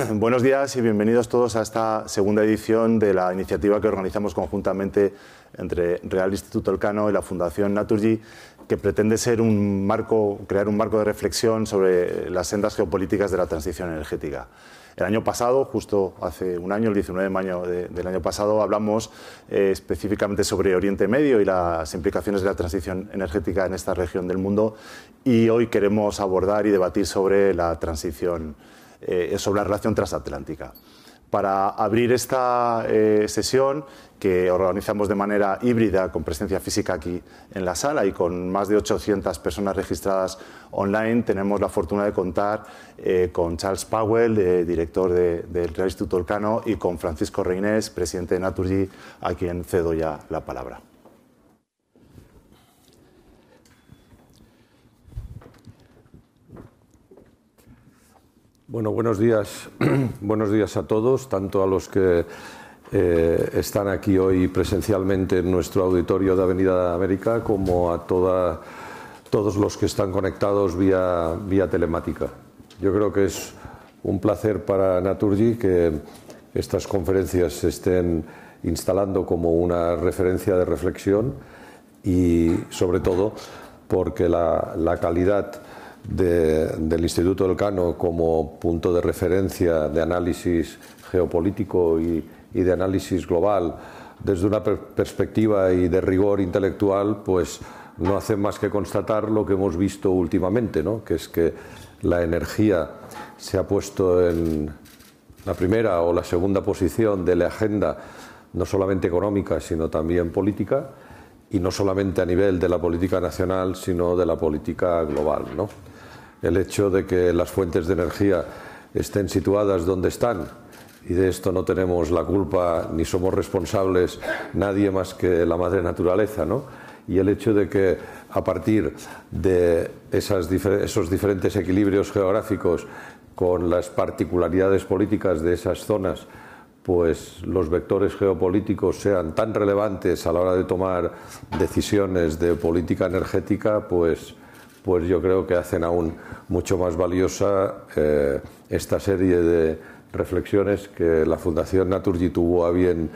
Buenos días y bienvenidos todos a esta segunda edición de la iniciativa que organizamos conjuntamente entre Real Instituto Elcano y la Fundación Naturgy, que pretende ser un marco, crear un marco de reflexión sobre las sendas geopolíticas de la transición energética. El año pasado, justo hace un año, el 19 de mayo del año pasado, hablamos eh, específicamente sobre Oriente Medio y las implicaciones de la transición energética en esta región del mundo y hoy queremos abordar y debatir sobre la transición, eh, sobre la relación transatlántica. Para abrir esta eh, sesión, que organizamos de manera híbrida, con presencia física aquí en la sala y con más de 800 personas registradas online, tenemos la fortuna de contar eh, con Charles Powell, director del Real Instituto Olcano, y con Francisco Reinés, presidente de Naturgy, a quien cedo ya la palabra. Bueno, buenos días. buenos días a todos, tanto a los que eh, están aquí hoy presencialmente en nuestro auditorio de Avenida América como a todos los que están conectados vía, vía telemática. Yo creo que es un placer para Naturgy que estas conferencias se estén instalando como una referencia de reflexión y sobre todo porque la calidad del Instituto del Cano como punto de referencia de análisis geopolítico y, de análisis global desde una perspectiva y de rigor intelectual, pues no hace más que constatar lo que hemos visto últimamente, ¿no? que es que la energía se ha puesto en la primera o la segunda posición de la agenda, no solamente económica, sino también política, y no solamente a nivel de la política nacional, sino de la política global. ¿no? El hecho de que las fuentes de energía estén situadas donde están, y de esto no tenemos la culpa ni somos responsables nadie más que la madre naturaleza, ¿no? Y el hecho de que a partir de esos diferentes equilibrios geográficos con las particularidades políticas de esas zonas, pues los vectores geopolíticos sean tan relevantes a la hora de tomar decisiones de política energética, pues pues yo creo que hacen aún mucho más valiosa eh, esta serie de reflexiones que la Fundación Naturgy tuvo a bien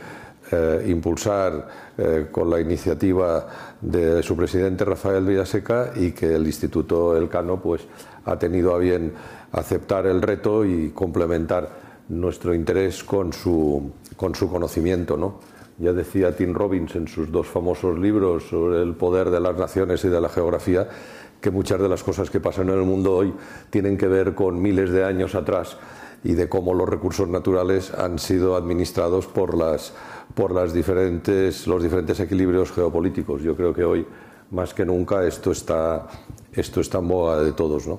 eh, impulsar eh, con la iniciativa de su presidente Rafael Villaseca y que el Instituto Elcano pues, ha tenido a bien aceptar el reto y complementar nuestro interés con su, con su conocimiento. ¿no? Ya decía Tim Robbins en sus dos famosos libros sobre el poder de las naciones y de la geografía que muchas de las cosas que pasan en el mundo hoy tienen que ver con miles de años atrás y de cómo los recursos naturales han sido administrados por, las, por las diferentes, los diferentes equilibrios geopolíticos. Yo creo que hoy, más que nunca, esto está, esto está en boga de todos. ¿no?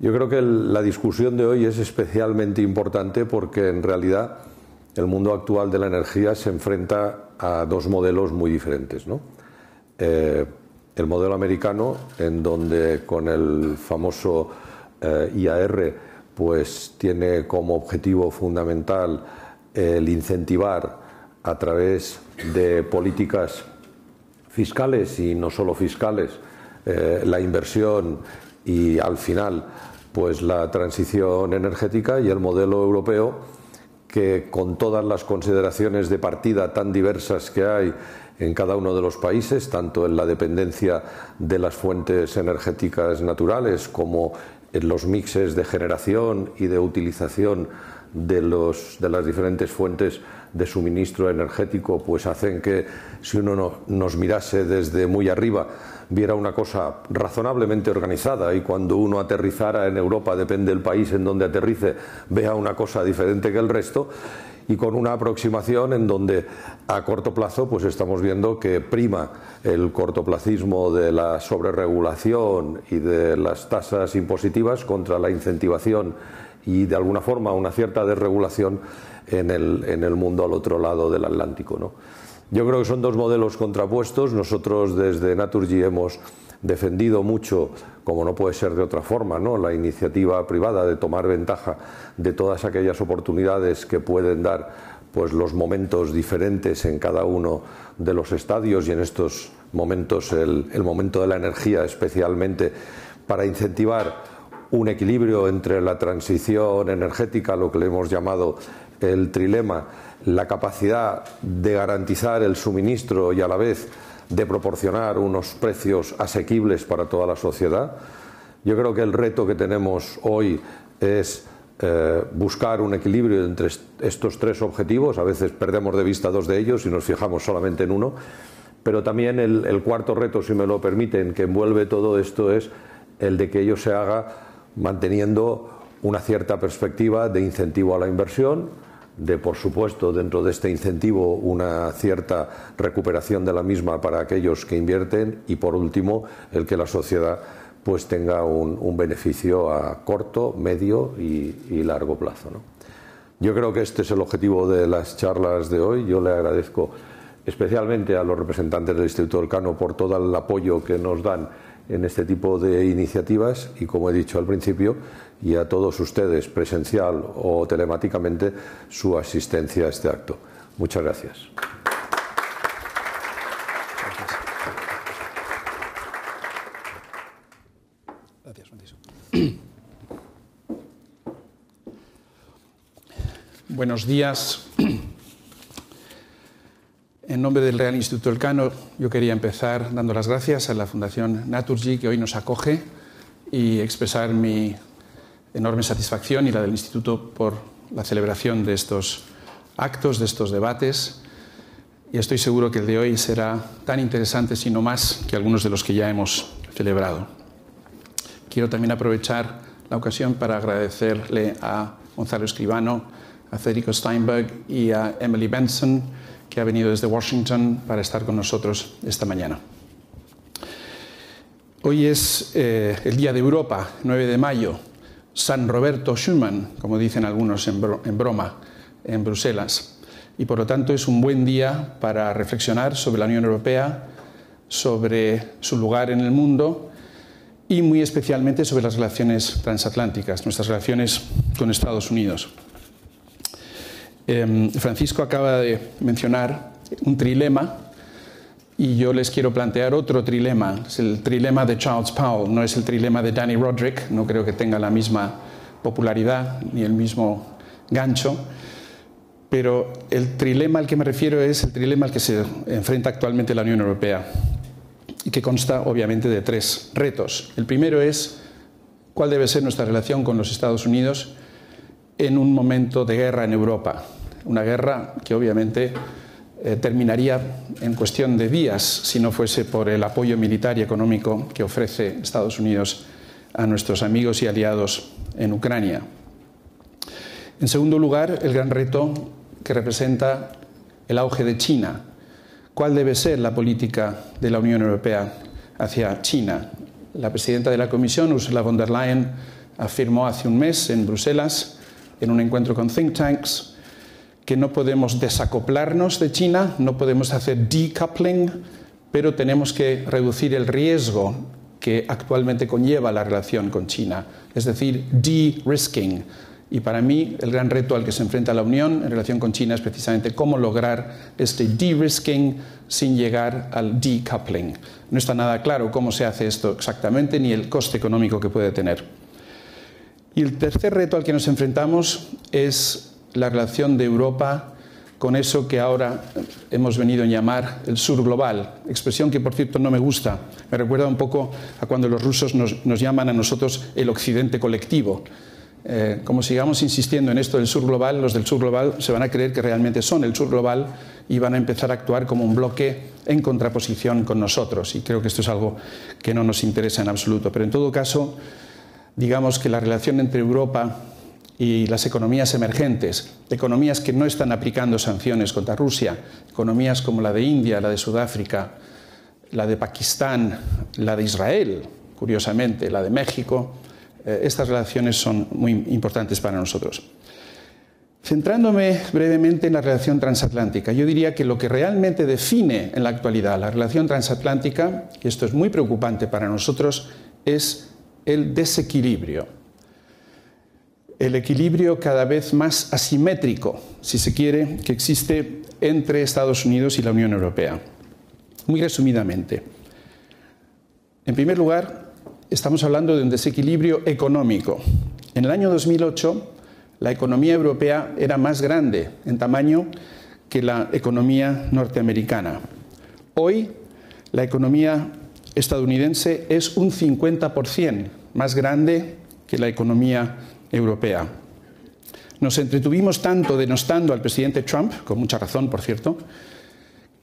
Yo creo que la discusión de hoy es especialmente importante porque en realidad el mundo actual de la energía se enfrenta a dos modelos muy diferentes. ¿no? Eh, el modelo americano, en donde con el famoso eh, IAR, pues tiene como objetivo fundamental el incentivar a través de políticas fiscales y no solo fiscales eh, la inversión y al final pues la transición energética y el modelo europeo que con todas las consideraciones de partida tan diversas que hay en cada uno de los países, tanto en la dependencia de las fuentes energéticas naturales como en los mixes de generación y de utilización de, los, de las diferentes fuentes de suministro energético, pues hacen que si uno nos mirase desde muy arriba, viera una cosa razonablemente organizada y cuando uno aterrizara en Europa, depende del país en donde aterrice, vea una cosa diferente que el resto y con una aproximación en donde a corto plazo pues estamos viendo que prima el cortoplacismo de la sobreregulación y de las tasas impositivas contra la incentivación y de alguna forma una cierta desregulación en el, en el mundo al otro lado del Atlántico. ¿no? Yo creo que son dos modelos contrapuestos. Nosotros desde Naturgy hemos defendido mucho, como no puede ser de otra forma, ¿no? la iniciativa privada de tomar ventaja de todas aquellas oportunidades que pueden dar pues los momentos diferentes en cada uno de los estadios y en estos momentos el, el momento de la energía especialmente para incentivar un equilibrio entre la transición energética, lo que le hemos llamado el trilema, la capacidad de garantizar el suministro y a la vez de proporcionar unos precios asequibles para toda la sociedad. Yo creo que el reto que tenemos hoy es eh, buscar un equilibrio entre estos tres objetivos. A veces perdemos de vista dos de ellos y nos fijamos solamente en uno. Pero también el cuarto reto, si me lo permiten, que envuelve todo esto es el de que ello se haga manteniendo una cierta perspectiva de incentivo a la inversión, de, por supuesto, dentro de este incentivo una cierta recuperación de la misma para aquellos que invierten y, por último, el que la sociedad pues tenga un, beneficio a corto, medio y, largo plazo. Yo creo que este es el objetivo de las charlas de hoy. Yo le agradezco especialmente a los representantes del Instituto del Cano por todo el apoyo que nos dan en este tipo de iniciativas y, como he dicho al principio, y a todos ustedes, presencial o telemáticamente, su asistencia a este acto. Muchas gracias. Buenos días. En nombre del Real Instituto Elcano, yo quería empezar dando las gracias a la Fundación Naturgy que hoy nos acoge y expresar mi enorme satisfacción y la del Instituto por la celebración de estos actos, de estos debates. Y estoy seguro que el de hoy será tan interesante, si no más, que algunos de los que ya hemos celebrado. Quiero también aprovechar la ocasión para agradecerle a Gonzalo Escribano, a Federico Steinberg y a Emily Benson, que ha venido desde Washington para estar con nosotros esta mañana. Hoy es eh, el Día de Europa, 9 de mayo, San Roberto Schumann, como dicen algunos en, broma, en Bruselas. Y por lo tanto es un buen día para reflexionar sobre la Unión Europea, sobre su lugar en el mundo y muy especialmente sobre las relaciones transatlánticas, nuestras relaciones con Estados Unidos. Em, Francisco acaba de mencionar un trilema y yo les quiero plantear otro trilema, es el trilema de Charles Powell, no es el trilema de Danny Roderick, no creo que tenga la misma popularidad ni el mismo gancho, pero el trilema al que me refiero es el trilema al que se enfrenta actualmente la Unión Europea y que consta obviamente de tres retos. El primero es cuál debe ser nuestra relación con los Estados Unidos en un momento de guerra en Europa, una guerra que obviamente eh, terminaría en cuestión de días si no fuese por el apoyo militar y económico que ofrece Estados Unidos a nuestros amigos y aliados en Ucrania. En segundo lugar, el gran reto que representa el auge de China. ¿Cuál debe ser la política de la Unión Europea hacia China? La presidenta de la Comisión, Ursula von der Leyen, afirmó hace un mes en Bruselas, en un encuentro con think tanks, que no podemos desacoplarnos de China, no podemos hacer decoupling, pero tenemos que reducir el riesgo que actualmente conlleva la relación con China, es decir, de-risking. Y para mí el gran reto al que se enfrenta la Unión en relación con China es precisamente cómo lograr este de-risking sin llegar al decoupling. No está nada claro cómo se hace esto exactamente ni el coste económico que puede tener. Y el tercer reto al que nos enfrentamos es la relación de Europa con eso que ahora hemos venido a llamar el sur global, expresión que por cierto no me gusta, me recuerda un poco a cuando los rusos nos, llaman a nosotros el occidente colectivo. Eh, como sigamos insistiendo en esto del sur global, los del sur global se van a creer que realmente son el sur global y van a empezar a actuar como un bloque en contraposición con nosotros. Y creo que esto es algo que no nos interesa en absoluto. Pero en todo caso, digamos que la relación entre Europa y las economías emergentes, economías que no están aplicando sanciones contra Rusia, economías como la de India, la de Sudáfrica, la de Pakistán, la de Israel, curiosamente, la de México, eh, estas relaciones son muy importantes para nosotros. Centrándome brevemente en la relación transatlántica, yo diría que lo que realmente define en la actualidad la relación transatlántica, y esto es muy preocupante para nosotros, es el desequilibrio el equilibrio cada vez más asimétrico, si se quiere, que existe entre Estados Unidos y la Unión Europea. Muy resumidamente. En primer lugar, estamos hablando de un desequilibrio económico. En el año 2008, la economía europea era más grande en tamaño que la economía norteamericana. Hoy, la economía estadounidense es un 50% más grande que la economía europea. Nos entretuvimos tanto denostando al presidente Trump, con mucha razón, por cierto,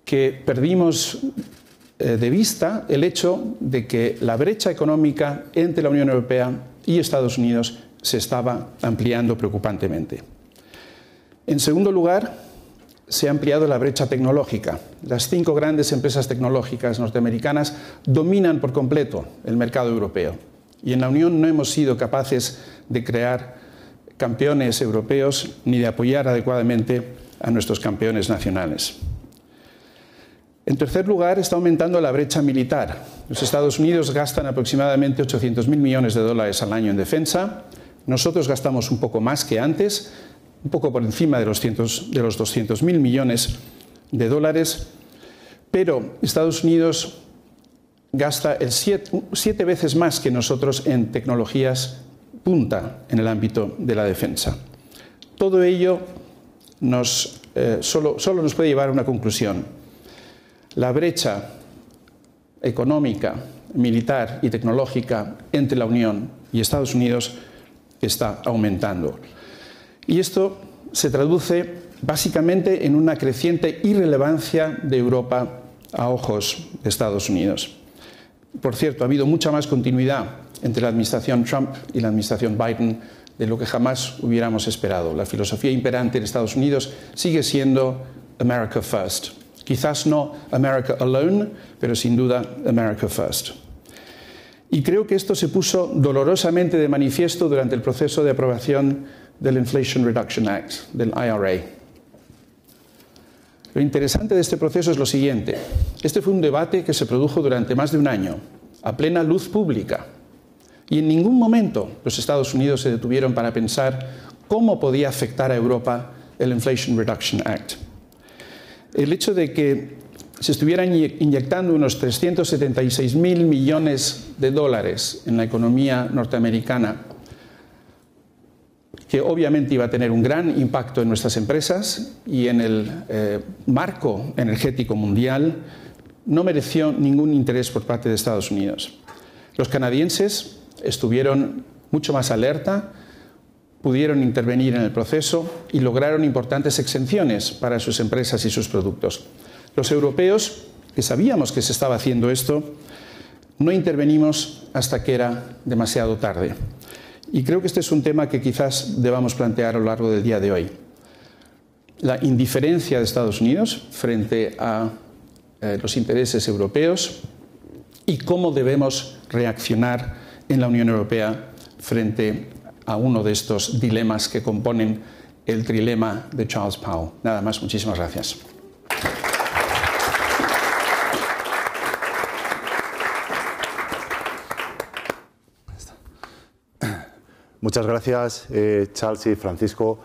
que perdimos eh, de vista el hecho de que la brecha económica entre la Unión Europea y Estados Unidos se estaba ampliando preocupantemente. En segundo lugar, se ha ampliado la brecha tecnológica. Las cinco grandes empresas tecnológicas norteamericanas dominan por completo el mercado europeo. Y en la Unión no hemos sido capaces de crear campeones europeos ni de apoyar adecuadamente a nuestros campeones nacionales. En tercer lugar, está aumentando la brecha militar. Los Estados Unidos gastan aproximadamente 800.000 millones de dólares al año en defensa. Nosotros gastamos un poco más que antes, un poco por encima de los, de los 200.000 millones de dólares, pero Estados Unidos gasta el siete, veces más que nosotros en tecnologías punta en el ámbito de la defensa. Todo ello nos, eh, solo, solo nos puede llevar a una conclusión. La brecha económica, militar y tecnológica entre la Unión y Estados Unidos está aumentando. Y esto se traduce básicamente en una creciente irrelevancia de Europa a ojos de Estados Unidos. Por cierto, ha habido mucha más continuidad entre la administración Trump y la administración Biden de lo que jamás hubiéramos esperado. La filosofía imperante en Estados Unidos sigue siendo America First. Quizás no America Alone, pero sin duda America First. Y creo que esto se puso dolorosamente de manifiesto durante el proceso de aprobación del Inflation Reduction Act, del IRA. Lo interesante de este proceso es lo siguiente. Este fue un debate que se produjo durante más de un año, a plena luz pública. Y en ningún momento los Estados Unidos se detuvieron para pensar cómo podía afectar a Europa el Inflation Reduction Act. El hecho de que se estuvieran inyectando unos 376 mil millones de dólares en la economía norteamericana que obviamente iba a tener un gran impacto en nuestras empresas y en el eh, marco energético mundial, no mereció ningún interés por parte de Estados Unidos. Los canadienses estuvieron mucho más alerta, pudieron intervenir en el proceso y lograron importantes exenciones para sus empresas y sus productos. Los europeos, que sabíamos que se estaba haciendo esto, no intervenimos hasta que era demasiado tarde. Y creo que este es un tema que quizás debamos plantear a lo largo del día de hoy. La indiferencia de Estados Unidos frente a eh, los intereses europeos y cómo debemos reaccionar en la Unión Europea frente a uno de estos dilemas que componen el trilema de Charles Powell. Nada más, muchísimas gracias. Muchas gracias, eh, Charles y Francisco.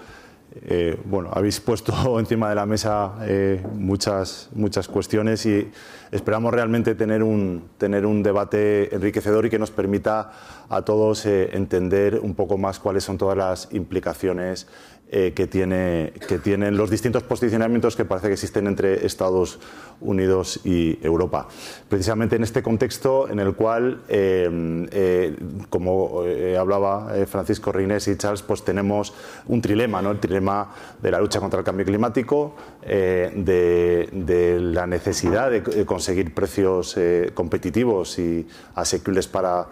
Eh, bueno, habéis puesto encima de la mesa eh, muchas, muchas cuestiones y esperamos realmente tener un, tener un debate enriquecedor y que nos permita a todos entender un poco más cuáles son todas las implicaciones eh, que, tiene, que tienen los distintos posicionamientos que parece que existen entre Estados Unidos y Europa. Precisamente en este contexto en el cual, eh, eh, como hablaba Francisco Reynés y Charles, pues tenemos un trilema, ¿no? el trilema de la lucha contra el cambio climático, de, de, la necesidad de conseguir precios competitivos y asequibles para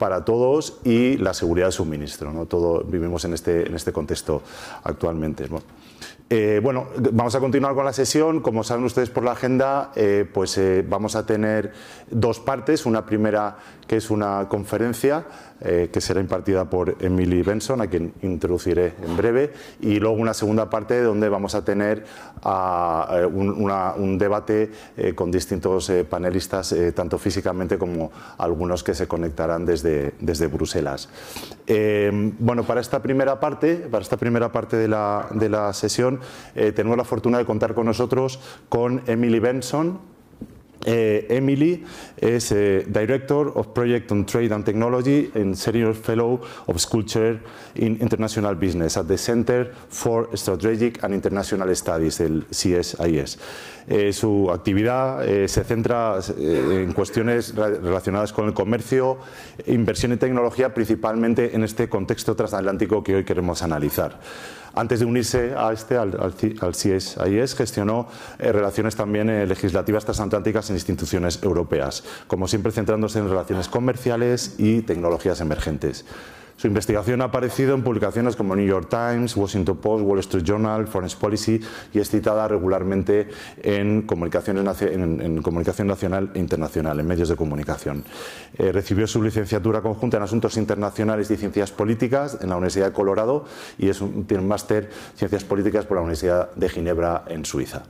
para todos y la seguridad de suministro. ¿no? Todo vivimos en este, en este contexto actualmente. Eh, bueno, vamos a continuar con la sesión. Como saben ustedes por la agenda, eh, pues eh, vamos a tener dos partes. Una primera que es una conferencia que será impartida por Emily Benson, a quien introduciré en breve, y luego una segunda parte donde vamos a tener eh, un, debate con distintos panelistas, tanto físicamente como algunos que se conectarán desde, desde Bruselas. bueno, para esta primera parte, para esta primera parte de la, de la sesión, tenemos la fortuna de contar con nosotros con Emily Benson, Eh, Emily is a Director of Project on Trade and Technology and Senior Fellow of Culture in International Business at the Center for Strategic and International Studies, el CSIS. Eh, su actividad eh, se centra eh, en cuestiones relacionadas con el comercio, inversión y tecnología, principalmente en este contexto transatlántico que hoy queremos analizar. Antes de unirse a este, al, al, CSIS, gestionó eh, relaciones también eh, legislativas transatlánticas en instituciones europeas, como siempre centrándose en relaciones comerciales y tecnologías emergentes. Su investigación ha aparecido en publicaciones como New York Times, Washington Post, Wall Street Journal, Foreign Policy y es citada regularmente en, comunicaciones, en, comunicación nacional e internacional, en medios de comunicación. Eh, recibió su licenciatura conjunta en Asuntos Internacionales y Ciencias Políticas en la Universidad de Colorado y tiene un máster en Ciencias Políticas por la Universidad de Ginebra en Suiza.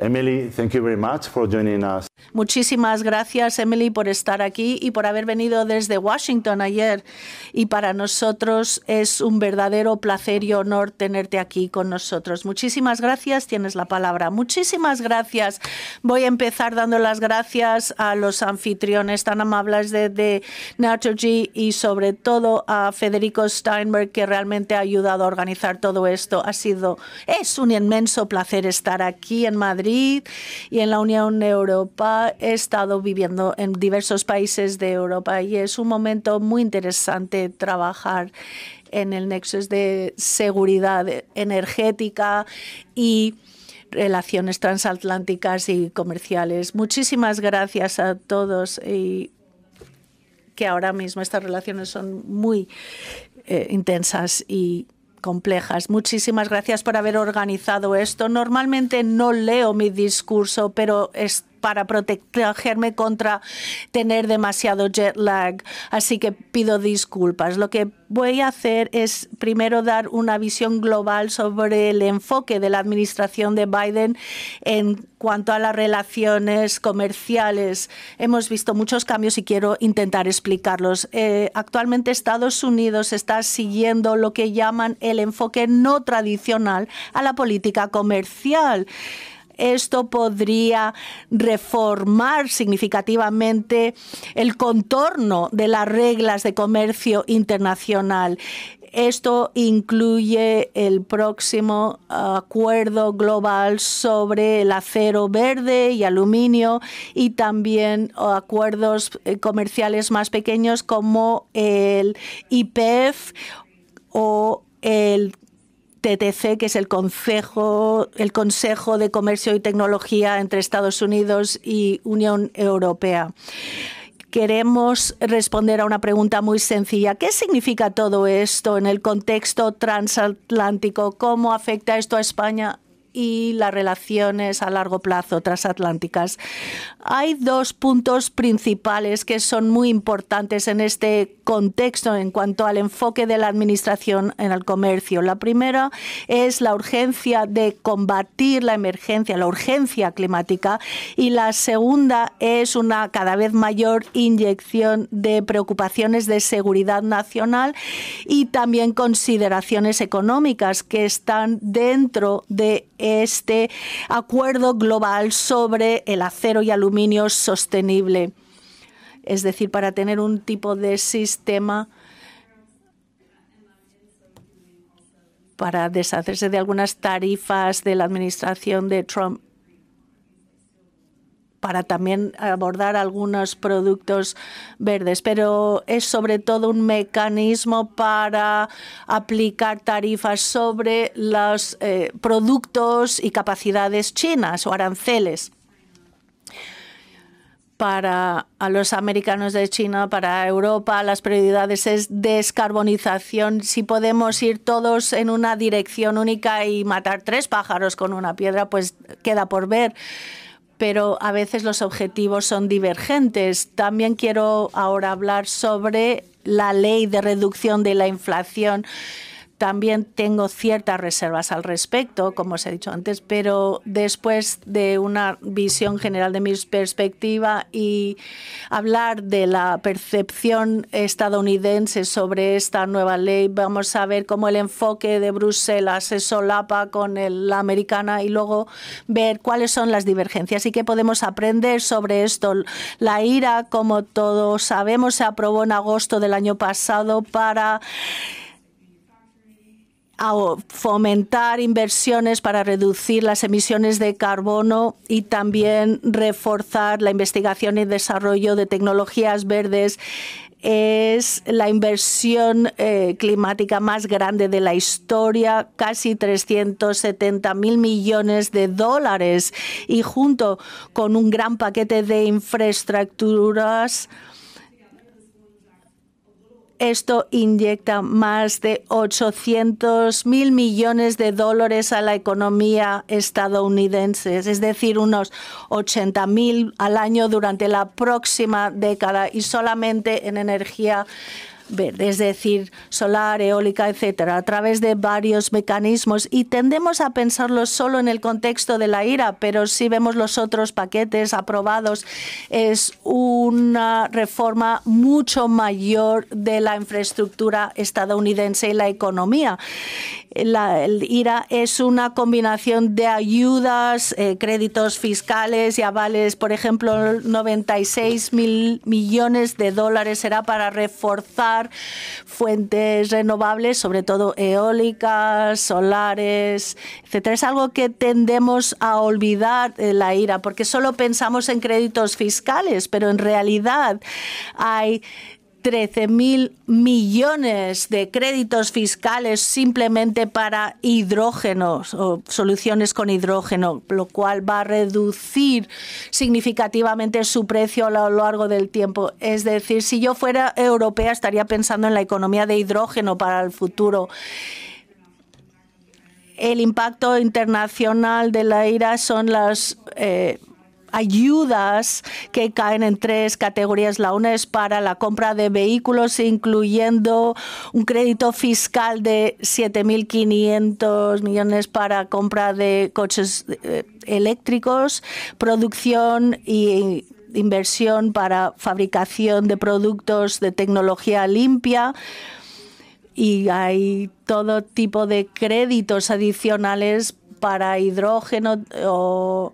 Emily, thank you very much for joining us. Muchísimas gracias, Emily, por estar aquí y por haber venido desde Washington ayer. Y para nosotros es un verdadero placer y honor tenerte aquí con nosotros. Muchísimas gracias. Tienes la palabra. Muchísimas gracias. Voy a empezar dando las gracias a los anfitriones tan amables de, Naturgy y sobre todo a Federico Steinberg, que realmente ha ayudado a organizar todo esto. Ha sido, es un inmenso placer estar aquí en Madrid y en la Unión Europea he estado viviendo en diversos países de Europa y es un momento muy interesante trabajar en el nexo de seguridad energética y relaciones transatlánticas y comerciales. Muchísimas gracias a todos y que ahora mismo estas relaciones son muy eh, intensas y complejas. Muchísimas gracias por haber organizado esto. Normalmente no leo mi discurso, pero es para protegerme contra tener demasiado jet lag. Así que pido disculpas. Lo que voy a hacer es primero dar una visión global sobre el enfoque de la administración de Biden en cuanto a las relaciones comerciales. Hemos visto muchos cambios y quiero intentar explicarlos. Eh, actualmente Estados Unidos está siguiendo lo que llaman el enfoque no tradicional a la política comercial esto podría reformar significativamente el contorno de las reglas de comercio internacional. Esto incluye el próximo acuerdo global sobre el acero verde y aluminio y también acuerdos comerciales más pequeños como el IPEF o el TTC, que es el Consejo, de Comercio y Tecnología entre Estados Unidos y Unión Europea queremos responder a una pregunta muy sencilla. ¿Qué significa todo esto en el contexto transatlántico? ¿Cómo afecta esto a España y las relaciones a largo plazo transatlánticas. Hay dos puntos principales que son muy importantes en este contexto en cuanto al enfoque de la Administración en el comercio. La primera es la urgencia de combatir la emergencia, la urgencia climática, y la segunda es una cada vez mayor inyección de preocupaciones de seguridad nacional y también consideraciones económicas que están dentro de este acuerdo global sobre el acero y aluminio sostenible. Es decir, para tener un tipo de sistema para deshacerse de algunas tarifas de la administración de Trump para también abordar algunos productos verdes, pero es sobre todo un mecanismo para aplicar tarifas sobre los eh, productos y capacidades chinas o aranceles para a los americanos de China, para Europa, las prioridades es descarbonización. Si podemos ir todos en una dirección única y matar tres pájaros con una piedra, pues queda por ver pero a veces los objetivos son divergentes. También quiero ahora hablar sobre la ley de reducción de la inflación también tengo ciertas reservas al respecto, como os he dicho antes, pero después de una visión general de mi perspectiva y hablar de la percepción estadounidense sobre esta nueva ley, vamos a ver cómo el enfoque de Bruselas se solapa con la americana y luego ver cuáles son las divergencias y qué podemos aprender sobre esto. La IRA, como todos sabemos, se aprobó en agosto del año pasado para fomentar inversiones para reducir las emisiones de carbono y también reforzar la investigación y desarrollo de tecnologías verdes es la inversión eh, climática más grande de la historia, casi 370 mil millones de dólares. Y junto con un gran paquete de infraestructuras esto inyecta más de 800 mil millones de dólares a la economía estadounidense, es decir, unos 80 mil al año durante la próxima década y solamente en energía es decir, solar, eólica, etcétera, a través de varios mecanismos y tendemos a pensarlo solo en el contexto de la IRA, pero si vemos los otros paquetes aprobados, es una reforma mucho mayor de la infraestructura estadounidense y la economía. La, el IRA es una combinación de ayudas, eh, créditos fiscales y avales. Por ejemplo, 96 mil millones de dólares será para reforzar fuentes renovables, sobre todo eólicas, solares, etcétera. Es algo que tendemos a olvidar de la IRA porque solo pensamos en créditos fiscales, pero en realidad hay 13 mil millones de créditos fiscales simplemente para hidrógenos o soluciones con hidrógeno, lo cual va a reducir significativamente su precio a lo largo del tiempo. Es decir, si yo fuera europea estaría pensando en la economía de hidrógeno para el futuro el impacto internacional de la IRA son las eh, ayudas que caen en tres categorías. La una es para la compra de vehículos, incluyendo un crédito fiscal de 7.500 millones para compra de coches eh, eléctricos, producción y inversión para fabricación de productos de tecnología limpia y hay todo tipo de créditos adicionales para hidrógeno o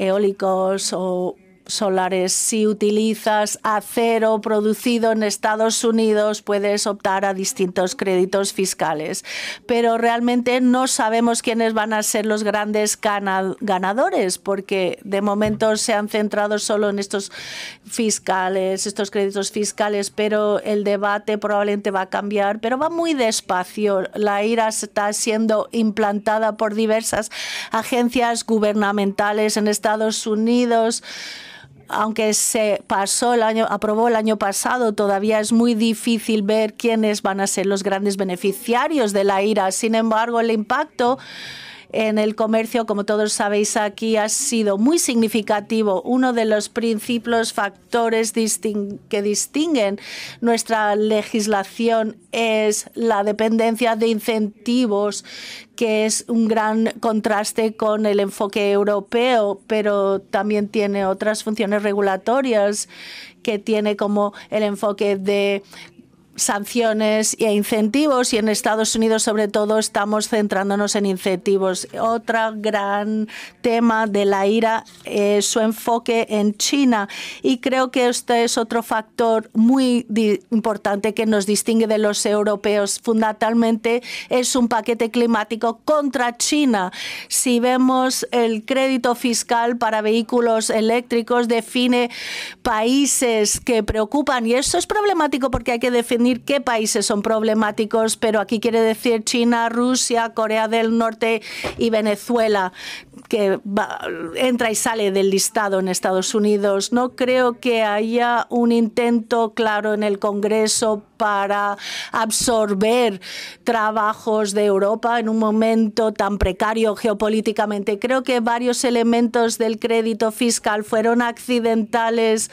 eólicos o solares. Si utilizas acero producido en Estados Unidos, puedes optar a distintos créditos fiscales. Pero realmente no sabemos quiénes van a ser los grandes ganadores, porque de momento se han centrado solo en estos fiscales, estos créditos fiscales, pero el debate probablemente va a cambiar, pero va muy despacio. La IRA está siendo implantada por diversas agencias gubernamentales en Estados Unidos aunque se pasó el año, aprobó el año pasado, todavía es muy difícil ver quiénes van a ser los grandes beneficiarios de la IRA. Sin embargo, el impacto en el comercio, como todos sabéis aquí, ha sido muy significativo. Uno de los principales factores que distinguen nuestra legislación es la dependencia de incentivos, que es un gran contraste con el enfoque europeo, pero también tiene otras funciones regulatorias que tiene como el enfoque de sanciones e incentivos y en Estados Unidos sobre todo estamos centrándonos en incentivos. Otro gran tema de la IRA es su enfoque en China y creo que este es otro factor muy importante que nos distingue de los europeos. Fundamentalmente es un paquete climático contra China. Si vemos el crédito fiscal para vehículos eléctricos define países que preocupan y eso es problemático porque hay que definir qué países son problemáticos, pero aquí quiere decir China, Rusia, Corea del Norte y Venezuela, que entra y sale del listado en Estados Unidos. No creo que haya un intento claro en el Congreso para absorber trabajos de Europa en un momento tan precario geopolíticamente. Creo que varios elementos del crédito fiscal fueron accidentales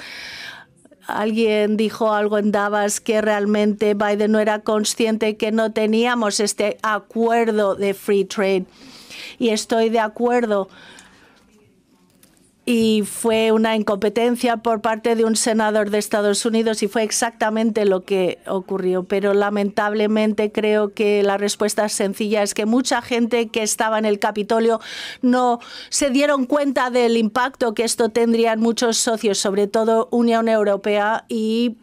alguien dijo algo en Davos que realmente Biden no era consciente que no teníamos este acuerdo de free trade. Y estoy de acuerdo y fue una incompetencia por parte de un senador de Estados Unidos y fue exactamente lo que ocurrió. Pero lamentablemente creo que la respuesta sencilla es que mucha gente que estaba en el Capitolio no se dieron cuenta del impacto que esto tendría en muchos socios, sobre todo Unión Europea y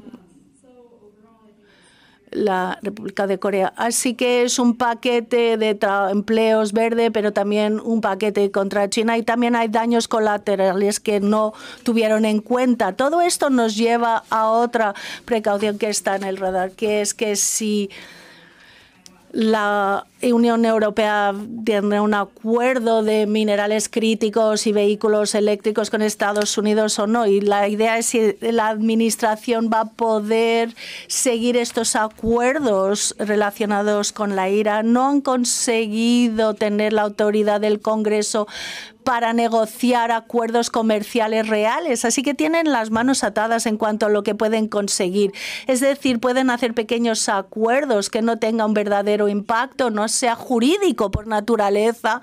la República de Corea. Así que es un paquete de empleos verde, pero también un paquete contra China y también hay daños colaterales que no tuvieron en cuenta. Todo esto nos lleva a otra precaución que está en el radar, que es que si la Unión Europea tiene un acuerdo de minerales críticos y vehículos eléctricos con Estados Unidos o no. Y la idea es si la Administración va a poder seguir estos acuerdos relacionados con la IRA. No han conseguido tener la autoridad del Congreso para negociar acuerdos comerciales reales. Así que tienen las manos atadas en cuanto a lo que pueden conseguir. Es decir, pueden hacer pequeños acuerdos que no tengan un verdadero impacto, no sea jurídico por naturaleza.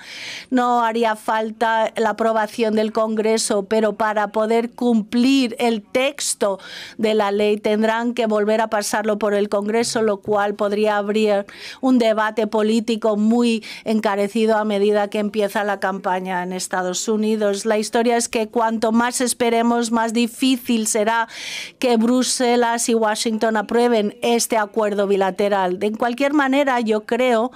No haría falta la aprobación del Congreso, pero para poder cumplir el texto de la ley tendrán que volver a pasarlo por el Congreso, lo cual podría abrir un debate político muy encarecido a medida que empieza la campaña en Estados Unidos. La historia es que cuanto más esperemos, más difícil será que Bruselas y Washington aprueben este acuerdo bilateral. De cualquier manera, yo creo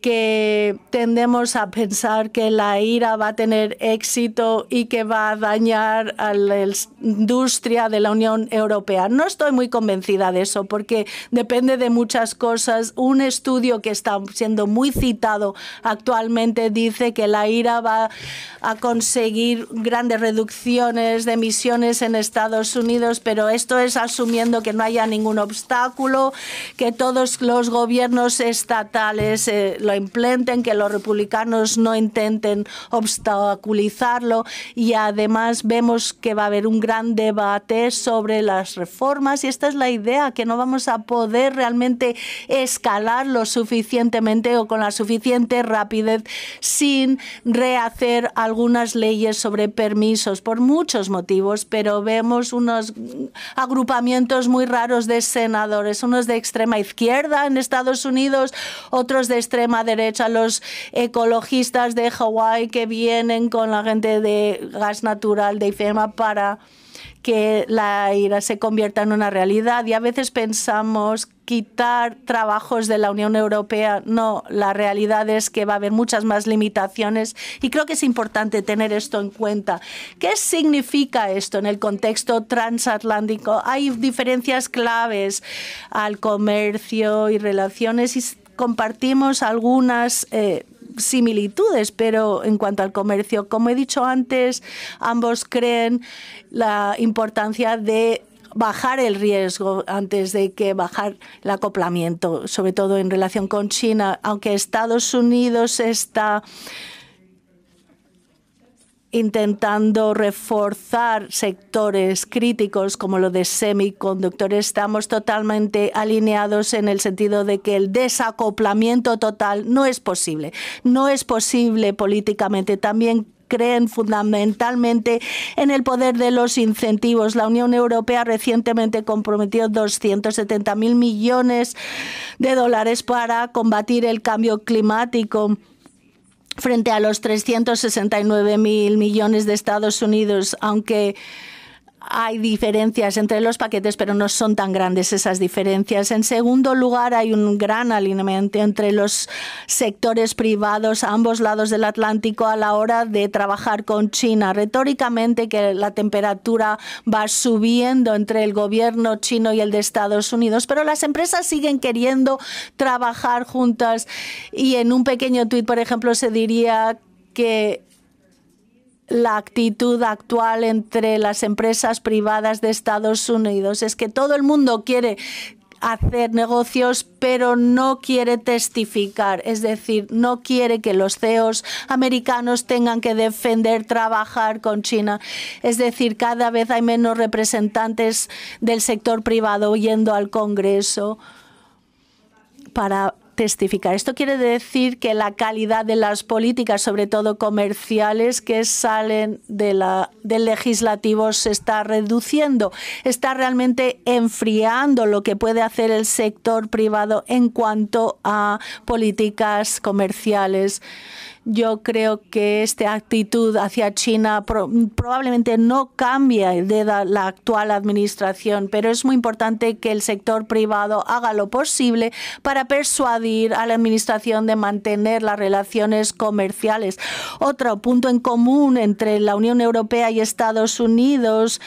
que tendemos a pensar que la ira va a tener éxito y que va a dañar a la industria de la Unión Europea. No estoy muy convencida de eso porque depende de muchas cosas. Un estudio que está siendo muy citado actualmente dice que la ira va a conseguir grandes reducciones de emisiones en Estados Unidos, pero esto es asumiendo que no haya ningún obstáculo, que todos los gobiernos estatales eh, lo implementen, que los republicanos no intenten obstaculizarlo. Y además vemos que va a haber un gran debate sobre las reformas. Y esta es la idea, que no vamos a poder realmente escalar lo suficientemente o con la suficiente rapidez sin rehacer algunas leyes sobre permisos por muchos motivos, pero vemos unos agrupamientos muy raros de senadores, unos de extrema izquierda en Estados Unidos, otros de extrema derecha, los ecologistas de Hawái que vienen con la gente de gas natural de IFEMA para que la ira se convierta en una realidad y a veces pensamos quitar trabajos de la Unión Europea. No, la realidad es que va a haber muchas más limitaciones y creo que es importante tener esto en cuenta. ¿Qué significa esto en el contexto transatlántico? Hay diferencias claves al comercio y relaciones compartimos algunas eh, similitudes, pero en cuanto al comercio, como he dicho antes, ambos creen la importancia de bajar el riesgo antes de que bajar el acoplamiento, sobre todo en relación con China, aunque Estados Unidos está intentando reforzar sectores críticos como lo de semiconductores. Estamos totalmente alineados en el sentido de que el desacoplamiento total no es posible. No es posible políticamente. También creen fundamentalmente en el poder de los incentivos. La Unión Europea recientemente comprometió 270 mil millones de dólares para combatir el cambio climático frente a los 369 mil millones de Estados Unidos, aunque hay diferencias entre los paquetes, pero no son tan grandes esas diferencias. En segundo lugar, hay un gran alineamiento entre los sectores privados a ambos lados del Atlántico a la hora de trabajar con China. Retóricamente que la temperatura va subiendo entre el gobierno chino y el de Estados Unidos, pero las empresas siguen queriendo trabajar juntas y en un pequeño tuit, por ejemplo, se diría que la actitud actual entre las empresas privadas de Estados Unidos. Es que todo el mundo quiere hacer negocios, pero no quiere testificar, es decir, no quiere que los CEOs americanos tengan que defender trabajar con China. Es decir, cada vez hay menos representantes del sector privado yendo al Congreso para testificar. Esto quiere decir que la calidad de las políticas, sobre todo comerciales, que salen de del legislativo se está reduciendo. Está realmente enfriando lo que puede hacer el sector privado en cuanto a políticas comerciales. Yo creo que esta actitud hacia China probablemente no cambia de la actual administración, pero es muy importante que el sector privado haga lo posible para persuadir a la administración de mantener las relaciones comerciales. Otro punto en común entre la Unión Europea y Estados Unidos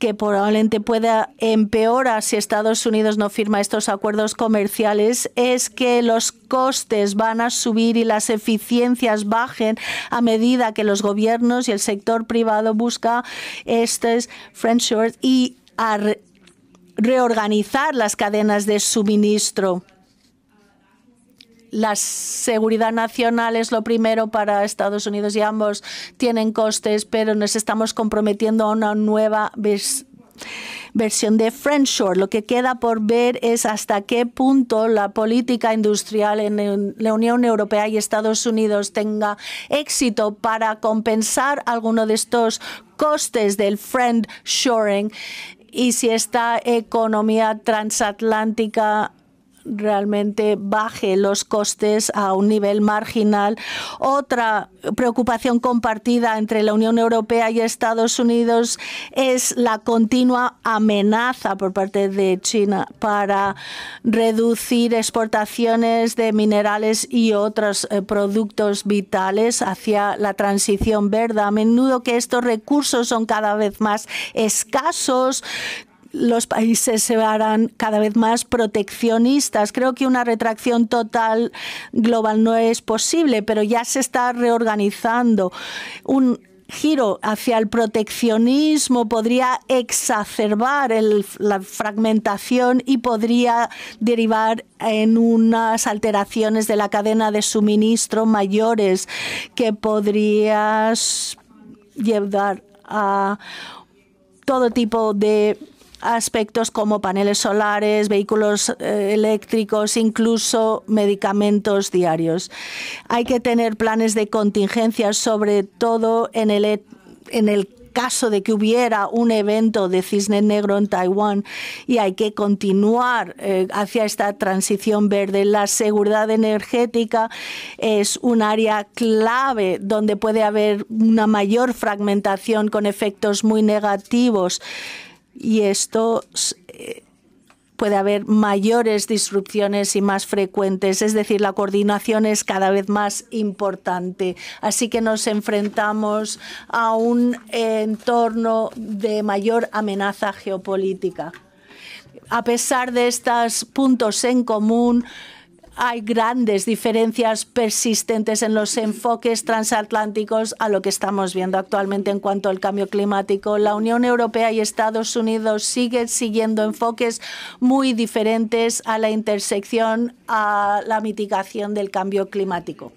que probablemente pueda empeorar si Estados Unidos no firma estos acuerdos comerciales es que los costes van a subir y las eficiencias bajen a medida que los gobiernos y el sector privado busca estos friendshoring y reorganizar las cadenas de suministro la seguridad nacional es lo primero para Estados Unidos y ambos tienen costes, pero nos estamos comprometiendo a una nueva versión de Friendshore. Lo que queda por ver es hasta qué punto la política industrial en la Unión Europea y Estados Unidos tenga éxito para compensar alguno de estos costes del friendshoring y si esta economía transatlántica realmente baje los costes a un nivel marginal. Otra preocupación compartida entre la Unión Europea y Estados Unidos es la continua amenaza por parte de China para reducir exportaciones de minerales y otros eh, productos vitales hacia la transición verde. A menudo que estos recursos son cada vez más escasos, los países se harán cada vez más proteccionistas. Creo que una retracción total global no es posible, pero ya se está reorganizando. Un giro hacia el proteccionismo podría exacerbar la fragmentación y podría derivar en unas alteraciones de la cadena de suministro mayores que podrían llevar a todo tipo de aspectos como paneles solares, vehículos eh, eléctricos, incluso medicamentos diarios. Hay que tener planes de contingencia, sobre todo en el, e, en el caso de que hubiera un evento de cisne negro en Taiwán y hay que continuar eh, hacia esta transición verde. La seguridad energética es un área clave donde puede haber una mayor fragmentación con efectos muy negativos y esto eh, puede haber mayores disrupciones y más frecuentes, es decir, la coordinación es cada vez más importante. Así que nos enfrentamos a un entorno de mayor amenaza geopolítica. A pesar de estos puntos en común, hay grandes diferencias persistentes en los enfoques transatlánticos a lo que estamos viendo actualmente en cuanto al cambio climático. La Unión Europea y Estados Unidos siguen siguiendo enfoques muy diferentes a la intersección a la mitigación del cambio climático.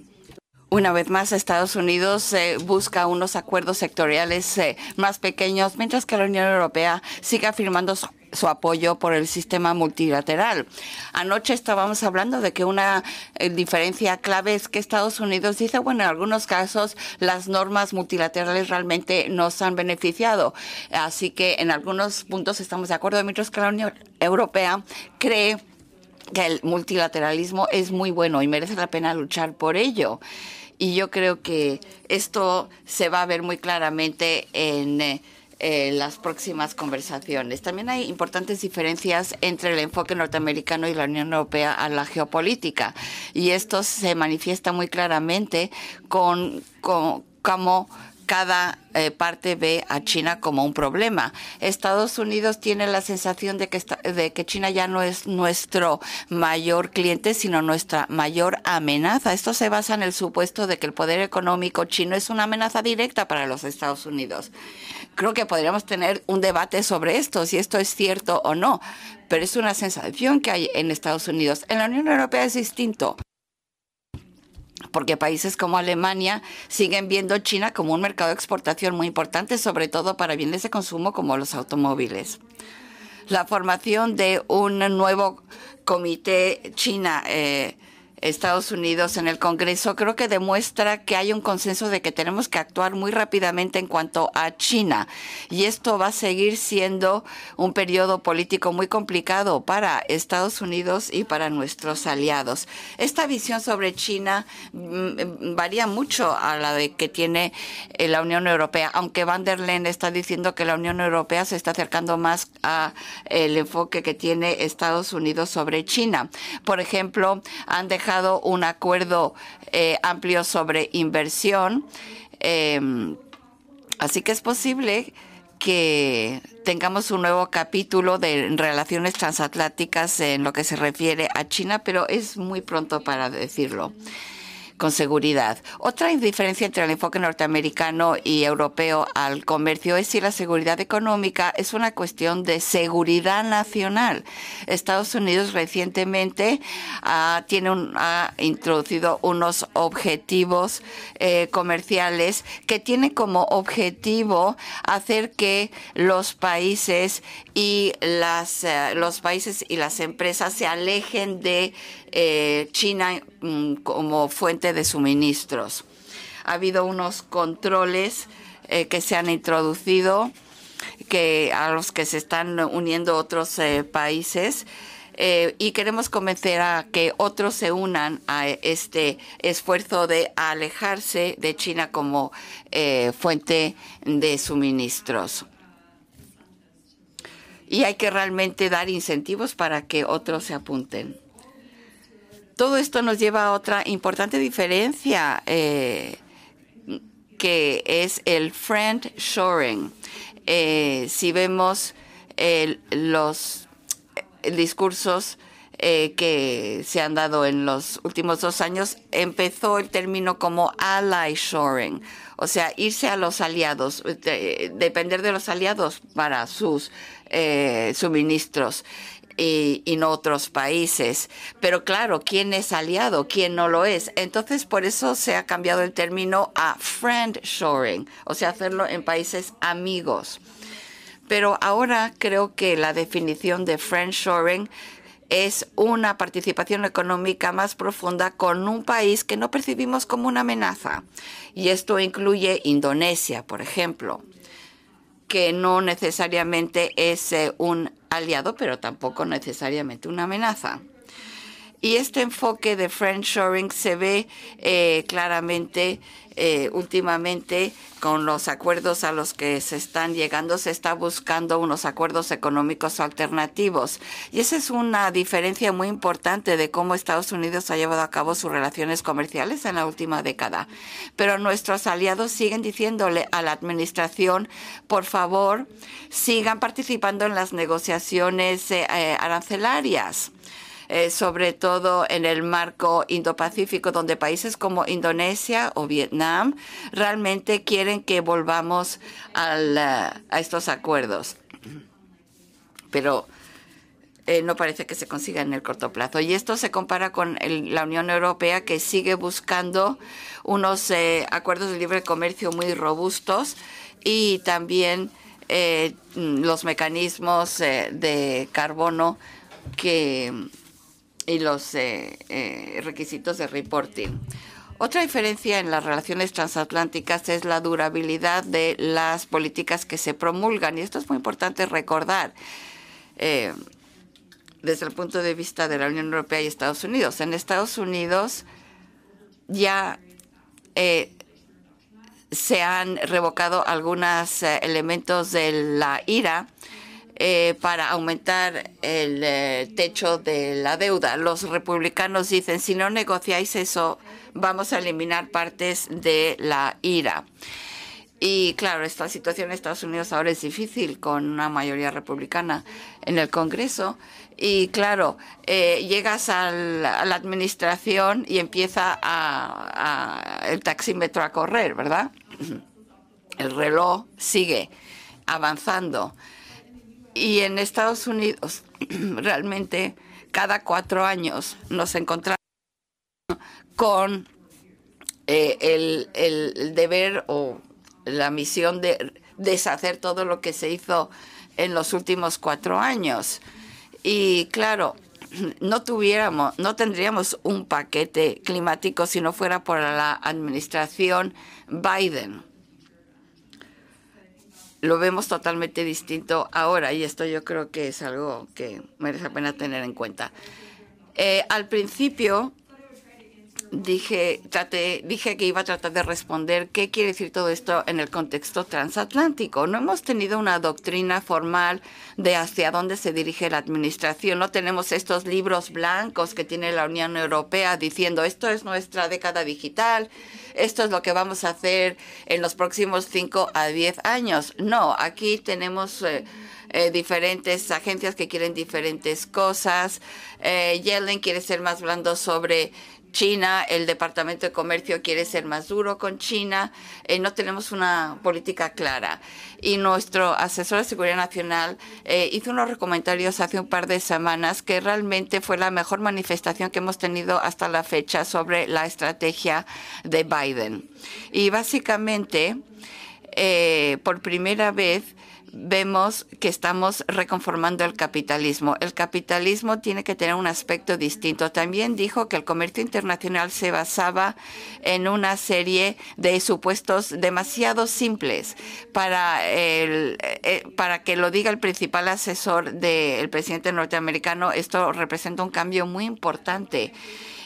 Una vez más, Estados Unidos eh, busca unos acuerdos sectoriales eh, más pequeños, mientras que la Unión Europea sigue afirmando apoyo por el sistema multilateral. Anoche estábamos hablando de que una eh, diferencia clave es que Estados Unidos dice, bueno, en algunos casos las normas multilaterales realmente nos han beneficiado. Así que en algunos puntos estamos de acuerdo, mientras que la Unión Europea cree que el multilateralismo es muy bueno y merece la pena luchar por ello. Y yo creo que esto se va a ver muy claramente en... Eh, eh, las próximas conversaciones. También hay importantes diferencias entre el enfoque norteamericano y la Unión Europea a la geopolítica y esto se manifiesta muy claramente con, con cómo cada eh, parte ve a China como un problema. Estados Unidos tiene la sensación de que, de que China ya no es nuestro mayor cliente, sino nuestra mayor amenaza. Esto se basa en el supuesto de que el poder económico chino es una amenaza directa para los Estados Unidos. Creo que podríamos tener un debate sobre esto, si esto es cierto o no, pero es una sensación que hay en Estados Unidos. En la Unión Europea es distinto porque países como Alemania siguen viendo China como un mercado de exportación muy importante, sobre todo para bienes de consumo como los automóviles. La formación de un nuevo comité China eh, Estados Unidos en el Congreso, creo que demuestra que hay un consenso de que tenemos que actuar muy rápidamente en cuanto a China. Y esto va a seguir siendo un periodo político muy complicado para Estados Unidos y para nuestros aliados. Esta visión sobre China mm, varía mucho a la de que tiene eh, la Unión Europea, aunque Van der Leyen está diciendo que la Unión Europea se está acercando más al enfoque que tiene Estados Unidos sobre China. Por ejemplo, han dejado un acuerdo eh, amplio sobre inversión. Em, así que es posible que tengamos un nuevo capítulo de relaciones transatlánticas en lo que se refiere a China, pero es muy pronto para decirlo con seguridad. Otra diferencia entre el enfoque norteamericano y europeo al comercio es si la seguridad económica es una cuestión de seguridad nacional. Estados Unidos recientemente tiene ha introducido unos objetivos eh, comerciales que tienen como objetivo hacer que los países y las, eh, los países y las empresas se alejen de eh, China mm, como fuente de suministros. Ha habido unos controles eh, que se han introducido que a los que se están uniendo otros países y queremos convencer a que otros se unan a este esfuerzo de alejarse de China como fuente de suministros y hay que realmente dar incentivos para que otros se apunten. Todo esto nos lleva a otra importante diferencia eh, que es el friend shoring. Eh, si vemos los discursos eh, que se han dado en los últimos dos años, empezó el término como ally shoring, o sea, irse a los aliados, depender de los aliados para sus eh, suministros. Y, no otros países. Pero claro, ¿quién es aliado? ¿Quién no lo es? Entonces, por eso se ha cambiado el término a friend shoring, o sea, hacerlo en países amigos. Pero ahora creo que la definición de friend shoring es una participación económica más profunda con un país que no percibimos como una amenaza. Y esto incluye Indonesia, por ejemplo que no necesariamente es eh, un aliado, pero tampoco necesariamente una amenaza. Y este enfoque de friendshoring se ve eh, claramente eh, últimamente con los acuerdos a los que se están llegando, se está buscando unos acuerdos económicos alternativos. Y esa es una diferencia muy importante de cómo Estados Unidos ha llevado a cabo sus relaciones comerciales en la última década. Pero nuestros aliados siguen diciéndole a la administración, por favor, sigan participando en las negociaciones eh, arancelarias eh, sobre todo en el marco Indo-Pacífico, donde países como Indonesia o Vietnam realmente quieren que volvamos a estos acuerdos. Pero eh, no parece que se consiga en el corto plazo. Y esto se compara con la Unión Europea, que sigue buscando unos eh, acuerdos de libre comercio muy robustos y también los mecanismos de carbono que y los eh, eh, requisitos de reporting. Otra diferencia en las relaciones transatlánticas es la durabilidad de las políticas que se promulgan. Y esto es muy importante recordar eh, desde el punto de vista de la Unión Europea y Estados Unidos. En Estados Unidos ya se han revocado algunos elementos de la IRA eh, para aumentar el eh, techo de la deuda. Los republicanos dicen, si no negociáis eso, vamos a eliminar partes de la IRA. Y claro, esta situación en Estados Unidos ahora es difícil con una mayoría republicana en el Congreso. Y claro, eh, llegas a la administración y empieza a, el taxímetro a correr, ¿verdad? El reloj sigue avanzando. Y en Estados Unidos, realmente, cada cuatro años nos encontramos con eh, el, el deber o la misión de deshacer todo lo que se hizo en los últimos cuatro años. Y claro, no tuviéramos, no tendríamos un paquete climático si no fuera por la administración Biden. Lo vemos totalmente distinto ahora y esto yo creo que es algo que merece la pena tener en cuenta. Eh, al principio dije, dije que iba a tratar de responder qué quiere decir todo esto en el contexto transatlántico. No hemos tenido una doctrina formal de hacia dónde se dirige la administración. No tenemos estos libros blancos que tiene la Unión Europea diciendo esto es nuestra década digital, esto es lo que vamos a hacer en los próximos 5 a 10 años. No, aquí tenemos... Eh, eh, diferentes agencias que quieren diferentes cosas. Eh, Yellen quiere ser más blando sobre China, el Departamento de Comercio quiere ser más duro con China, eh, no tenemos una política clara. Y nuestro asesor de Seguridad Nacional eh, hizo unos comentarios hace un par de semanas que realmente fue la mejor manifestación que hemos tenido hasta la fecha sobre la estrategia de Biden. Y básicamente, eh, por primera vez, vemos que estamos reconformando el capitalismo. El capitalismo tiene que tener un aspecto distinto. También dijo que el comercio internacional se basaba en una serie de supuestos demasiado simples para, el, eh, para que lo diga el principal asesor del presidente norteamericano. Esto representa un cambio muy importante.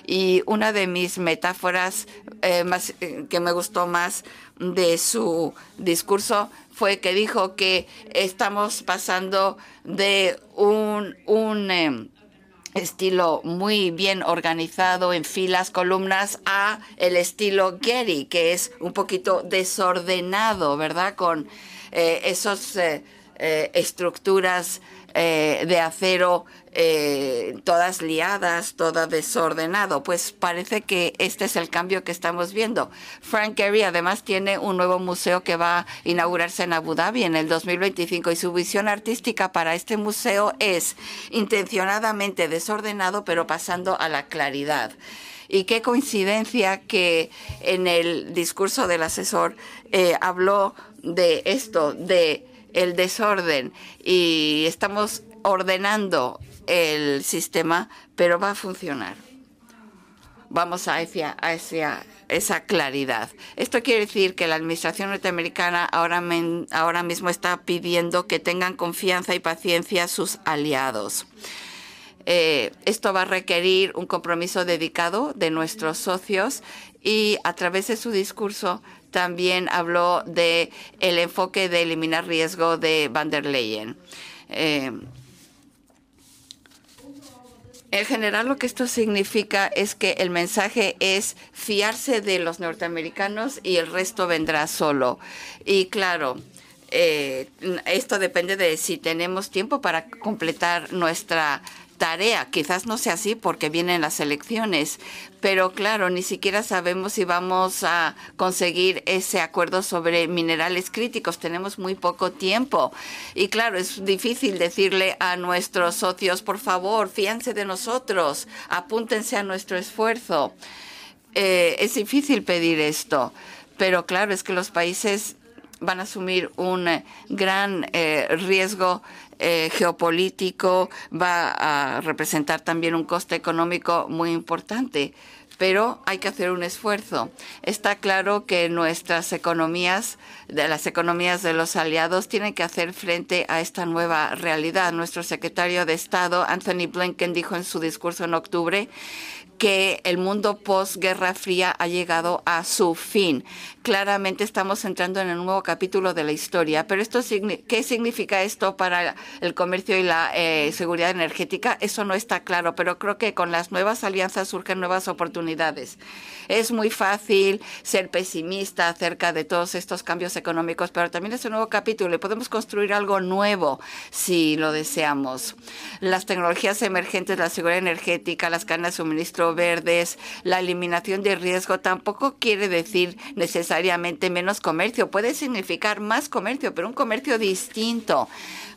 Y una de mis metáforas eh, más, eh, que me gustó más de su discurso fue que dijo que estamos pasando de un, un em, estilo muy bien organizado en filas, columnas, a el estilo Getty, que es un poquito desordenado, ¿verdad? Con eh, esas eh, eh, estructuras de acero eh, todas liadas, todo desordenado. Pues parece que este es el cambio que estamos viendo. Frank Gehry además tiene un nuevo museo que va a inaugurarse en Abu Dhabi en el 2025 y su visión artística para este museo es intencionadamente desordenado pero pasando a la claridad. Y qué coincidencia que en el discurso del asesor eh, habló de esto, de el desorden y estamos ordenando el sistema, pero va a funcionar. Vamos a hacia, esa claridad. Esto quiere decir que la administración norteamericana ahora, ahora mismo está pidiendo que tengan confianza y paciencia sus aliados. Eh, esto va a requerir un compromiso dedicado de nuestros socios y a través de su discurso también habló de el enfoque de eliminar riesgo de van der Leyen. Eh, en general lo que esto significa es que el mensaje es fiarse de los norteamericanos y el resto vendrá solo. Y claro, eh, esto depende de si tenemos tiempo para completar nuestra tarea. Quizás no sea así porque vienen las elecciones, pero claro, ni siquiera sabemos si vamos a conseguir ese acuerdo sobre minerales críticos. Tenemos muy poco tiempo. Y claro, es difícil decirle a nuestros socios, por favor, fíjense de nosotros, apúntense a nuestro esfuerzo. Eh, es difícil pedir esto, pero claro, es que los países van a asumir un gran eh, riesgo eh, geopolítico, va a representar también un coste económico muy importante. Pero hay que hacer un esfuerzo. Está claro que nuestras economías, de las economías de los aliados, tienen que hacer frente a esta nueva realidad. Nuestro secretario de Estado, Anthony Blinken, dijo en su discurso en octubre que el mundo post-Guerra Fría ha llegado a su fin. Claramente estamos entrando en un nuevo capítulo de la historia, pero esto ¿qué significa esto para el comercio y la eh, seguridad energética? Eso no está claro, pero creo que con las nuevas alianzas surgen nuevas oportunidades. Es muy fácil ser pesimista acerca de todos estos cambios económicos, pero también es un nuevo capítulo y podemos construir algo nuevo si lo deseamos. Las tecnologías emergentes, la seguridad energética, las cadenas de suministro verdes, la eliminación de riesgo tampoco quiere decir necesariamente menos comercio. Puede significar más comercio, pero un comercio distinto.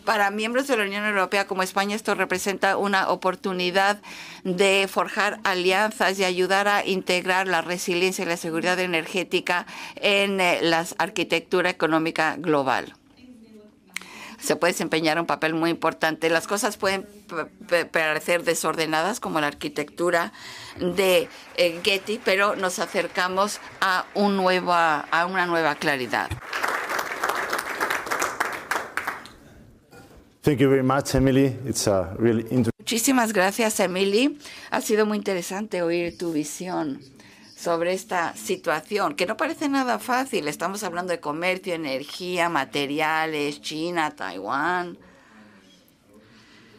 Para miembros de la Unión Europea como España esto representa una oportunidad de forjar alianzas y ayudar a integrar la resiliencia y la seguridad energética en eh, la arquitectura económica global se puede desempeñar un papel muy importante. Las cosas pueden parecer desordenadas como la arquitectura de eh, Getty, pero nos acercamos a, un nueva, a una nueva claridad. Thank you very much, Emily. It's a really Muchísimas gracias, Emily. Ha sido muy interesante oír tu visión sobre esta situación, que no parece nada fácil. Estamos hablando de comercio, energía, materiales, China, Taiwán.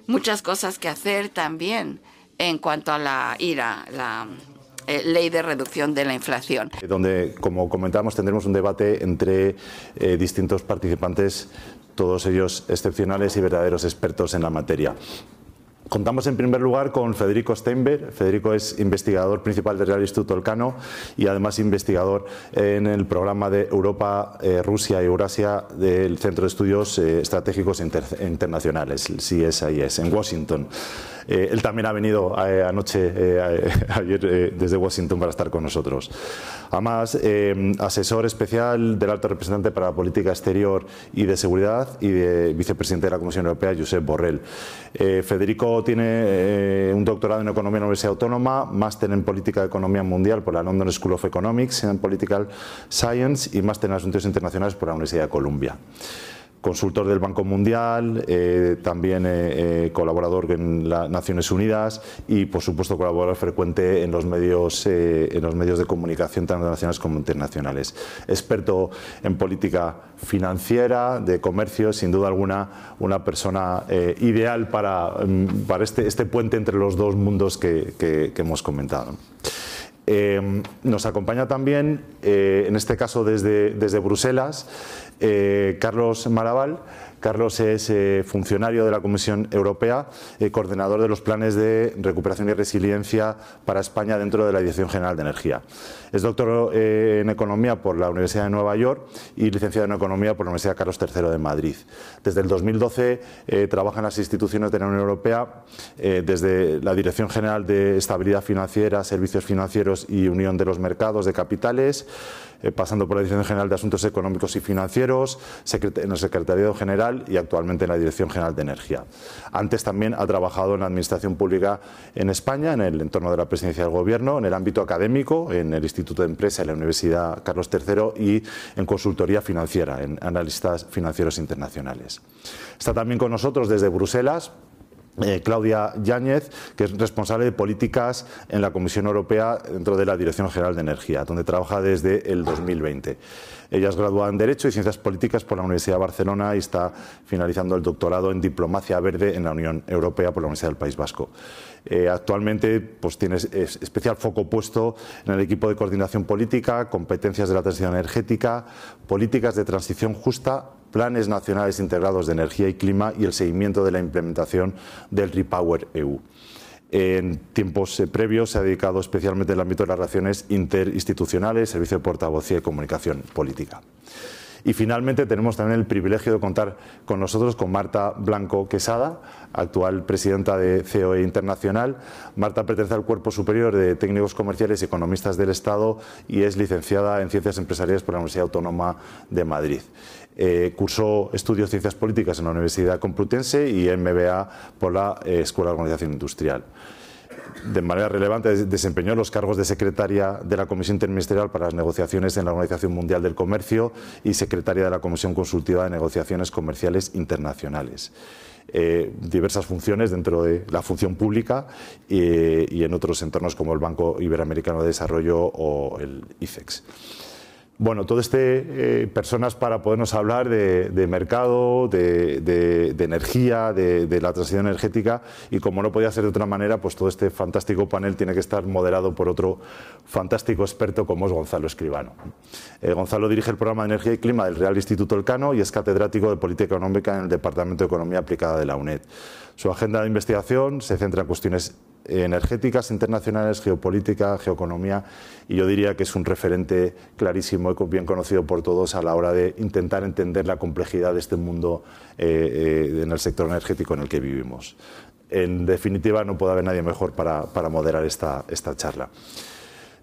Muchas cosas que hacer también en cuanto a la IRA, la eh, ley de reducción de la inflación. Donde, como comentamos, tendremos un debate entre eh, distintos participantes todos ellos excepcionales y verdaderos expertos en la materia. Contamos en primer lugar con Federico Steinberg. Federico es investigador principal del Real Instituto Elcano y además investigador en el programa de Europa, eh, Rusia y Eurasia del Centro de Estudios eh, Estratégicos Internacionales, el CSIS, en Washington. Eh, él también ha venido eh, anoche, ayer, desde Washington para estar con nosotros. Además, asesor especial del alto representante para la política exterior y de seguridad y de vicepresidente de la Comisión Europea, Josep Borrell. Federico tiene un doctorado en Economía en la Universidad Autónoma, máster en Política de Economía Mundial por la London School of Economics en Political Science y máster en Asuntos Internacionales por la Universidad de Columbia consultor del Banco Mundial, eh, también eh, eh, colaborador en las Naciones Unidas y, por supuesto, colaborador frecuente en los medios, en los medios de comunicación tanto nacionales como internacionales. Experto en política financiera, de comercio, sin duda alguna, una persona ideal para, mm, para este, este, puente entre los dos mundos que, hemos comentado. Nos acompaña también, en este caso desde, desde Bruselas, eh, Carlos Maraval. Carlos es eh, funcionario de la Comisión Europea, eh, coordinador de los planes de recuperación y resiliencia para España dentro de la Dirección General de Energía. Es doctor en Economía por la Universidad de Nueva York y licenciado en Economía por la Universidad Carlos III de Madrid. Desde el 2012 trabaja en las instituciones de la Unión Europea, desde la Dirección General de Estabilidad Financiera, Servicios Financieros y Unión de los Mercados de Capitales. Eh, pasando por la Dirección General de Asuntos Económicos y Financieros, en el Secretariado General y actualmente en la Dirección General de Energía. Antes también ha trabajado en la Administración Pública en España, en el entorno de la presidencia del Gobierno, en el ámbito académico, en el Instituto de Empresa y la Universidad Carlos III y en consultoría financiera, en analistas financieros internacionales. Está también con nosotros desde Bruselas eh, Claudia Yáñez, que es responsable de políticas en la Comisión Europea dentro de la Dirección General de Energía, donde trabaja desde el 2020. Ella es graduada en Derecho y Ciencias Políticas por la Universidad de Barcelona y está finalizando el doctorado en Diplomacia Verde en la Unión Europea por la Universidad del País Vasco. Eh, actualmente pues, tiene especial foco puesto en el equipo de coordinación política, competencias de la transición energética, políticas de transición justa planes nacionales integrados de energía y clima y el seguimiento de la implementación del Repower EU. En tiempos eh, previos se ha dedicado especialmente al ámbito de las relaciones interinstitucionales, servicio de portavocía y comunicación política. Y finalmente tenemos también el privilegio de contar con nosotros con Marta Blanco Quesada, actual presidenta de COE Internacional. Marta pertenece al Cuerpo Superior de Técnicos Comerciales y Economistas del Estado y es licenciada en Ciencias Empresariales por la Universidad Autónoma de Madrid. Eh, cursó estudios de ciencias políticas en la Universidad Complutense y MBA por la eh, Escuela de Organización Industrial. De manera relevante desempeñó los cargos de secretaria de la Comisión Interministerial para las Negociaciones en la Organización Mundial del Comercio y secretaria de la Comisión Consultiva de Negociaciones Comerciales Internacionales. Eh, diversas funciones dentro de la función pública y en otros entornos como el Banco Iberoamericano de Desarrollo o el IFEX. Bueno, todo este eh, personas para podernos hablar de, mercado, de, energía, de, la transición energética y como no podía ser de otra manera, pues todo este fantástico panel tiene que estar moderado por otro fantástico experto como es Gonzalo Escribano. Eh, Gonzalo dirige el programa de Energía y Clima del Real Instituto Elcano y es catedrático de Política Económica en el Departamento de Economía Aplicada de la UNED. Su agenda de investigación se centra en cuestiones energéticas internacionales, geopolítica, geoeconomía, y yo diría que es un referente clarísimo y bien conocido por todos a la hora de intentar entender la complejidad de este mundo eh, eh, en el sector energético en el que vivimos. En definitiva, no puede haber nadie mejor para, moderar esta charla.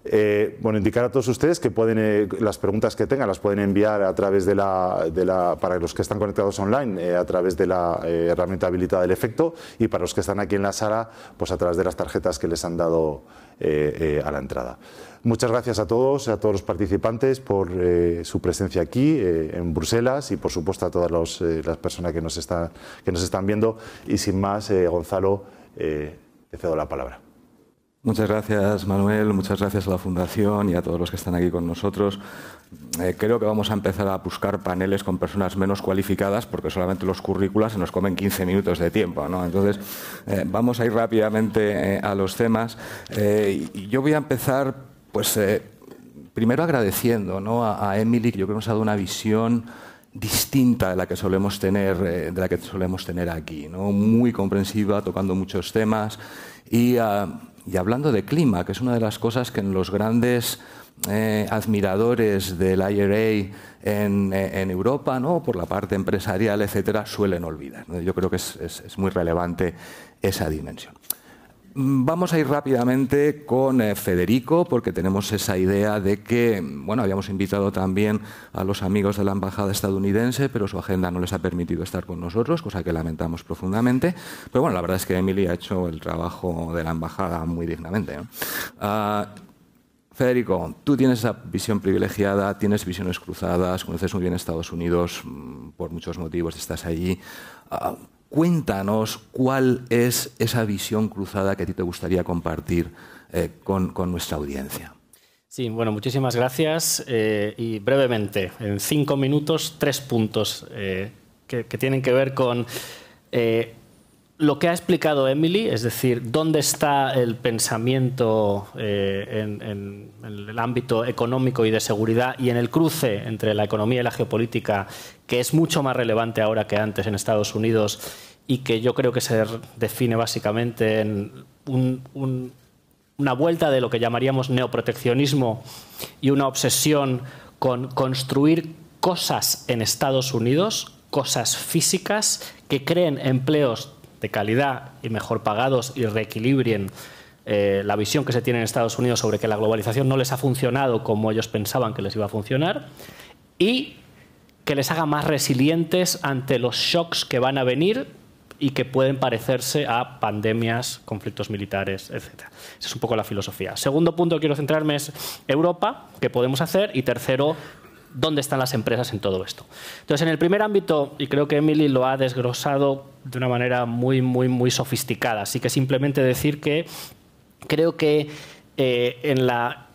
Eh, bueno, indicar a todos ustedes que pueden, eh, las preguntas que tengan las pueden enviar a través de la, para los que están conectados online, eh, a través de la herramienta habilitada del efecto y para los que están aquí en la sala, pues a través de las tarjetas que les han dado a la entrada. Muchas gracias a todos, a todos los participantes por su presencia aquí en Bruselas y por supuesto a todas las personas que nos, están, que nos están viendo. Y sin más, Gonzalo, te cedo la palabra. Muchas gracias, Manuel. Muchas gracias a la Fundación y a todos los que están aquí con nosotros. Eh, creo que vamos a empezar a buscar paneles con personas menos cualificadas porque solamente los currículas se nos comen 15 minutos de tiempo. ¿no? Entonces, eh, vamos a ir rápidamente eh, a los temas. y yo voy a empezar, pues, primero agradeciendo ¿no? a, Emily, que yo creo que nos ha dado una visión distinta de la que solemos tener, de la que solemos tener aquí, ¿no? muy comprensiva, tocando muchos temas y y hablando de clima, que es una de las cosas que en los grandes eh, admiradores del IRA en, eh, en, Europa, ¿no? por la parte empresarial, etcétera, suelen olvidar. Yo creo que es muy relevante esa dimensión. Mm, vamos a ir rápidamente con eh, Federico, porque tenemos esa idea de que, bueno, habíamos invitado también a los amigos de la embajada estadounidense, pero su agenda no les ha permitido estar con nosotros, cosa que lamentamos profundamente. Pero bueno, la verdad es que Emily ha hecho el trabajo de la embajada muy dignamente. Ah, Federico, tú tienes esa visión privilegiada, tienes visiones cruzadas, conoces muy bien Estados Unidos, mm, por muchos motivos estás allí. Ah, Cuéntanos cuál es esa visión cruzada que a ti te gustaría compartir eh, con, nuestra audiencia. Sí, bueno, muchísimas gracias. Eh, y brevemente, en cinco minutos, tres puntos eh, que, tienen que ver con lo que ha explicado Emily, es decir, dónde está el pensamiento en, el ámbito económico y de seguridad y en el cruce entre la economía y la geopolítica, que es mucho más relevante ahora que antes en Estados Unidos y que yo creo que se define básicamente en una vuelta de lo que llamaríamos neoproteccionismo y una obsesión con construir cosas en Estados Unidos, cosas físicas que creen empleos de calidad y mejor pagados y reequilibren eh, la visión que se tiene en Estados Unidos sobre que la globalización no les ha funcionado como ellos pensaban que les iba a funcionar y que les haga más resilientes ante los shocks que van a venir y que pueden parecerse a pandemias, conflictos militares, etc. Esa es un poco la filosofía. Segundo punto que quiero centrarme es Europa, qué podemos hacer, y tercero, dónde están las empresas en todo esto. Entonces, en el primer ámbito, y creo que Emily lo ha desglosado de una manera muy, muy, muy sofisticada, así que simplemente decir que creo que eh, en la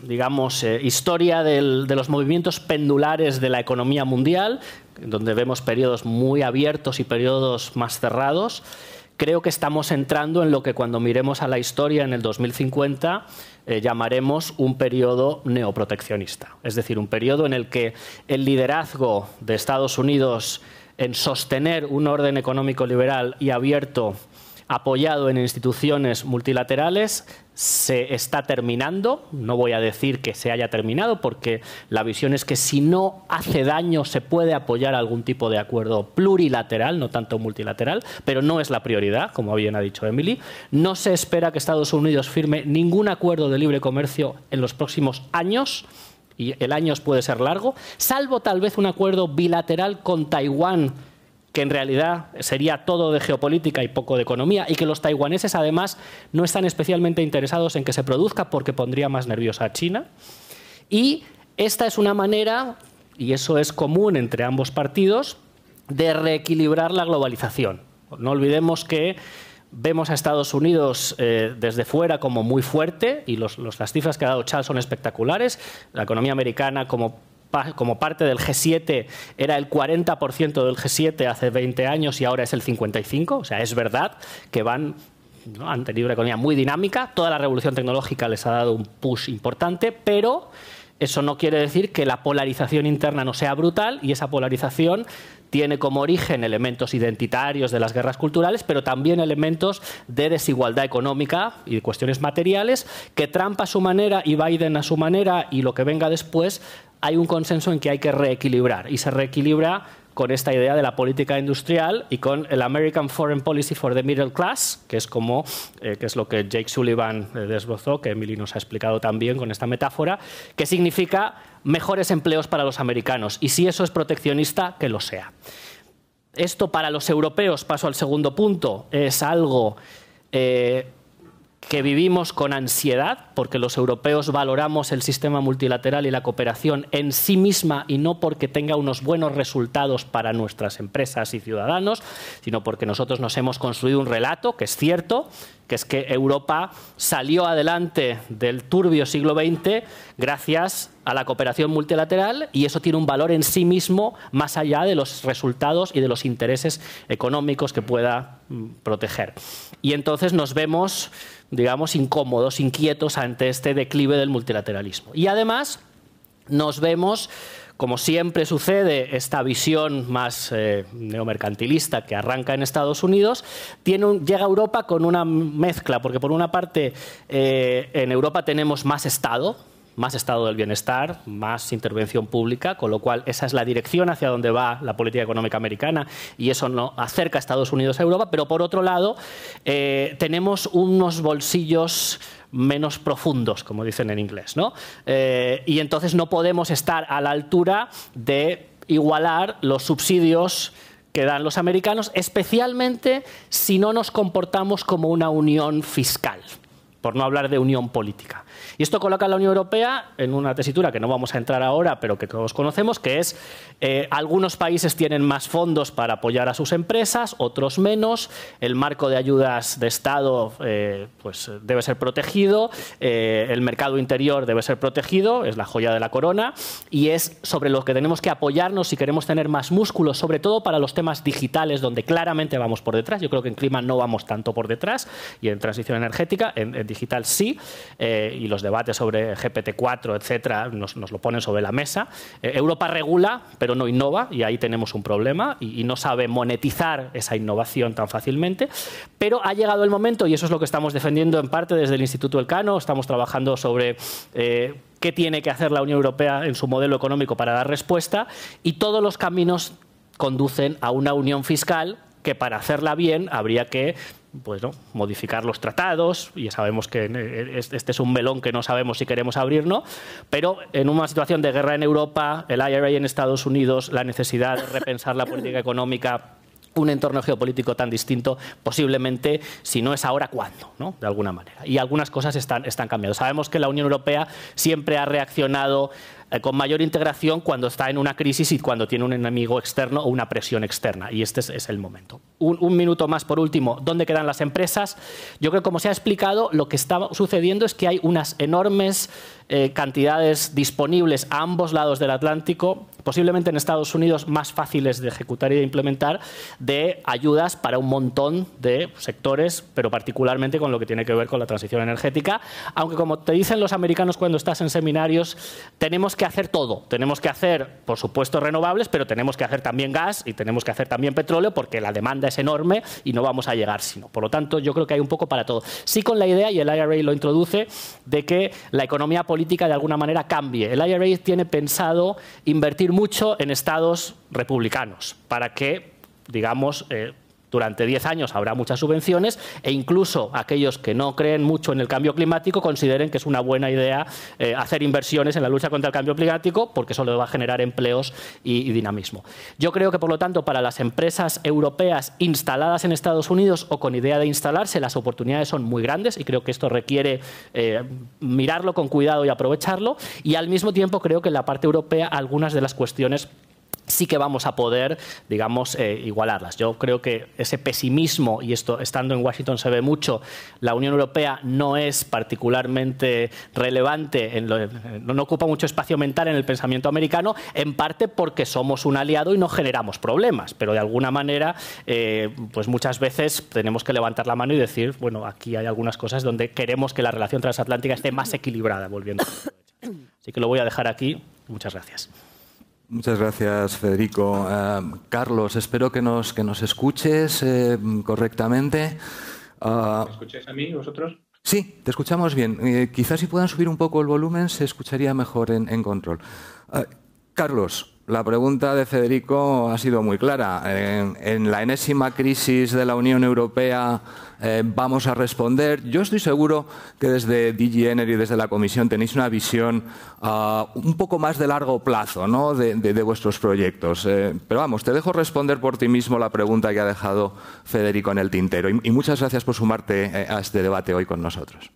digamos, eh, historia de los movimientos pendulares de la economía mundial, donde vemos periodos muy abiertos y periodos más cerrados, creo que estamos entrando en lo que cuando miremos a la historia en el 2050 eh, llamaremos un periodo neoproteccionista. Es decir, un periodo en el que el liderazgo de Estados Unidos en sostener un orden económico liberal y abierto apoyado en instituciones multilaterales se está terminando. No voy a decir que se haya terminado porque la visión es que si no hace daño se puede apoyar algún tipo de acuerdo plurilateral, no tanto multilateral, pero no es la prioridad, como bien ha dicho Emily. No se espera que Estados Unidos firme ningún acuerdo de libre comercio en los próximos años y el año puede ser largo, salvo tal vez un acuerdo bilateral con Taiwán que en realidad sería todo de geopolítica y poco de economía, y que los taiwaneses además no están especialmente interesados en que se produzca porque pondría más nerviosa a China. Y esta es una manera, y eso es común entre ambos partidos, de reequilibrar la globalización. No olvidemos que vemos a Estados Unidos eh, desde fuera como muy fuerte y las cifras que ha dado Charles son espectaculares. La economía americana como como parte del G7 era el 40% del G7 hace 20 años y ahora es el 55%. O sea, es verdad que van han tenido una economía muy dinámica, toda la revolución tecnológica les ha dado un push importante, pero eso no quiere decir que la polarización interna no sea brutal y esa polarización tiene como origen elementos identitarios de las guerras culturales, pero también elementos de desigualdad económica y de cuestiones materiales que Trump a su manera y Biden a su manera y lo que venga después hay un consenso en que hay que reequilibrar y se reequilibra con esta idea de la política industrial y con el American Foreign Policy for the Middle Class, que es como eh, que es lo que Jake Sullivan eh, desbrozó, que Emily nos ha explicado también con esta metáfora, que significa mejores empleos para los americanos. Y si eso es proteccionista, que lo sea. Esto para los europeos, paso al segundo punto, es algo eh, que vivimos con ansiedad, porque los europeos valoramos el sistema multilateral y la cooperación en sí misma y no porque tenga unos buenos resultados para nuestras empresas y ciudadanos, sino porque nosotros nos hemos construido un relato, que es cierto, que es que Europa salió adelante del turbio siglo XX gracias a la cooperación multilateral y eso tiene un valor en sí mismo más allá de los resultados y de los intereses económicos que pueda mm, proteger. Y entonces nos vemos digamos, incómodos, inquietos ante este declive del multilateralismo. Y además nos vemos como siempre sucede, esta visión más eh, neomercantilista que arranca en Estados Unidos, tiene llega a Europa con una mezcla, porque por una parte eh, en Europa tenemos más Estado, más estado del bienestar, más intervención pública, con lo cual esa es la dirección hacia donde va la política económica americana y eso no acerca a Estados Unidos a Europa, pero por otro lado eh, tenemos unos bolsillos menos profundos, como dicen en inglés, ¿no? Eh, y entonces no podemos estar a la altura de igualar los subsidios que dan los americanos, especialmente si no nos comportamos como una unión fiscal, por no hablar de unión política. Y esto coloca a la Unión Europea en una tesitura que no vamos a entrar ahora, pero que todos conocemos, que es eh, algunos países tienen más fondos para apoyar a sus empresas, otros menos. El marco de ayudas de Estado eh, pues, debe ser protegido, eh, el mercado interior debe ser protegido, es la joya de la corona, y es sobre lo que tenemos que apoyarnos si queremos tener más músculos, sobre todo para los temas digitales, donde claramente vamos por detrás. Yo creo que en clima no vamos tanto por detrás, y en transición energética, en, digital sí, y los debates sobre GPT-4, etcétera, nos, lo ponen sobre la mesa. Eh, Europa regula, pero no innova, y ahí tenemos un problema, y, no sabe monetizar esa innovación tan fácilmente. Pero ha llegado el momento, y eso es lo que estamos defendiendo en parte desde el Instituto Elcano, estamos trabajando sobre eh, qué tiene que hacer la Unión Europea en su modelo económico para dar respuesta, y todos los caminos conducen a una unión fiscal que para hacerla bien habría que pues, ¿no? modificar los tratados, y sabemos que eh, este es un melón que no sabemos si queremos abrir, ¿no? pero en una situación de guerra en Europa, el IRA en Estados Unidos, la necesidad de repensar la política económica un entorno geopolítico tan distinto, posiblemente, si no es ahora, ¿cuándo? ¿no? De alguna manera. Y algunas cosas están, están cambiando. Sabemos que la Unión Europea siempre ha reaccionado con mayor integración cuando está en una crisis y cuando tiene un enemigo externo o una presión externa. Y este es, el momento. Un, minuto más por último. ¿Dónde quedan las empresas? Yo creo que, como se ha explicado, lo que está sucediendo es que hay unas enormes eh, cantidades disponibles a ambos lados del Atlántico, posiblemente en Estados Unidos más fáciles de ejecutar y de implementar, de ayudas para un montón de sectores, pero particularmente con lo que tiene que ver con la transición energética. Aunque, como te dicen los americanos cuando estás en seminarios, tenemos que hacer todo. Tenemos que hacer, por supuesto, renovables, pero tenemos que hacer también gas y tenemos que hacer también petróleo porque la demanda es enorme y no vamos a llegar sino. Por lo tanto, yo creo que hay un poco para todo. Sí con la idea, y el IRA lo introduce, de que la economía política de alguna manera cambie. El IRA tiene pensado invertir mucho en estados republicanos para que, digamos, eh, durante 10 años habrá muchas subvenciones e incluso aquellos que no creen mucho en el cambio climático consideren que es una buena idea eh, hacer inversiones en la lucha contra el cambio climático porque eso le va a generar empleos y, dinamismo. Yo creo que, por lo tanto, para las empresas europeas instaladas en Estados Unidos o con idea de instalarse, las oportunidades son muy grandes y creo que esto requiere eh, mirarlo con cuidado y aprovecharlo. Y al mismo tiempo creo que en la parte europea algunas de las cuestiones sí que vamos a poder, digamos, eh, igualarlas. Yo creo que ese pesimismo, y esto estando en Washington se ve mucho, la Unión Europea no es particularmente relevante, no ocupa mucho espacio mental en el pensamiento americano, en parte porque somos un aliado y no generamos problemas, pero de alguna manera, eh, pues muchas veces tenemos que levantar la mano y decir, bueno, aquí hay algunas cosas donde queremos que la relación transatlántica esté más equilibrada, volviendo. Así que lo voy a dejar aquí. Muchas gracias. Muchas gracias, Federico. Eh, Carlos, espero que nos, que nos escuches eh, correctamente. Uh, ¿Me escucháis a mí, vosotros? Sí, te escuchamos bien. Eh, quizás si puedan subir un poco el volumen se escucharía mejor en, en control. Carlos, la pregunta de Federico ha sido muy clara. En, la enésima crisis de la Unión Europea eh, vamos a responder. Yo estoy seguro que desde DG Energy y desde la Comisión tenéis una visión ah, un poco más de largo plazo ¿no? de, vuestros proyectos. Eh, pero vamos, te dejo responder por ti mismo la pregunta que ha dejado Federico en el tintero. Y, muchas gracias por sumarte eh, a este debate hoy con nosotros.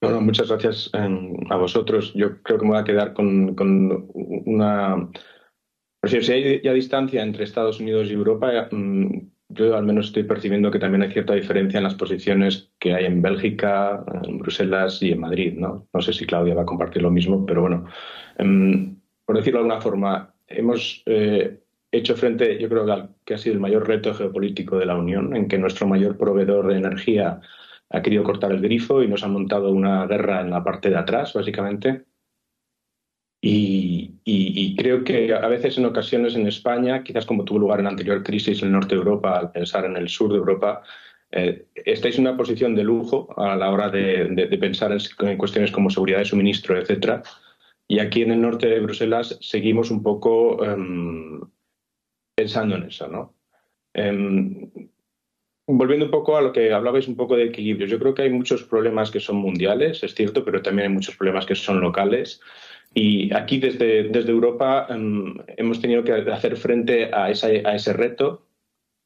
Bueno, muchas gracias a vosotros. Yo creo que me voy a quedar con una si hay ya distancia entre Estados Unidos y Europa, mm, yo al menos estoy percibiendo que también hay cierta diferencia en las posiciones que hay en Bélgica, en Bruselas y en Madrid. No, no sé si Claudia va a compartir lo mismo, pero bueno, em, por decirlo de alguna forma, hemos eh, hecho frente, yo creo que ha sido el mayor reto geopolítico de la Unión, en que nuestro mayor proveedor de energía ha querido cortar el grifo y nos ha montado una guerra en la parte de atrás, básicamente. Y, creo que a veces en ocasiones en España, quizás como tuvo lugar en la anterior crisis en el norte de Europa, al pensar en el sur de Europa, eh, estáis en una posición de lujo a la hora de, pensar en, cuestiones como seguridad de suministro, etcétera. Y aquí en el norte de Bruselas seguimos un poco em, pensando en eso, ¿no? Em, volviendo un poco a lo que hablabais un poco de equilibrio, yo creo que hay muchos problemas que son mundiales, es cierto, pero también hay muchos problemas que son locales. Y aquí desde, desde Europa em, hemos tenido que hacer frente a, a ese reto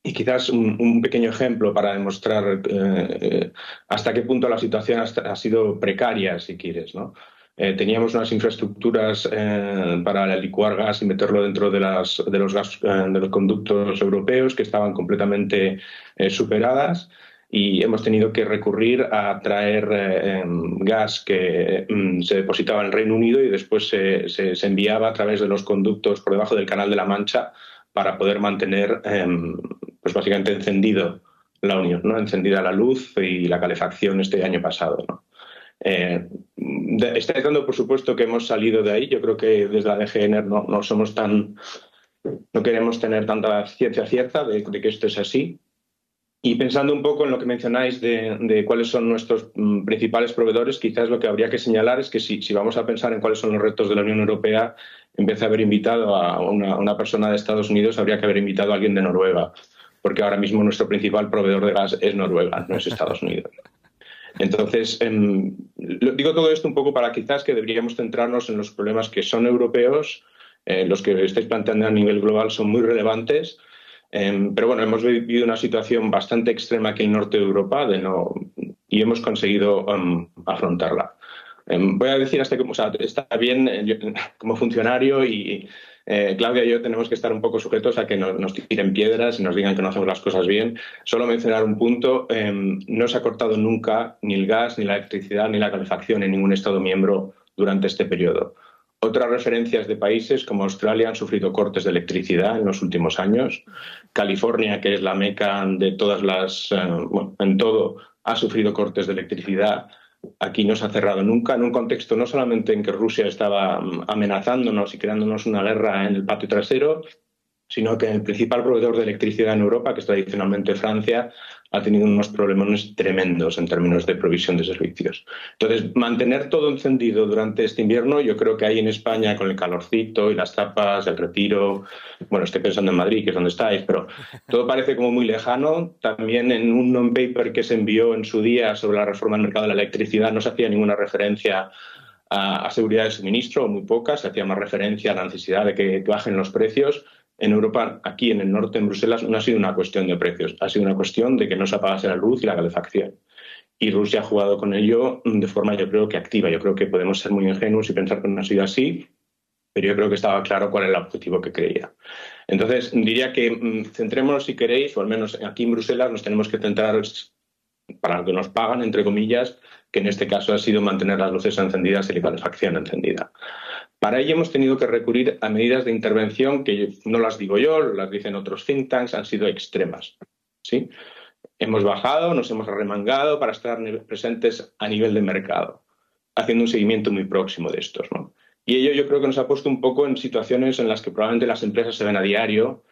y quizás un, pequeño ejemplo para demostrar eh, hasta qué punto la situación ha, sido precaria, si quieres. ¿no? Eh, teníamos unas infraestructuras eh, para licuar gas y meterlo dentro de, las, de, los, gas, de los conductos europeos que estaban completamente superadas y hemos tenido que recurrir a traer eh, em, gas que mm, se depositaba en el Reino Unido y después se, se, enviaba a través de los conductos por debajo del Canal de la Mancha para poder mantener, em, pues básicamente encendido la Unión, ¿no? encendida la luz y la calefacción este año pasado. ¿no? Eh, está dando, por supuesto, que hemos salido de ahí. Yo creo que desde la DGNR no, no somos tan, no queremos tener tanta ciencia cierta de que esto es así, y pensando un poco en lo que mencionáis de, cuáles son nuestros mm, principales proveedores, quizás lo que habría que señalar es que si, vamos a pensar en cuáles son los retos de la Unión Europea, en vez de haber invitado a una, persona de Estados Unidos, habría que haber invitado a alguien de Noruega, porque ahora mismo nuestro principal proveedor de gas es Noruega, no es Estados Unidos. Entonces, em, digo todo esto un poco para quizás que deberíamos centrarnos en los problemas que son europeos, eh, los que estáis planteando a nivel global son muy relevantes, Em, pero bueno, hemos vivido una situación bastante extrema aquí en el norte de Europa no, y hemos conseguido em, afrontarla. Em, voy a decir hasta que está bien eh, como funcionario y eh, Claudia y yo tenemos que estar un poco sujetos a que nos, tiren piedras y nos digan que no hacemos las cosas bien. Solo mencionar un punto, no se ha cortado nunca ni el gas, ni la electricidad, ni la calefacción en ningún Estado miembro durante este periodo. Otras referencias de países como Australia han sufrido cortes de electricidad en los últimos años. California, que es la meca de todas las, eh, en todo, ha sufrido cortes de electricidad. Aquí no se ha cerrado nunca, en un contexto no solamente en que Rusia estaba mm, amenazándonos y creándonos una guerra en el patio trasero, sino que el principal proveedor de electricidad en Europa, que es tradicionalmente Francia, ha tenido unos problemas tremendos en términos de provisión de servicios. Entonces, mantener todo encendido durante este invierno, yo creo que ahí en España, con el calorcito y las tapas, el retiro, bueno, estoy pensando en Madrid, que es donde estáis, pero todo parece como muy lejano. También en un non-paper que se envió en su día sobre la reforma del mercado de la electricidad no se hacía ninguna referencia a, seguridad de suministro, o muy poca, se hacía más referencia a la necesidad de que bajen los precios en Europa, aquí en el norte, en Bruselas, no ha sido una cuestión de precios, ha sido una cuestión de que no se apagase la luz y la calefacción. Y Rusia ha jugado con ello de forma, yo creo que activa. Yo creo que podemos ser muy ingenuos y pensar que no ha sido así, pero yo creo que estaba claro cuál era el objetivo que creía. Entonces, diría que mm, centrémonos, si queréis, o al menos aquí en Bruselas, nos tenemos que centrar para lo que nos pagan, entre comillas, que en este caso ha sido mantener las luces encendidas y la calefacción encendida. Para ello hemos tenido que recurrir a medidas de intervención que no las digo yo, las dicen otros think tanks, han sido extremas. ¿sí? Hemos bajado, nos hemos arremangado para estar presentes a nivel de mercado, haciendo un seguimiento muy próximo de estos. ¿no? Y ello yo creo que nos ha puesto un poco en situaciones en las que probablemente las empresas se ven a diario,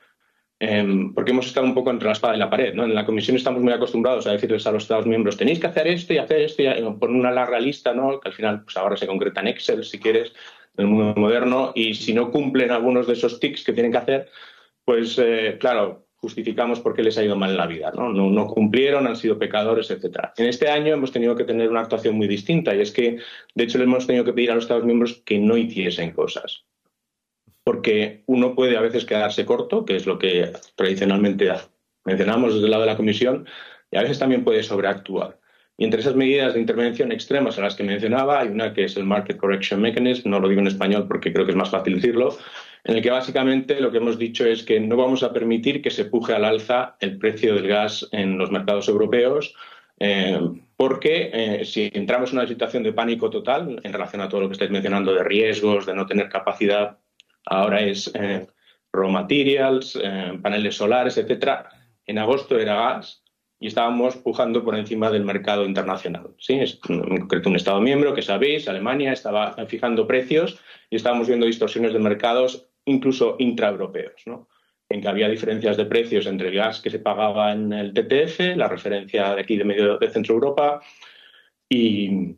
em, porque hemos estado un poco entre la espada y la pared. ¿no? En la comisión estamos muy acostumbrados a decirles a los Estados miembros, tenéis que hacer esto y hacer esto, y poner una larga lista, ¿no? que al final pues ahora se concreta en Excel, si quieres, el mundo moderno, y si no cumplen algunos de esos tics que tienen que hacer, pues eh, claro, justificamos por qué les ha ido mal en la vida. ¿no? No, cumplieron, han sido pecadores, etc. En este año hemos tenido que tener una actuación muy distinta y es que, de hecho, le hemos tenido que pedir a los Estados miembros que no hiciesen cosas. Porque uno puede a veces quedarse corto, que es lo que tradicionalmente mencionamos desde el lado de la Comisión, y a veces también puede sobreactuar. Y entre esas medidas de intervención extremas a las que mencionaba, hay una que es el Market Correction Mechanism, no lo digo en español porque creo que es más fácil decirlo, en el que básicamente lo que hemos dicho es que no vamos a permitir que se puje al alza el precio del gas en los mercados europeos, eh, porque eh, si entramos en una situación de pánico total en relación a todo lo que estáis mencionando de riesgos, de no tener capacidad, ahora es eh, raw materials, paneles solares, etcétera. En agosto era gas y estábamos pujando por encima del mercado internacional. ¿sí? Es en concreto un Estado miembro que sabéis, Alemania, estaba fijando precios y estábamos viendo distorsiones de mercados incluso intraeuropeos, ¿no? en que había diferencias de precios entre el gas que se pagaba en el TTF, la referencia de aquí de medio de Centro Europa, y,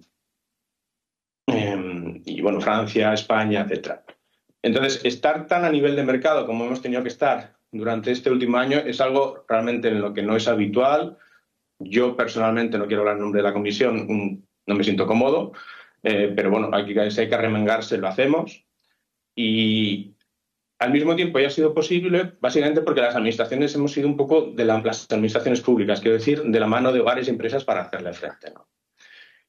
em, y bueno, Francia, España, etc. Entonces, estar tan a nivel de mercado como hemos tenido que estar durante este último año es algo realmente en lo que no es habitual. Yo personalmente, no quiero hablar en nombre de la comisión, no me siento cómodo, eh, pero bueno, aquí, si hay que remengarse, lo hacemos. Y, al mismo tiempo ya ha sido posible básicamente porque las administraciones hemos sido un poco de las administraciones públicas, quiero decir, de la mano de hogares y empresas para hacerle frente.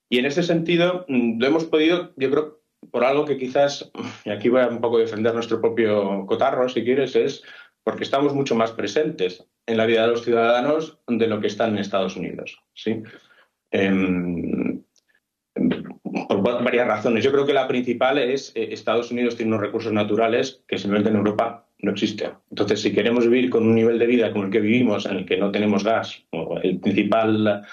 Y en ese sentido mm, lo hemos podido, yo creo, por algo que quizás, y aquí voy a un poco defender nuestro propio cotarro, si quieres, es porque estamos mucho más presentes en la vida de los ciudadanos de lo que están en Estados Unidos. ¿sí? Em, por varias razones. Yo creo que la principal es eh, Estados Unidos tiene unos recursos naturales que simplemente en Europa no existen. Entonces, si queremos vivir con un nivel de vida como el que vivimos, en el que no tenemos gas, el principal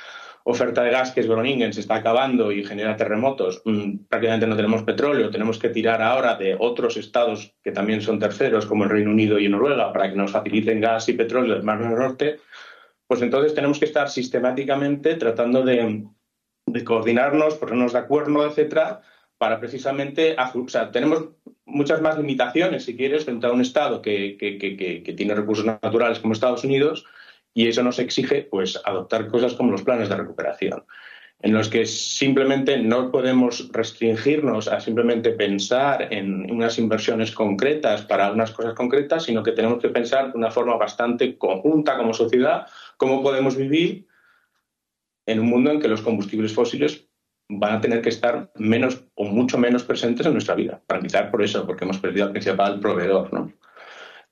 oferta de gas que es Groningen se está acabando y genera terremotos, mm, prácticamente no tenemos petróleo, tenemos que tirar ahora de otros estados que también son terceros, como el Reino Unido y Noruega, para que nos faciliten gas y petróleo del Mar Norte, pues entonces tenemos que estar sistemáticamente tratando de coordinarnos, ponernos de acuerdo, etcétera, para precisamente, o tenemos muchas más limitaciones, si quieres, frente a un Estado que, que, tiene recursos naturales como Estados Unidos y eso nos exige pues, adoptar cosas como los planes de recuperación, en los que simplemente no podemos restringirnos a simplemente pensar en unas inversiones concretas para unas cosas concretas, sino que tenemos que pensar de una forma bastante conjunta como sociedad cómo podemos vivir en un mundo en que los combustibles fósiles van a tener que estar menos o mucho menos presentes en nuestra vida, para empezar por eso, porque hemos perdido al principal proveedor. ¿no?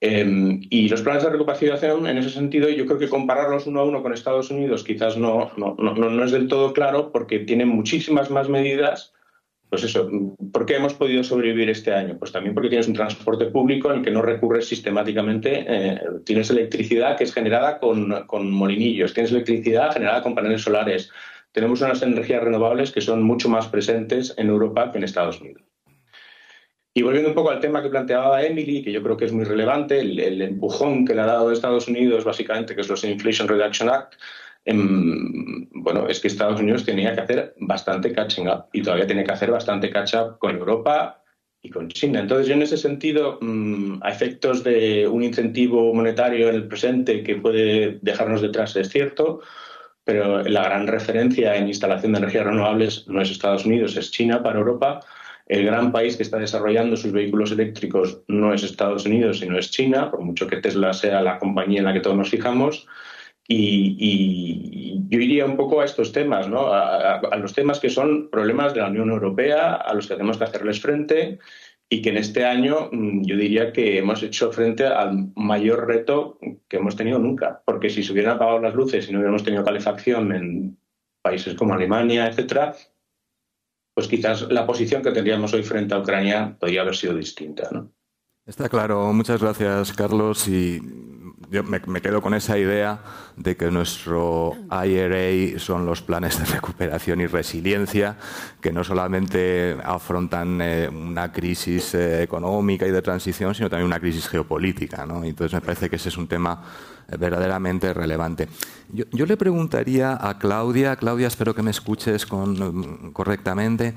Em, y los planes de recuperación, en ese sentido, yo creo que compararlos uno a uno con Estados Unidos quizás no, no, no, no es del todo claro, porque tienen muchísimas más medidas pues eso, ¿por qué hemos podido sobrevivir este año? Pues también porque tienes un transporte público en el que no recurres sistemáticamente, eh, tienes electricidad que es generada con, con, molinillos, tienes electricidad generada con paneles solares, tenemos unas energías renovables que son mucho más presentes en Europa que en Estados Unidos. Y volviendo un poco al tema que planteaba Emily, que yo creo que es muy relevante, el, empujón que le ha dado Estados Unidos, básicamente, que es los Inflation Reduction Act, Em, bueno, es que Estados Unidos tenía que hacer bastante catching up y todavía tiene que hacer bastante catch up con Europa y con China. Entonces, yo en ese sentido, mm, a efectos de un incentivo monetario en el presente que puede dejarnos detrás, es cierto, pero la gran referencia en instalación de energías renovables no es Estados Unidos, es China para Europa. El gran país que está desarrollando sus vehículos eléctricos no es Estados Unidos, sino es China, por mucho que Tesla sea la compañía en la que todos nos fijamos. Y, yo iría un poco a estos temas, A, los temas que son problemas de la Unión Europea, a los que tenemos que hacerles frente y que en este año mm, yo diría que hemos hecho frente al mayor reto que hemos tenido nunca, porque si se hubieran apagado las luces y no hubiéramos tenido calefacción en países como Alemania, etcétera, pues quizás la posición que tendríamos hoy frente a Ucrania podría haber sido distinta. ¿no? Está claro. Muchas gracias, Carlos. Y yo me, quedo con esa idea de que nuestro IRA son los planes de recuperación y resiliencia, que no solamente afrontan eh, una crisis eh, económica y de transición, sino también una crisis geopolítica. ¿no? Entonces me parece que ese es un tema eh, verdaderamente relevante. Yo, le preguntaría a Claudia, Claudia, espero que me escuches con, correctamente.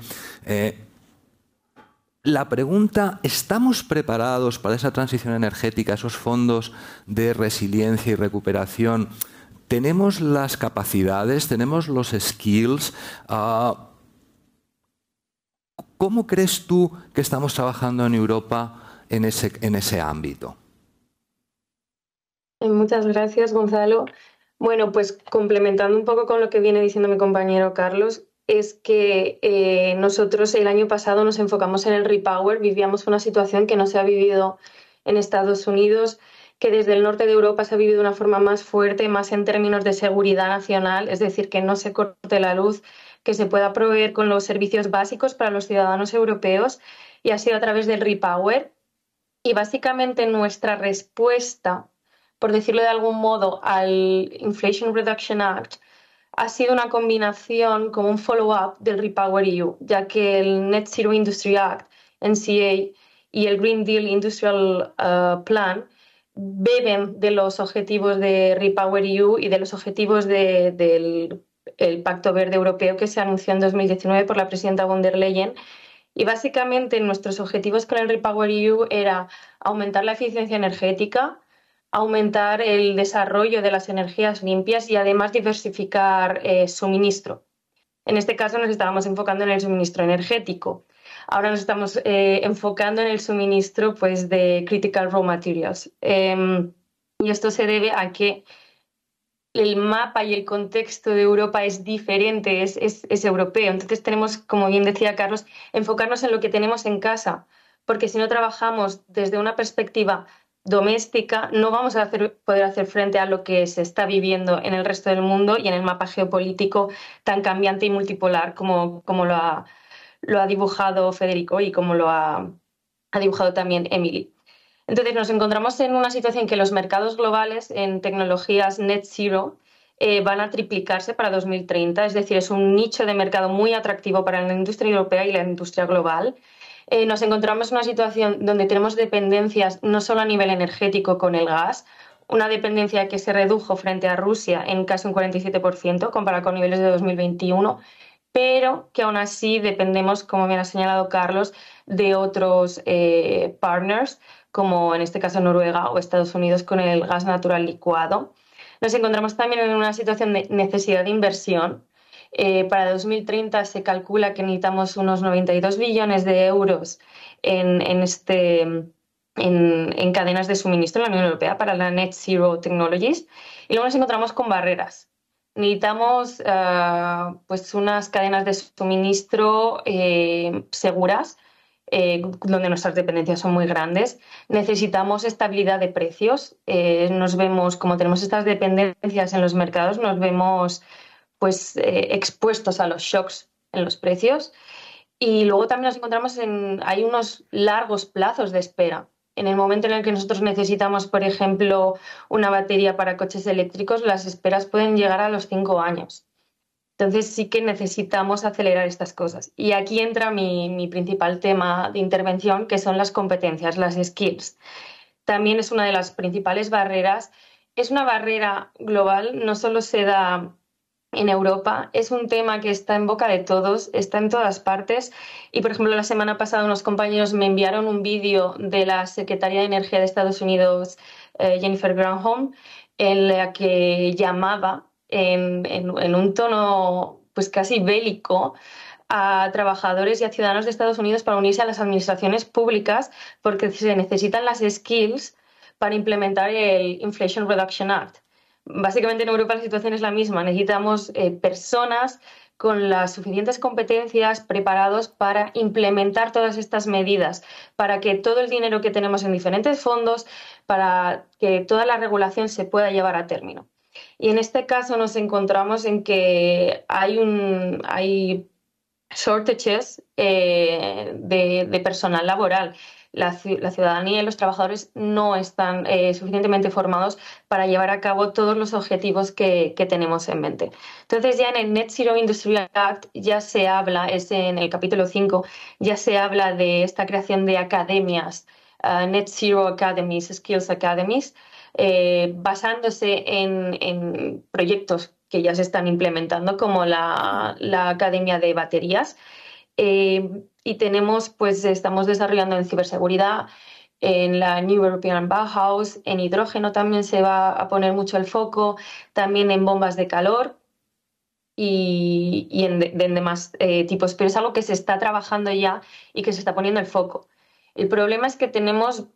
La pregunta, ¿estamos preparados para esa transición energética, esos fondos de resiliencia y recuperación? ¿Tenemos las capacidades, tenemos los skills? Ah, ¿Cómo crees tú que estamos trabajando en Europa en ese, en ese ámbito? Eh, muchas gracias, Gonzalo. Bueno, pues complementando un poco con lo que viene diciendo mi compañero Carlos, es que eh, nosotros el año pasado nos enfocamos en el repower, vivíamos una situación que no se ha vivido en Estados Unidos, que desde el norte de Europa se ha vivido de una forma más fuerte, más en términos de seguridad nacional, es decir, que no se corte la luz, que se pueda proveer con los servicios básicos para los ciudadanos europeos y ha sido a través del repower. Y básicamente nuestra respuesta, por decirlo de algún modo, al Inflation Reduction Act ha sido una combinación como un follow-up del Repower EU, ya que el Net Zero Industry Act, NCA, y el Green Deal Industrial uh, Plan beben de los objetivos de Repower EU y de los objetivos del Pacto Verde Europeo que se anunció en 2019 por la presidenta von der Leyen. Y básicamente nuestros objetivos con el Repower EU era aumentar la eficiencia energética, aumentar el desarrollo de las energías limpias y además diversificar eh, suministro. En este caso nos estábamos enfocando en el suministro energético. Ahora nos estamos eh, enfocando en el suministro pues, de critical raw materials. Em, y esto se debe a que el mapa y el contexto de Europa es diferente, es, es, europeo. Entonces tenemos, como bien decía Carlos, enfocarnos en lo que tenemos en casa, porque si no trabajamos desde una perspectiva doméstica, no vamos a poder hacer frente a lo que se está viviendo en el resto del mundo y en el mapa geopolítico tan cambiante y multipolar como, lo, ha, dibujado Federico y como lo ha, ha dibujado también Emily. Entonces nos encontramos en una situación en que los mercados globales en tecnologías net zero eh, van a triplicarse para 2030, es decir, es un nicho de mercado muy atractivo para la industria europea y la industria global eh, nos encontramos en una situación donde tenemos dependencias no solo a nivel energético con el gas, una dependencia que se redujo frente a Rusia en casi un 47% comparado con niveles de 2021, pero que aún así dependemos, como bien ha señalado Carlos, de otros eh, partners, como en este caso Noruega o Estados Unidos con el gas natural licuado. Nos encontramos también en una situación de necesidad de inversión eh, para 2030 se calcula que necesitamos unos 92 billones de euros en, este, en, cadenas de suministro en la Unión Europea para la Net Zero Technologies. Y luego nos encontramos con barreras. Necesitamos eh, pues unas cadenas de suministro eh, seguras, donde nuestras dependencias son muy grandes. Necesitamos estabilidad de precios. nos vemos, como tenemos estas dependencias en los mercados, nos vemos pues eh, expuestos a los shocks en los precios. Y luego también nos encontramos en, hay unos largos plazos de espera. En el momento en el que nosotros necesitamos, por ejemplo, una batería para coches eléctricos, las esperas pueden llegar a los cinco años. Entonces sí que necesitamos acelerar estas cosas. Y aquí entra mi, mi principal tema de intervención, que son las competencias, las skills. También es una de las principales barreras. Es una barrera global, no solo se da en Europa. Es un tema que está en boca de todos, está en todas partes. Y, por ejemplo, la semana pasada unos compañeros me enviaron un vídeo de la Secretaria de Energía de Estados Unidos, eh, Jennifer Granholm, en la que llamaba en, en, un tono pues casi bélico a trabajadores y a ciudadanos de Estados Unidos para unirse a las administraciones públicas porque se necesitan las skills para implementar el Inflation Reduction Act básicamente en Europa la situación es la misma. Necesitamos eh, personas con las suficientes competencias preparados para implementar todas estas medidas, para que todo el dinero que tenemos en diferentes fondos, para que toda la regulación se pueda llevar a término. Y en este caso nos encontramos en que hay, un, hay shortages eh, de, personal laboral. La, ciudadanía y los trabajadores no están eh, suficientemente formados para llevar a cabo todos los objetivos que, tenemos en mente. Entonces ya en el Net Zero Industry Act ya se habla, es en el capítulo 5, ya se habla de esta creación de academias, uh, Net Zero Academies, Skills Academies, eh, basándose en, proyectos que ya se están implementando, como la, Academia de Baterías. Eh, y tenemos, pues estamos desarrollando en ciberseguridad, en la New European Bauhaus, en hidrógeno también se va a poner mucho el foco, también en bombas de calor y, en, demás eh, tipos, pero es algo que se está trabajando ya y que se está poniendo el foco. El problema es que tenemos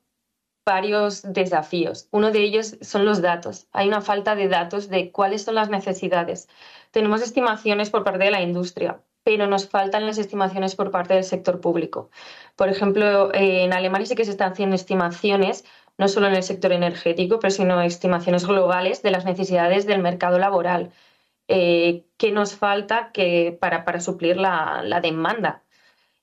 varios desafíos. Uno de ellos son los datos. Hay una falta de datos de cuáles son las necesidades. Tenemos estimaciones por parte de la industria, pero nos faltan las estimaciones por parte del sector público. Por ejemplo, en Alemania sí que se están haciendo estimaciones, no solo en el sector energético, pero sino estimaciones globales de las necesidades del mercado laboral. Eh, ¿Qué nos falta que, para, suplir la, demanda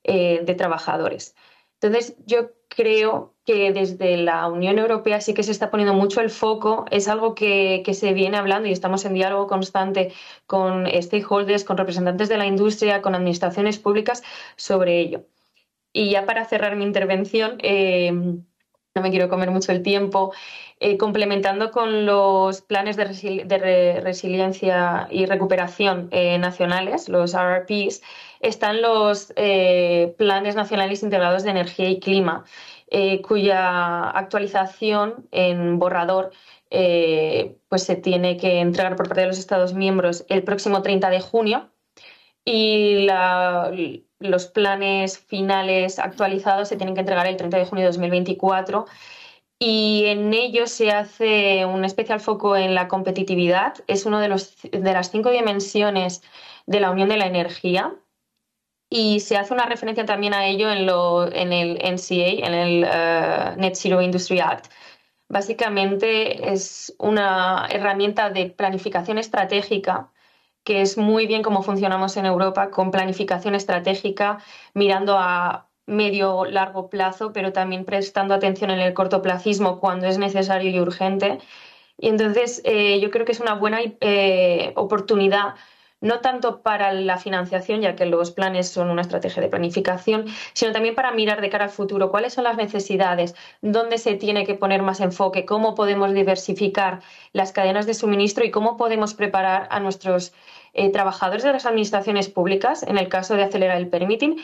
eh, de trabajadores? Entonces, yo creo que desde la Unión Europea sí que se está poniendo mucho el foco, es algo que, se viene hablando y estamos en diálogo constante con stakeholders, con representantes de la industria, con administraciones públicas sobre ello. Y ya para cerrar mi intervención, eh, no me quiero comer mucho el tiempo, eh, complementando con los planes de, resiliencia y recuperación eh, nacionales, los RRPs, están los planes nacionales integrados de energía y clima eh, cuya actualización en borrador eh, pues se tiene que entregar por parte de los Estados miembros el próximo 30 de junio. Y los planes finales actualizados se tienen que entregar el 30 de junio de 2024 y en ellos se hace un especial foco en la competitividad. Es una de, de las cinco dimensiones de la Unión de la Energía y se hace una referencia también a ello en, lo, en el NCA, en el eh, Net Zero Industry Act. Básicamente es una herramienta de planificación estratégica que es muy bien como funcionamos en Europa con planificación estratégica mirando a medio largo plazo, pero también prestando atención en el cortoplacismo cuando es necesario y urgente. Y entonces eh, yo creo que es una buena eh, oportunidad no tanto para la financiación, ya que los planes son una estrategia de planificación, sino también para mirar de cara al futuro cuáles son las necesidades, dónde se tiene que poner más enfoque, cómo podemos diversificar las cadenas de suministro y cómo podemos preparar a nuestros eh, trabajadores de las administraciones públicas, en el caso de acelerar el permitting,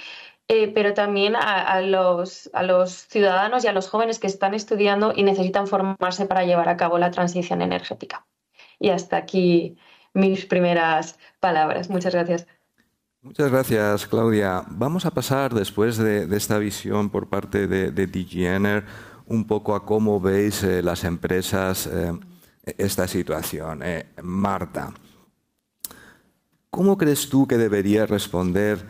eh, pero también a, los, a los ciudadanos y a los jóvenes que están estudiando y necesitan formarse para llevar a cabo la transición energética. Y hasta aquí mis primeras palabras. Muchas gracias. Muchas gracias, Claudia. Vamos a pasar, después de, esta visión por parte de, de un poco a cómo veis eh, las empresas eh, esta situación. Eh, Marta, ¿cómo crees tú que debería responder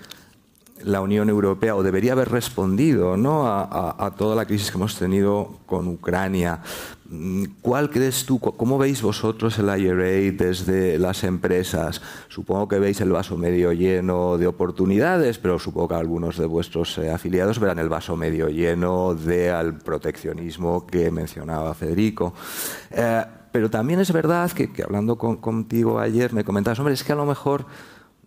la Unión Europea, o debería haber respondido ¿no? a, toda la crisis que hemos tenido con Ucrania? ¿Cuál crees tú, cómo veis vosotros el IRA desde las empresas? Supongo que veis el vaso medio lleno de oportunidades, pero supongo que algunos de vuestros eh, afiliados verán el vaso medio lleno de al proteccionismo que mencionaba Federico. Eh, pero también es verdad que, hablando contigo ayer me comentabas, hombre, es que a lo mejor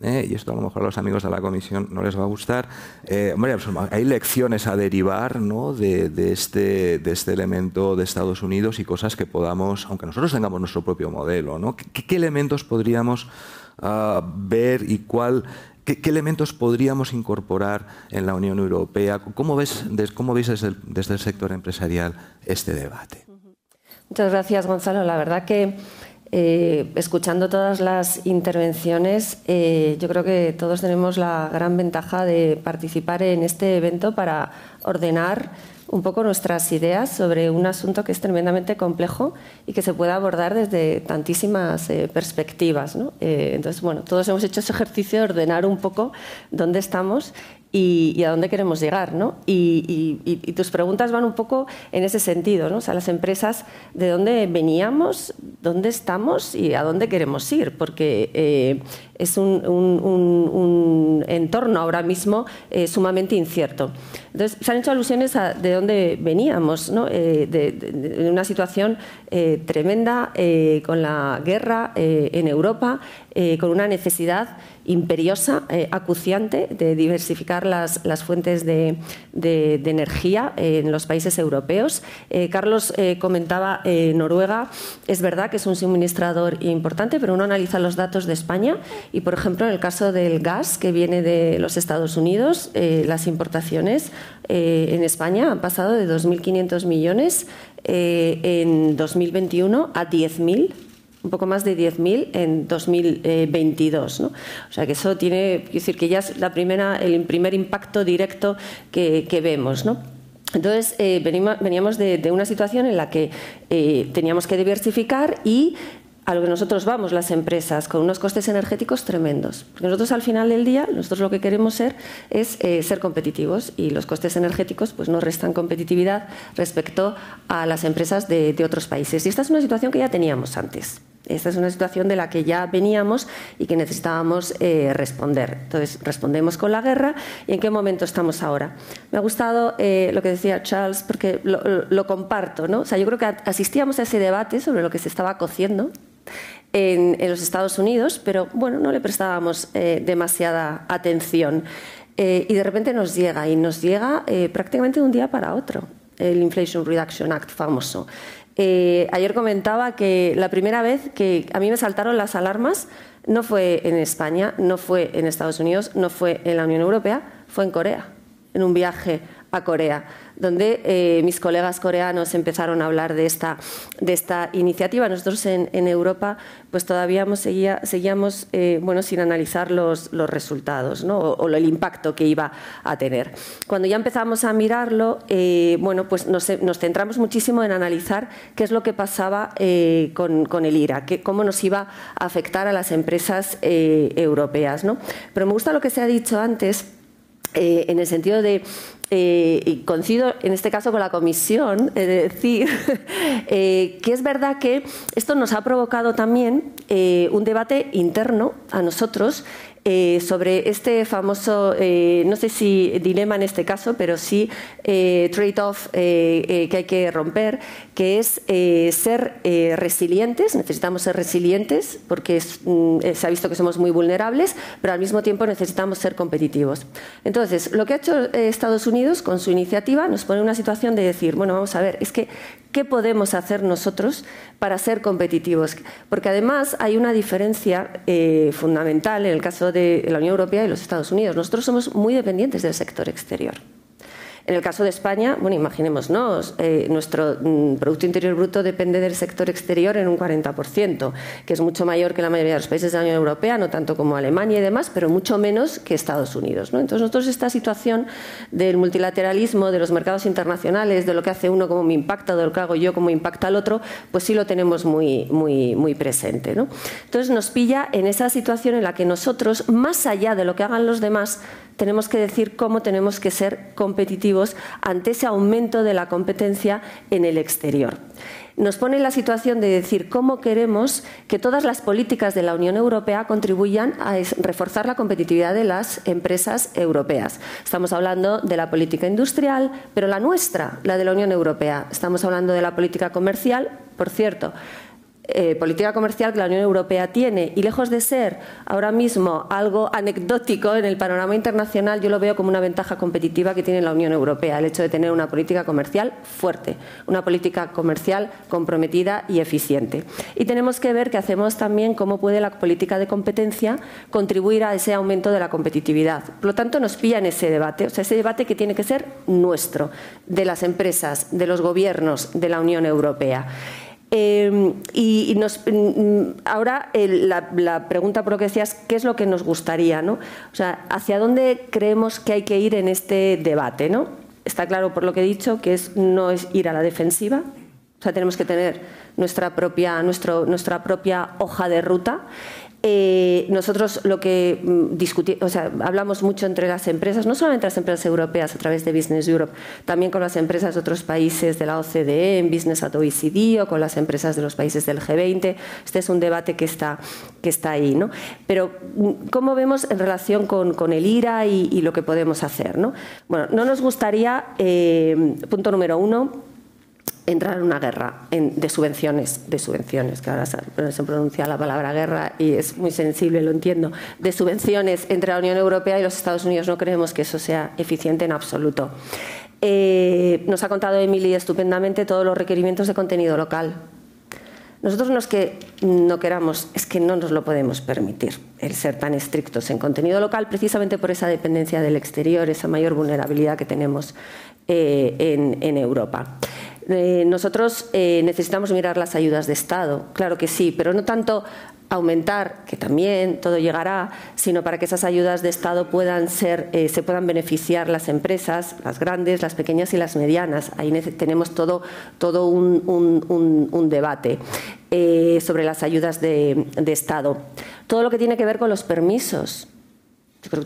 ¿eh? y esto a lo mejor a los amigos de la comisión no les va a gustar, eh, hombre, pues, hay lecciones a derivar ¿no? de, este, de este elemento de Estados Unidos y cosas que podamos, aunque nosotros tengamos nuestro propio modelo, ¿no? ¿Qué, elementos podríamos ah, ver y cuál, qué, elementos podríamos incorporar en la Unión Europea? ¿Cómo, ves, cómo veis desde el, desde el sector empresarial este debate? Muchas gracias, Gonzalo. La verdad que eh, escuchando todas las intervenciones, eh, yo creo que todos tenemos la gran ventaja de participar en este evento para ordenar un poco nuestras ideas sobre un asunto que es tremendamente complejo y que se puede abordar desde tantísimas eh, perspectivas. Eh, entonces, bueno, todos hemos hecho ese ejercicio de ordenar un poco dónde estamos y, a dónde queremos llegar. ¿no? Y, tus preguntas van un poco en ese sentido, ¿no? o sea, las empresas, de dónde veníamos, dónde estamos y a dónde queremos ir, porque eh, es un, entorno ahora mismo eh, sumamente incierto. Entonces, se han hecho alusiones a de dónde veníamos, ¿no? Eh, de, una situación tremenda con la guerra en Europa, con una necesidad imperiosa, eh, acuciante, de diversificar las, fuentes de, energía en los países europeos. Eh, Carlos eh, comentaba Noruega, es verdad que es un suministrador importante, pero uno analiza los datos de España y, por ejemplo, en el caso del gas que viene de los Estados Unidos, las importaciones en España han pasado de 2.500 millones en 2021 a 10.000 un poco más de 10.000 en 2022. ¿no? O sea que eso tiene que decir que ya es la primera, el primer impacto directo que, vemos. ¿no? Entonces, eh, veníamos de, una situación en la que eh, teníamos que diversificar y a lo que nosotros vamos, las empresas, con unos costes energéticos tremendos. Porque nosotros al final del día, nosotros lo que queremos ser es eh, ser competitivos y los costes energéticos pues, no restan competitividad respecto a las empresas de, otros países. Y esta es una situación que ya teníamos antes. Esta es una situación de la que ya veníamos y que necesitábamos eh, responder. Entonces, respondemos con la guerra y en qué momento estamos ahora. Me ha gustado eh, lo que decía Charles porque lo, lo comparto. ¿no? O sea, yo creo que asistíamos a ese debate sobre lo que se estaba cociendo en, los Estados Unidos, pero bueno, no le prestábamos eh, demasiada atención. Eh, y de repente nos llega, y nos llega eh, prácticamente de un día para otro, el Inflation Reduction Act famoso. ayer comentaba que la primera vez que a mí me saltaron las alarmas no fue en España, no fue en Estados Unidos, no fue en la Unión Europea, fue en Corea, en un viaje a Corea donde eh, mis colegas coreanos empezaron a hablar de esta, iniciativa. Nosotros en, Europa pues todavía seguía, seguíamos eh, bueno, sin analizar los, resultados o, el impacto que iba a tener. Cuando ya empezamos a mirarlo, eh, bueno, pues nos, centramos muchísimo en analizar qué es lo que pasaba con, el IRA, cómo nos iba a afectar a las empresas europeas. Pero me gusta lo que se ha dicho antes. en el sentido de eh, y coincido en este caso con la Comisión, es decir, eh, que es verdad que esto nos ha provocado también eh, un debate interno a nosotros eh, sobre este famoso, no sé si dilema en este caso, pero sí trade-off que hay que romper, que es ser resilientes, necesitamos ser resilientes porque mm, se ha visto que somos muy vulnerables, pero al mismo tiempo necesitamos ser competitivos. Entonces, lo que ha hecho Estados Unidos con su iniciativa nos pone en una situación de decir, bueno, vamos a ver, es que ¿Qué podemos hacer nosotros para ser competitivos? Porque además hay una diferencia eh, fundamental en el caso de la Unión Europea y los Estados Unidos. Nosotros somos muy dependientes del sector exterior. En el caso de España, bueno, imaginémonos, eh, nuestro mm, Producto Interior Bruto depende del sector exterior en un 40%, que es mucho mayor que la mayoría de los países de la Unión Europea, no tanto como Alemania y demás, pero mucho menos que Estados Unidos. ¿no? Entonces, nosotros esta situación del multilateralismo, de los mercados internacionales, de lo que hace uno como me impacta, de lo que hago yo como impacta al otro, pues sí lo tenemos muy, muy, muy presente. ¿no? Entonces, nos pilla en esa situación en la que nosotros, más allá de lo que hagan los demás, tenemos que decir cómo tenemos que ser competitivos ante ese aumento de la competencia en el exterior. Nos pone en la situación de decir cómo queremos que todas las políticas de la Unión Europea contribuyan a reforzar la competitividad de las empresas europeas. Estamos hablando de la política industrial, pero la nuestra, la de la Unión Europea. Estamos hablando de la política comercial, por cierto. Eh, política comercial que la Unión Europea tiene y lejos de ser ahora mismo algo anecdótico en el panorama internacional, yo lo veo como una ventaja competitiva que tiene la Unión Europea, el hecho de tener una política comercial fuerte, una política comercial comprometida y eficiente. Y tenemos que ver qué hacemos también cómo puede la política de competencia contribuir a ese aumento de la competitividad. Por lo tanto, nos pilla en ese debate, o sea, ese debate que tiene que ser nuestro, de las empresas, de los gobiernos de la Unión Europea. Em, y, mm, ahora la, pregunta por lo que decías, ¿qué es lo que nos gustaría? ¿no? O sea, ¿hacia dónde creemos que hay que ir en este debate? ¿no? está claro por lo que he dicho que es, no es ir a la defensiva, o sea, tenemos que tener nuestra propia, nuestro, nuestra propia hoja de ruta eh, nosotros lo que mm, discutimos, o sea, hablamos mucho entre las empresas, no solamente las empresas europeas a través de Business Europe, también con las empresas de otros países de la OCDE, en Business at OECD o con las empresas de los países del G20. Este es un debate que está, que está ahí. ¿no? Pero, mm, ¿cómo vemos en relación con, el IRA y, lo que podemos hacer? ¿no? Bueno, no nos gustaría, eh, punto número uno, entrar en una guerra de subvenciones, de subvenciones, que ahora se pronuncia la palabra guerra y es muy sensible, lo entiendo, de subvenciones entre la Unión Europea y los Estados Unidos. No creemos que eso sea eficiente en absoluto. Eh, nos ha contado Emily estupendamente todos los requerimientos de contenido local. Nosotros no es que no queramos, es que no nos lo podemos permitir, el ser tan estrictos en contenido local, precisamente por esa dependencia del exterior, esa mayor vulnerabilidad que tenemos eh, en Europa. Eh, nosotros eh, necesitamos mirar las ayudas de Estado, claro que sí, pero no tanto aumentar, que también todo llegará, sino para que esas ayudas de Estado puedan ser, eh, se puedan beneficiar las empresas, las grandes, las pequeñas y las medianas. Ahí tenemos todo, todo un, debate sobre las ayudas de Estado. Todo lo que tiene que ver con los permisos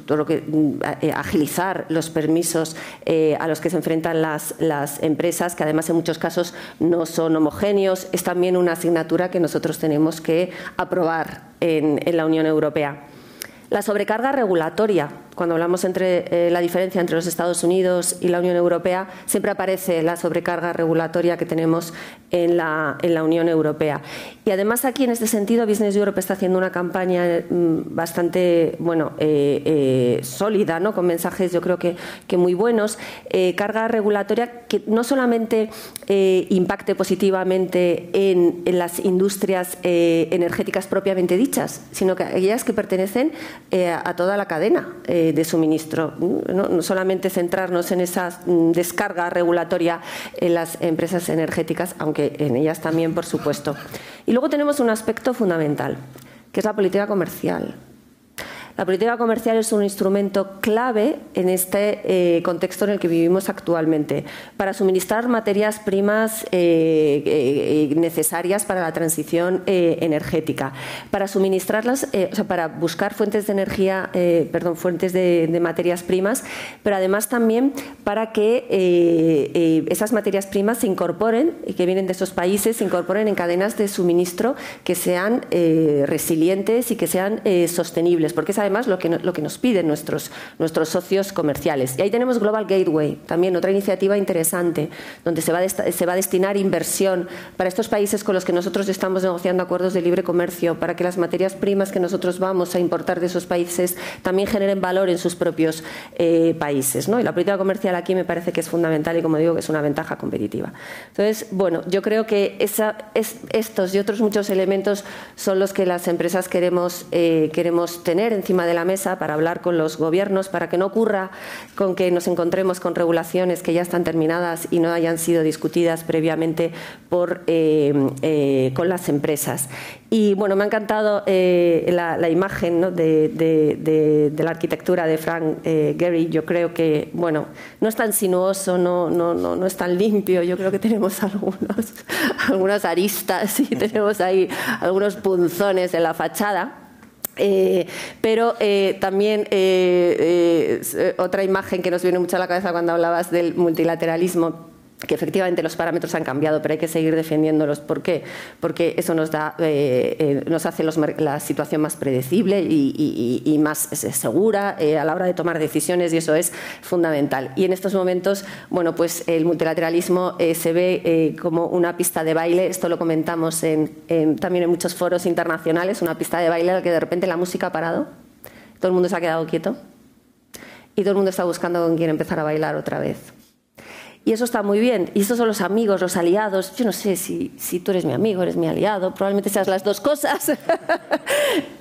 todo lo que mm, eh, agilizar los permisos eh, a los que se enfrentan las, las, empresas, que además en muchos casos no son homogéneos, es también una asignatura que nosotros tenemos que aprobar en, en la Unión Europea. La sobrecarga regulatoria, cuando hablamos entre eh, la diferencia entre los Estados Unidos y la Unión Europea, siempre aparece la sobrecarga regulatoria que tenemos en la, en la Unión Europea. Y además aquí, en este sentido, Business Europe está haciendo una campaña mm, bastante bueno, eh, eh, sólida, ¿no? con mensajes yo creo que, muy buenos. carga regulatoria que no solamente impacte positivamente en, en las industrias energéticas propiamente dichas, sino que aquellas que pertenecen a toda la cadena de suministro. ¿no? solamente centrarnos en esa mm, descarga regulatoria en las empresas energéticas, aunque en ellas también, por supuesto. Y luego tenemos un aspecto fundamental, que es la política comercial. La política comercial es un instrumento clave en este eh, contexto en el que vivimos actualmente para suministrar materias primas eh, eh, necesarias para la transición energética, para suministrarlas, o sea, para buscar fuentes de energía, perdón, fuentes de, materias primas, pero además también para que esas materias primas se incorporen y que vienen de esos países se incorporen en cadenas de suministro que sean resilientes y que sean sostenibles, porque además lo que, lo que nos piden nuestros, nuestros socios comerciales. Y ahí tenemos Global Gateway, también otra iniciativa interesante, donde se va, a se va a destinar inversión para estos países con los que nosotros estamos negociando acuerdos de libre comercio, para que las materias primas que nosotros vamos a importar de esos países también generen valor en sus propios eh, países. ¿no? Y la política comercial aquí me parece que es fundamental y, como digo, que es una ventaja competitiva. Entonces, bueno, yo creo que esa, es, estos y otros muchos elementos son los que las empresas queremos, eh, queremos tener encima de la mesa para hablar con los gobiernos, para que no ocurra con que nos encontremos con regulaciones que ya están terminadas y no hayan sido discutidas previamente por, eh, eh, con las empresas. Y bueno, me ha encantado eh, la, imagen de, la arquitectura de Frank Gehry. Yo creo que, bueno, no es tan sinuoso, no, no, no, no es tan limpio. Yo creo que tenemos algunos, algunas aristas y tenemos ahí algunos punzones en la fachada. Eh, pero eh, también eh, otra imagen que nos viene mucho a la cabeza cuando hablabas del multilateralismo que efectivamente los parámetros han cambiado, pero hay que seguir defendiéndolos. ¿Por qué? Porque eso nos, da, eh, eh, nos hace la situación más predecible y, más segura eh, a la hora de tomar decisiones y eso es fundamental. Y en estos momentos, bueno, pues el multilateralismo se ve como una pista de baile. Esto lo comentamos en, también en muchos foros internacionales, una pista de baile en la que de repente la música ha parado, todo el mundo se ha quedado quieto y todo el mundo está buscando con quién empezar a bailar otra vez. Y eso está muy bien. Y esos son los amigos, los aliados. Yo no sé si, si tú eres mi amigo, eres mi aliado, probablemente seas las dos cosas.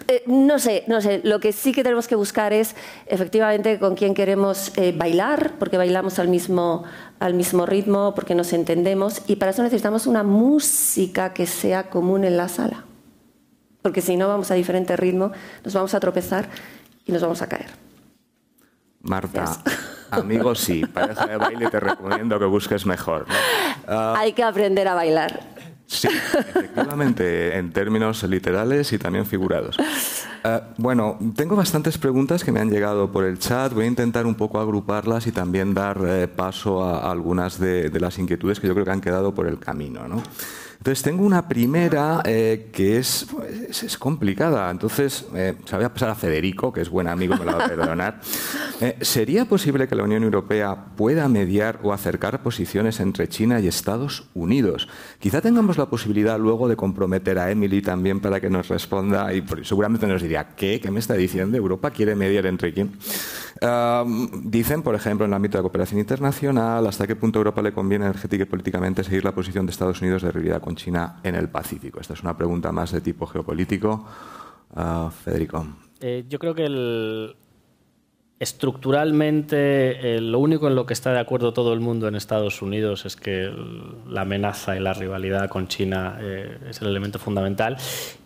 Eh, no sé, no sé. Lo que sí que tenemos que buscar es efectivamente con quién queremos eh, bailar, porque bailamos al mismo, al mismo ritmo, porque nos entendemos. Y para eso necesitamos una música que sea común en la sala. Porque si no vamos a diferente ritmo, nos vamos a tropezar y nos vamos a caer. Marta. Amigos sí. Pareja de baile te recomiendo que busques mejor. Ah, Hay que aprender a bailar. Sí, efectivamente, en términos literales y también figurados. Ah, bueno, tengo bastantes preguntas que me han llegado por el chat. Voy a intentar un poco agruparlas y también dar eh, paso a, algunas de, de, las inquietudes que yo creo que han quedado por el camino. ¿no? Entonces tengo una primera eh, que es, pues, es, complicada. Entonces, eh, se la voy a pasar a Federico, que es buen amigo, me la va a perdonar. Eh, ¿Sería posible que la Unión Europea pueda mediar o acercar posiciones entre China y Estados Unidos? Quizá tengamos la posibilidad luego de comprometer a Emily también para que nos responda y seguramente nos diría, ¿qué? ¿Qué me está diciendo? ¿Europa quiere mediar entre quién? dicen, por ejemplo, en el ámbito de la cooperación internacional, hasta qué punto a Europa le conviene energética y políticamente seguir la posición de Estados Unidos de realidad con China en el Pacífico. Esta es una pregunta más de tipo geopolítico. Ah, Federico. Eh, yo creo que estructuralmente lo único en lo que está de acuerdo todo el mundo en Estados Unidos es que la amenaza y la rivalidad con China eh, es el elemento fundamental.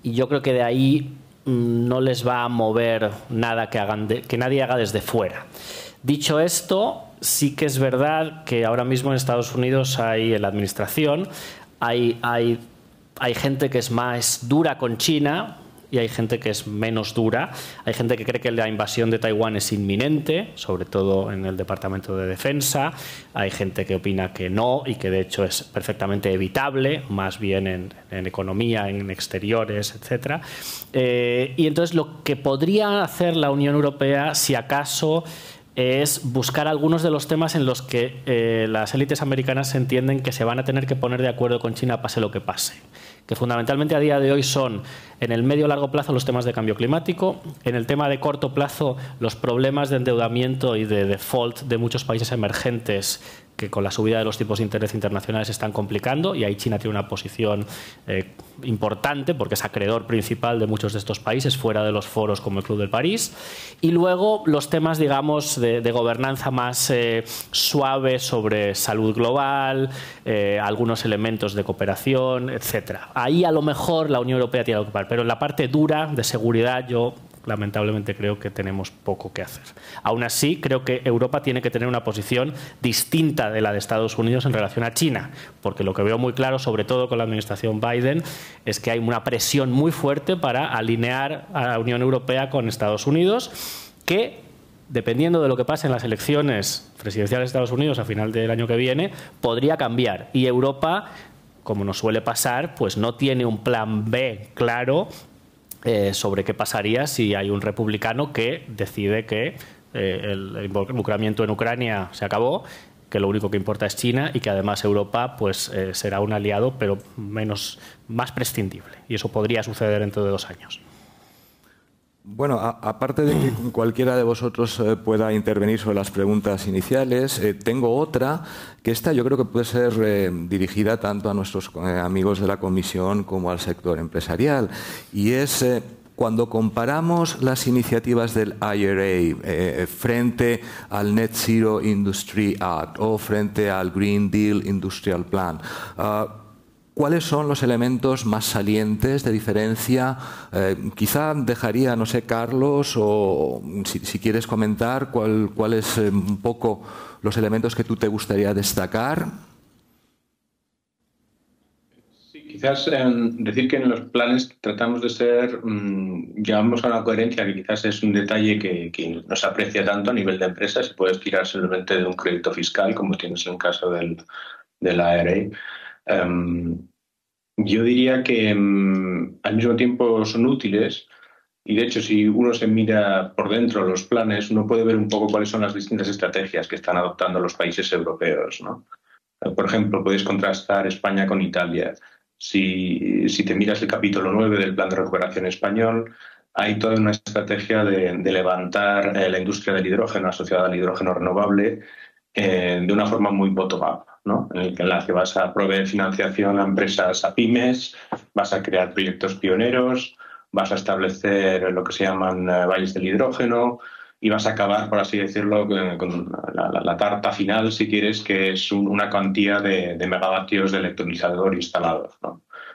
Y yo creo que de ahí Mm, no les va a mover nada que, hagan que nadie haga desde fuera. Dicho esto, sí que es verdad que ahora mismo en Estados Unidos hay en la administración, hay, hay, hay gente que es más dura con China, y hay gente que es menos dura. Hay gente que cree que la invasión de Taiwán es inminente, sobre todo en el Departamento de Defensa. Hay gente que opina que no y que de hecho es perfectamente evitable, más bien en, economía, en exteriores, etc. Eh, y entonces lo que podría hacer la Unión Europea, si acaso, es buscar algunos de los temas en los que eh, las élites americanas entienden que se van a tener que poner de acuerdo con China pase lo que pase. Que fundamentalmente a día de hoy son en el medio largo plazo los temas de cambio climático, en el tema de corto plazo los problemas de endeudamiento y de default de muchos países emergentes que con la subida de los tipos de interés internacionales se están complicando y ahí China tiene una posición eh, importante porque es acreedor principal de muchos de estos países fuera de los foros como el Club de París. Y luego los temas digamos de, gobernanza más eh, suave sobre salud global eh, algunos elementos de cooperación etcétera. Ahí a lo mejor la Unión Europea tiene que ocupar pero en la parte dura de seguridad yo lamentablemente creo que tenemos poco que hacer. Aún así, creo que Europa tiene que tener una posición distinta de la de Estados Unidos en relación a China, porque lo que veo muy claro, sobre todo con la administración Biden, es que hay una presión muy fuerte para alinear a la Unión Europea con Estados Unidos, que dependiendo de lo que pase en las elecciones presidenciales de Estados Unidos a final del año que viene, podría cambiar. Y Europa, como nos suele pasar, pues no tiene un plan B claro eh, sobre qué pasaría si hay un republicano que decide que eh, el involucramiento en Ucrania se acabó, que lo único que importa es China y que además Europa pues, eh, será un aliado, pero menos, más prescindible. Y eso podría suceder dentro de dos años. Bueno, aparte de que cualquiera de vosotros eh, pueda intervenir sobre las preguntas iniciales, eh, tengo otra, que esta yo creo que puede ser eh, dirigida tanto a nuestros amigos de la Comisión como al sector empresarial. Y es cuando comparamos las iniciativas del IRA frente al Net Zero Industry Act o frente al Green Deal Industrial Plan, ah, ¿Cuáles son los elementos más salientes de diferencia? Eh, quizá dejaría, no sé, Carlos, o si, quieres comentar, cuáles eh, un poco los elementos que tú te gustaría destacar. Sí, quizás em, decir que en los planes tratamos de ser, mm, llevamos a una coherencia que quizás es un detalle que, no se aprecia tanto a nivel de empresas y puedes tirar simplemente de un crédito fiscal, como tienes en el caso del, del IRA. Em, yo diría que mm, al mismo tiempo son útiles y de hecho si uno se mira por dentro los planes, uno puede ver un poco cuáles son las distintas estrategias que están adoptando los países europeos. Por ejemplo, puedes contrastar España con Italia. Si, te miras el capítulo 9 del Plan de Recuperación Español, hay toda una estrategia de, levantar eh, la industria del hidrógeno asociada al hidrógeno renovable eh, de una forma muy bottom-up en, la que vas a proveer financiación a empresas, a pymes, vas a crear proyectos pioneros, vas a establecer lo que se llaman eh, valles del hidrógeno y vas a acabar, por así decirlo, con la, tarta final, si quieres, que es una cantidad de, megavatios de electrolizador instalado.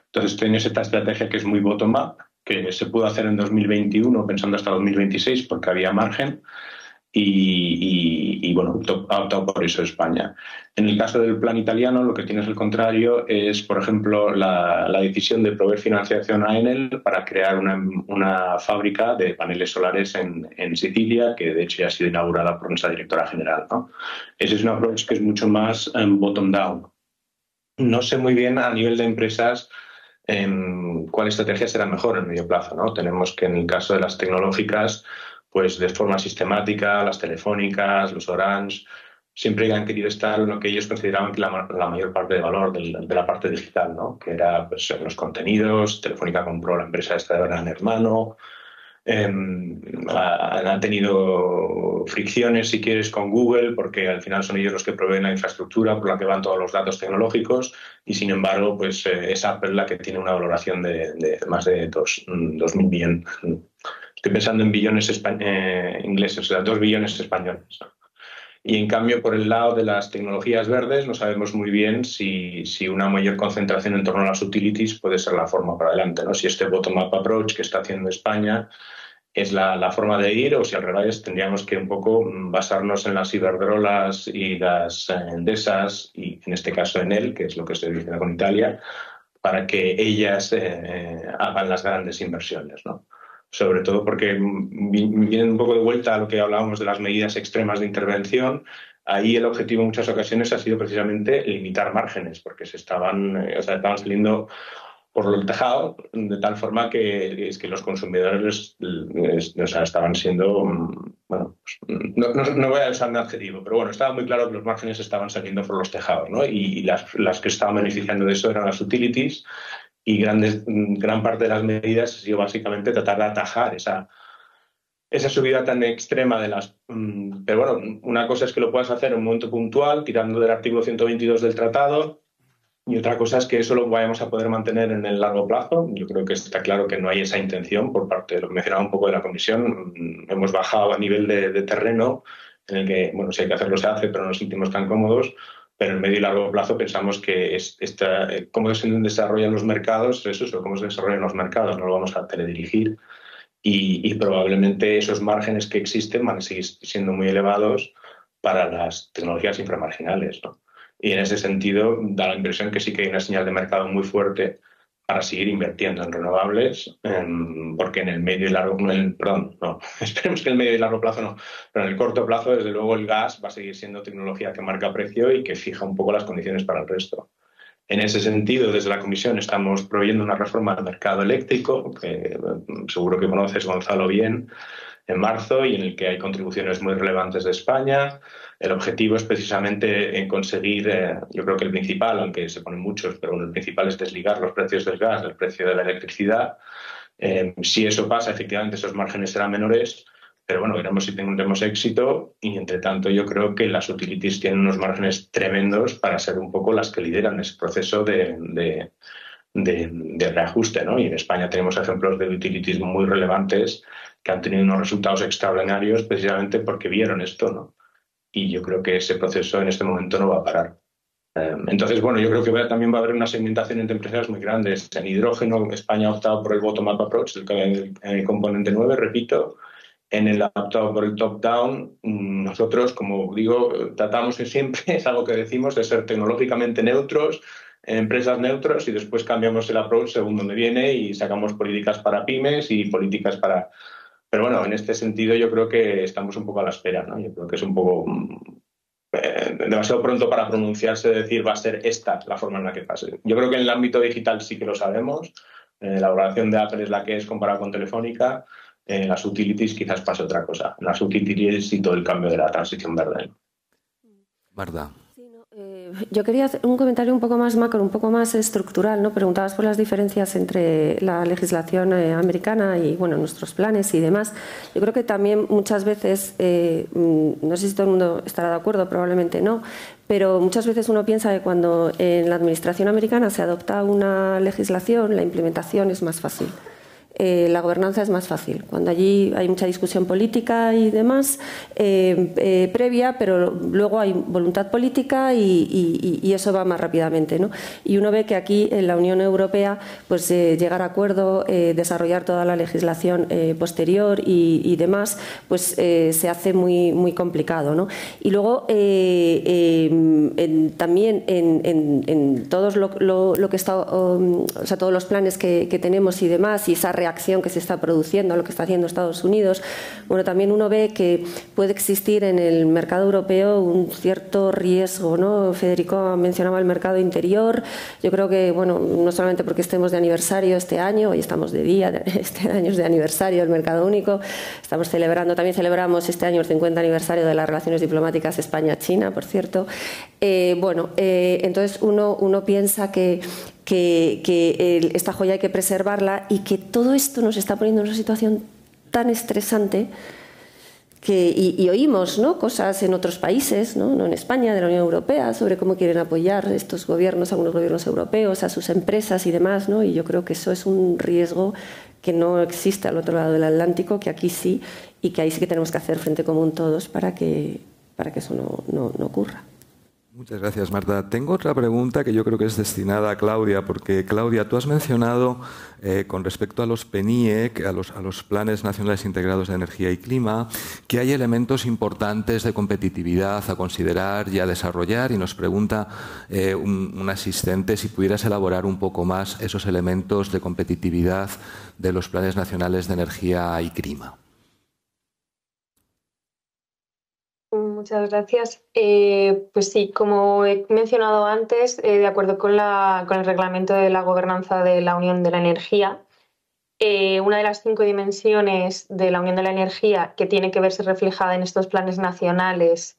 Entonces tienes esta estrategia que es muy bottom-up, que se pudo hacer en 2021 pensando hasta 2026 porque había margen, y, bueno, ha optado por eso España. En el caso del plan italiano, lo que tiene es el contrario, es, por ejemplo, la, decisión de proveer financiación a Enel para crear una, fábrica de paneles solares en, Sicilia, que de hecho ya ha sido inaugurada por nuestra directora general. Ese es un approach que es mucho más um, bottom-down. No sé muy bien a nivel de empresas em, cuál estrategia será mejor en medio plazo. ¿no? Tenemos que en el caso de las tecnológicas pues de forma sistemática, las telefónicas, los Orange, siempre han querido estar en lo que ellos consideraban que la, mayor parte de valor de, la parte digital, ¿no? que era pues, los contenidos, Telefónica compró la empresa esta de Gran Hermano, em, han tenido fricciones, si quieres, con Google, porque al final son ellos los que proveen la infraestructura por la que van todos los datos tecnológicos, y sin embargo, pues eh, es Apple la que tiene una valoración de, más de 2.000 millones Estoy pensando en billones eh, ingleses, o sea, dos billones españoles. Y en cambio, por el lado de las tecnologías verdes, no sabemos muy bien si, si, una mayor concentración en torno a las utilities puede ser la forma para adelante. ¿no? Si este bottom-up approach que está haciendo España es la, la, forma de ir o si al revés tendríamos que un poco basarnos en las iberdrolas y las eh, endesas y en este caso en él, que es lo que estoy diciendo con Italia, para que ellas eh, hagan las grandes inversiones. ¿no? Sobre todo porque vienen un poco de vuelta a lo que hablábamos de las medidas extremas de intervención. Ahí el objetivo en muchas ocasiones ha sido precisamente limitar márgenes, porque se estaban, eh, o sea, estaban saliendo por el tejado, de tal forma que, es que los consumidores o sea, estaban siendo, bueno, pues, no, no, voy a usar un adjetivo, pero bueno, estaba muy claro que los márgenes estaban saliendo por los tejados, ¿no? Y, las, las, que estaban beneficiando de eso eran las utilities y grandes, gran parte de las medidas ha sido básicamente tratar de atajar esa, esa subida tan extrema de las... Mm, pero bueno, una cosa es que lo puedas hacer en un momento puntual, tirando del artículo 122 del tratado, y otra cosa es que eso lo vayamos a poder mantener en el largo plazo. Yo creo que está claro que no hay esa intención por parte de lo que mencionaba un poco de la Comisión. Hemos bajado a nivel de, de terreno en el que, bueno, si hay que hacerlo se hace, pero no nos sentimos tan cómodos pero en medio y largo plazo pensamos que es, esta, cómo se desarrollan los mercados, eso es cómo se desarrollan los mercados, no lo vamos a teledirigir y, y probablemente esos márgenes que existen van a seguir siendo muy elevados para las tecnologías inframarginales. ¿no? Y en ese sentido da la impresión que sí que hay una señal de mercado muy fuerte para seguir invirtiendo en renovables, porque en el medio y largo, el, perdón, esperemos que en el medio y largo plazo no, pero en el corto plazo, desde luego, el gas va a seguir siendo tecnología que marca precio y que fija un poco las condiciones para el resto. En ese sentido, desde la Comisión estamos proveyendo una reforma del mercado eléctrico, que em, seguro que conoces, Gonzalo, bien, en marzo y en el que hay contribuciones muy relevantes de España. El objetivo es precisamente en conseguir, eh, yo creo que el principal, aunque se ponen muchos, pero el principal es desligar los precios del gas del precio de la electricidad. Eh, si eso pasa, efectivamente esos márgenes serán menores, pero bueno, veremos si tendremos éxito y entre tanto yo creo que las utilities tienen unos márgenes tremendos para ser un poco las que lideran ese proceso de, de, de reajuste. ¿no? Y en España tenemos ejemplos de utilities muy relevantes que han tenido unos resultados extraordinarios precisamente porque vieron esto, ¿no? Y yo creo que ese proceso en este momento no va a parar. Eh, entonces, bueno, yo creo que también va a haber una segmentación entre empresas muy grandes. En hidrógeno, España ha optado por el bottom-up approach, el, el, componente 9, repito. En el optado por el top-down. Mm, nosotros, como digo, tratamos siempre, es algo que decimos, de ser tecnológicamente neutros, empresas neutros y después cambiamos el approach según donde viene y sacamos políticas para pymes y políticas para, pero bueno, en este sentido yo creo que estamos un poco a la espera, ¿no? Yo creo que es un poco mm, eh, demasiado pronto para pronunciarse, decir va a ser esta la forma en la que pase. Yo creo que en el ámbito digital sí que lo sabemos. Eh, la valoración de Apple es la que es comparada con Telefónica. En las utilities quizás pase otra cosa. Las utilities y todo el cambio de la transición verde. Verdad. Yo quería hacer un comentario un poco más macro, un poco más estructural. ¿no? Preguntabas por las diferencias entre la legislación eh, americana y bueno, nuestros planes y demás. Yo creo que también muchas veces, eh, mm, no sé si todo el mundo estará de acuerdo, probablemente no, pero muchas veces uno piensa que cuando en la administración americana se adopta una legislación, la implementación es más fácil. Eh, la gobernanza es más fácil. Cuando allí hay mucha discusión política y demás previa, pero luego hay voluntad política y, eso va más rápidamente. ¿no? Y uno ve que aquí en la Unión Europea, pues llegar a acuerdo, desarrollar toda la legislación posterior y, demás, pues se hace muy, muy complicado. ¿no? Y luego también en, todos lo, que está, o sea, todos los planes que, tenemos y demás, y esa reacción que se está produciendo a lo que está haciendo Estados Unidos, bueno, también uno ve que puede existir en el mercado europeo un cierto riesgo, ¿no? Federico mencionaba el mercado interior. Yo creo que, bueno, no solamente porque estemos de aniversario este año, hoy estamos de día, este año es de aniversario del mercado único, estamos celebrando, también celebramos este año el 50 aniversario de las relaciones diplomáticas España-China, por cierto. Eh, bueno, eh, entonces uno, uno piensa que, que, esta joya hay que preservarla y que todo esto nos está poniendo en una situación tan estresante que, y, oímos ¿no? cosas en otros países, ¿no? no en España, de la Unión Europea, sobre cómo quieren apoyar estos gobiernos, algunos gobiernos europeos, a sus empresas y demás, ¿no? y yo creo que eso es un riesgo que no existe al otro lado del Atlántico, que aquí sí, y que ahí sí que tenemos que hacer frente común todos para que, para que eso no, no, no ocurra. Muchas gracias, Marta. Tengo otra pregunta que yo creo que es destinada a Claudia, porque Claudia, tú has mencionado eh, con respecto a los PENIEC, a los, Planes Nacionales Integrados de Energía y Clima, que hay elementos importantes de competitividad a considerar y a desarrollar, y nos pregunta eh, un, asistente si pudieras elaborar un poco más esos elementos de competitividad de los Planes Nacionales de Energía y Clima. Muchas gracias. Eh, pues sí, como he mencionado antes, eh, de acuerdo con, el reglamento de la gobernanza de la Unión de la Energía, eh, una de las cinco dimensiones de la Unión de la Energía que tiene que verse reflejada en estos planes nacionales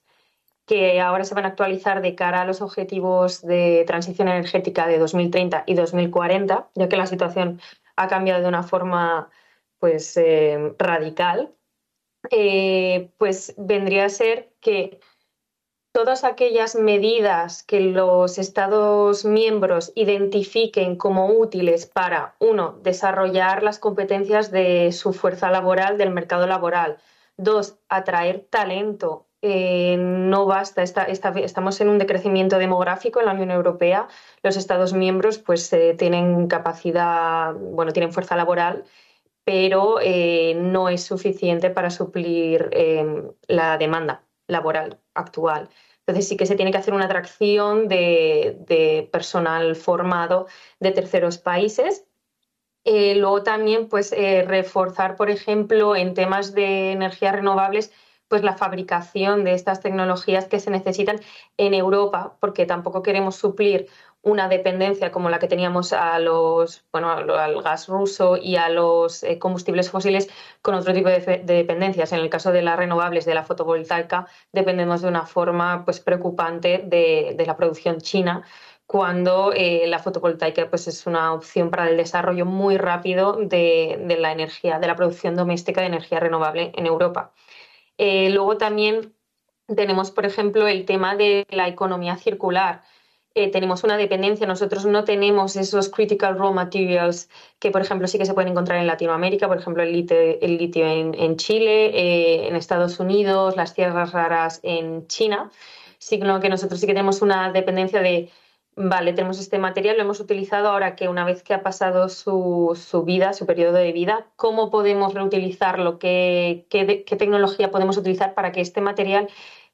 que ahora se van a actualizar de cara a los objetivos de transición energética de 2030 y 2040, ya que la situación ha cambiado de una forma pues, radical eh, pues vendría a ser que todas aquellas medidas que los Estados miembros identifiquen como útiles para, uno, desarrollar las competencias de su fuerza laboral, del mercado laboral, dos, atraer talento. Eh, no basta, estamos en un decrecimiento demográfico en la Unión Europea. Los Estados miembros pues, eh, tienen capacidad, bueno, tienen fuerza laboral pero eh, no es suficiente para suplir eh, la demanda laboral actual. Entonces sí que se tiene que hacer una atracción de, personal formado de terceros países. Eh, luego también pues, reforzar, por ejemplo, en temas de energías renovables, pues la fabricación de estas tecnologías que se necesitan en Europa, porque tampoco queremos suplir una dependencia como la que teníamos a los, bueno, al gas ruso y a los eh, combustibles fósiles con otro tipo de, dependencias. En el caso de las renovables, de la fotovoltaica, dependemos de una forma pues, preocupante de, la producción china cuando eh, la fotovoltaica pues, es una opción para el desarrollo muy rápido de, la energía, de la producción doméstica de energía renovable en Europa. Eh, luego también tenemos, por ejemplo, el tema de la economía circular. Eh, tenemos una dependencia. Nosotros no tenemos esos critical raw materials que, por ejemplo, sí que se pueden encontrar en Latinoamérica, por ejemplo, el litio, en, Chile, eh, en Estados Unidos, las tierras raras en China, sino que nosotros sí que tenemos una dependencia de, vale, tenemos este material, lo hemos utilizado ahora que una vez que ha pasado su, vida, su periodo de vida, ¿cómo podemos reutilizarlo? ¿Qué, qué tecnología podemos utilizar para que este material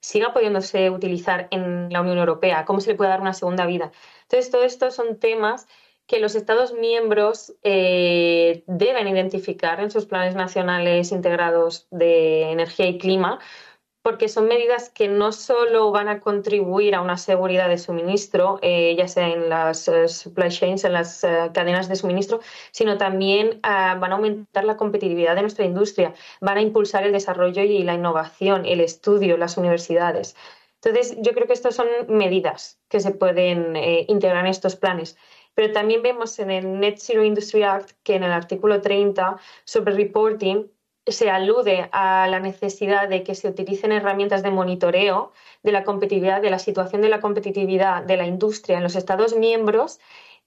siga pudiéndose utilizar en la Unión Europea, cómo se le puede dar una segunda vida. Entonces, todo esto son temas que los Estados miembros eh, deben identificar en sus planes nacionales integrados de energía y clima porque son medidas que no solo van a contribuir a una seguridad de suministro, eh, ya sea en las eh, supply chains, en las eh, cadenas de suministro, sino también ah, van a aumentar la competitividad de nuestra industria, van a impulsar el desarrollo y la innovación, el estudio, las universidades. Entonces, yo creo que estas son medidas que se pueden integrar en estos planes. Pero también vemos en el Net Zero Industry Act que en el artículo 30 sobre reporting se alude a la necesidad de que se utilicen herramientas de monitoreo de la competitividad, de la situación de la competitividad de la industria en los Estados miembros,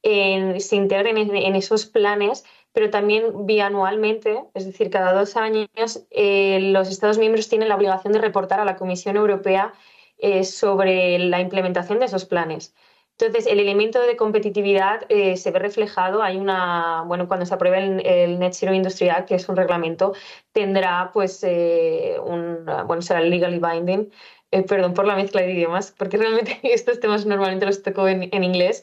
se integren en, esos planes pero también bianualmente, es decir, cada dos años, eh, los Estados miembros tienen la obligación de reportar a la Comisión Europea eh, sobre la implementación de esos planes. Entonces, el elemento de competitividad eh, se ve reflejado. Hay una, bueno, cuando se apruebe el, Net Zero Industry Act, que es un reglamento, tendrá, pues, un, bueno, será legally binding. perdón por la mezcla de idiomas, porque realmente estos temas normalmente los toco en inglés.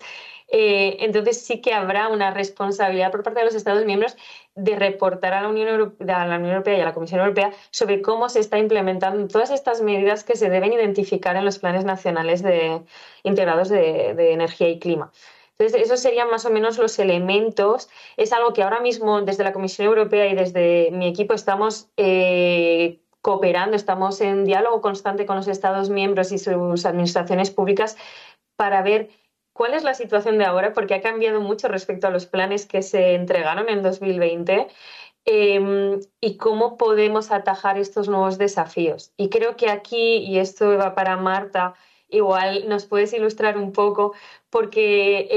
Eh, entonces sí que habrá una responsabilidad por parte de los Estados miembros de reportar a la, Unión Europea, y a la Comisión Europea sobre cómo se está implementando todas estas medidas que se deben identificar en los planes nacionales de, integrados de, energía y clima. Entonces, esos serían más o menos los elementos. Es algo que ahora mismo desde la Comisión Europea y desde mi equipo estamos eh, cooperando, estamos en diálogo constante con los Estados miembros y sus administraciones públicas para ver ¿Cuál es la situación de ahora? Porque ha cambiado mucho respecto a los planes que se entregaron en 2020. Em, y cómo podemos atajar estos nuevos desafíos. Y creo que aquí, y esto va para Marta, igual nos puedes ilustrar un poco, porque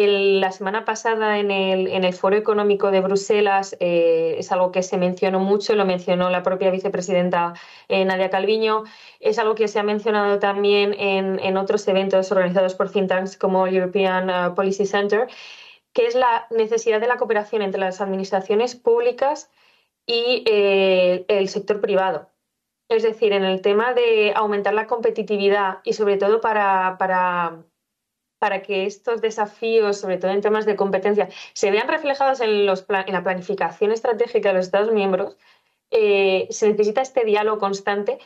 la semana pasada en el, Foro Económico de Bruselas eh, es algo que se mencionó mucho, lo mencionó la propia vicepresidenta eh, Nadia Calviño, es algo que se ha mencionado también en, otros eventos organizados por think tanks como el European uh, Policy Center, que es la necesidad de la cooperación entre las administraciones públicas y eh, el sector privado. Es decir, en el tema de aumentar la competitividad y sobre todo para, para, que estos desafíos, sobre todo en temas de competencia, se vean reflejados en, los en la planificación estratégica de los Estados miembros, eh, se necesita este diálogo constante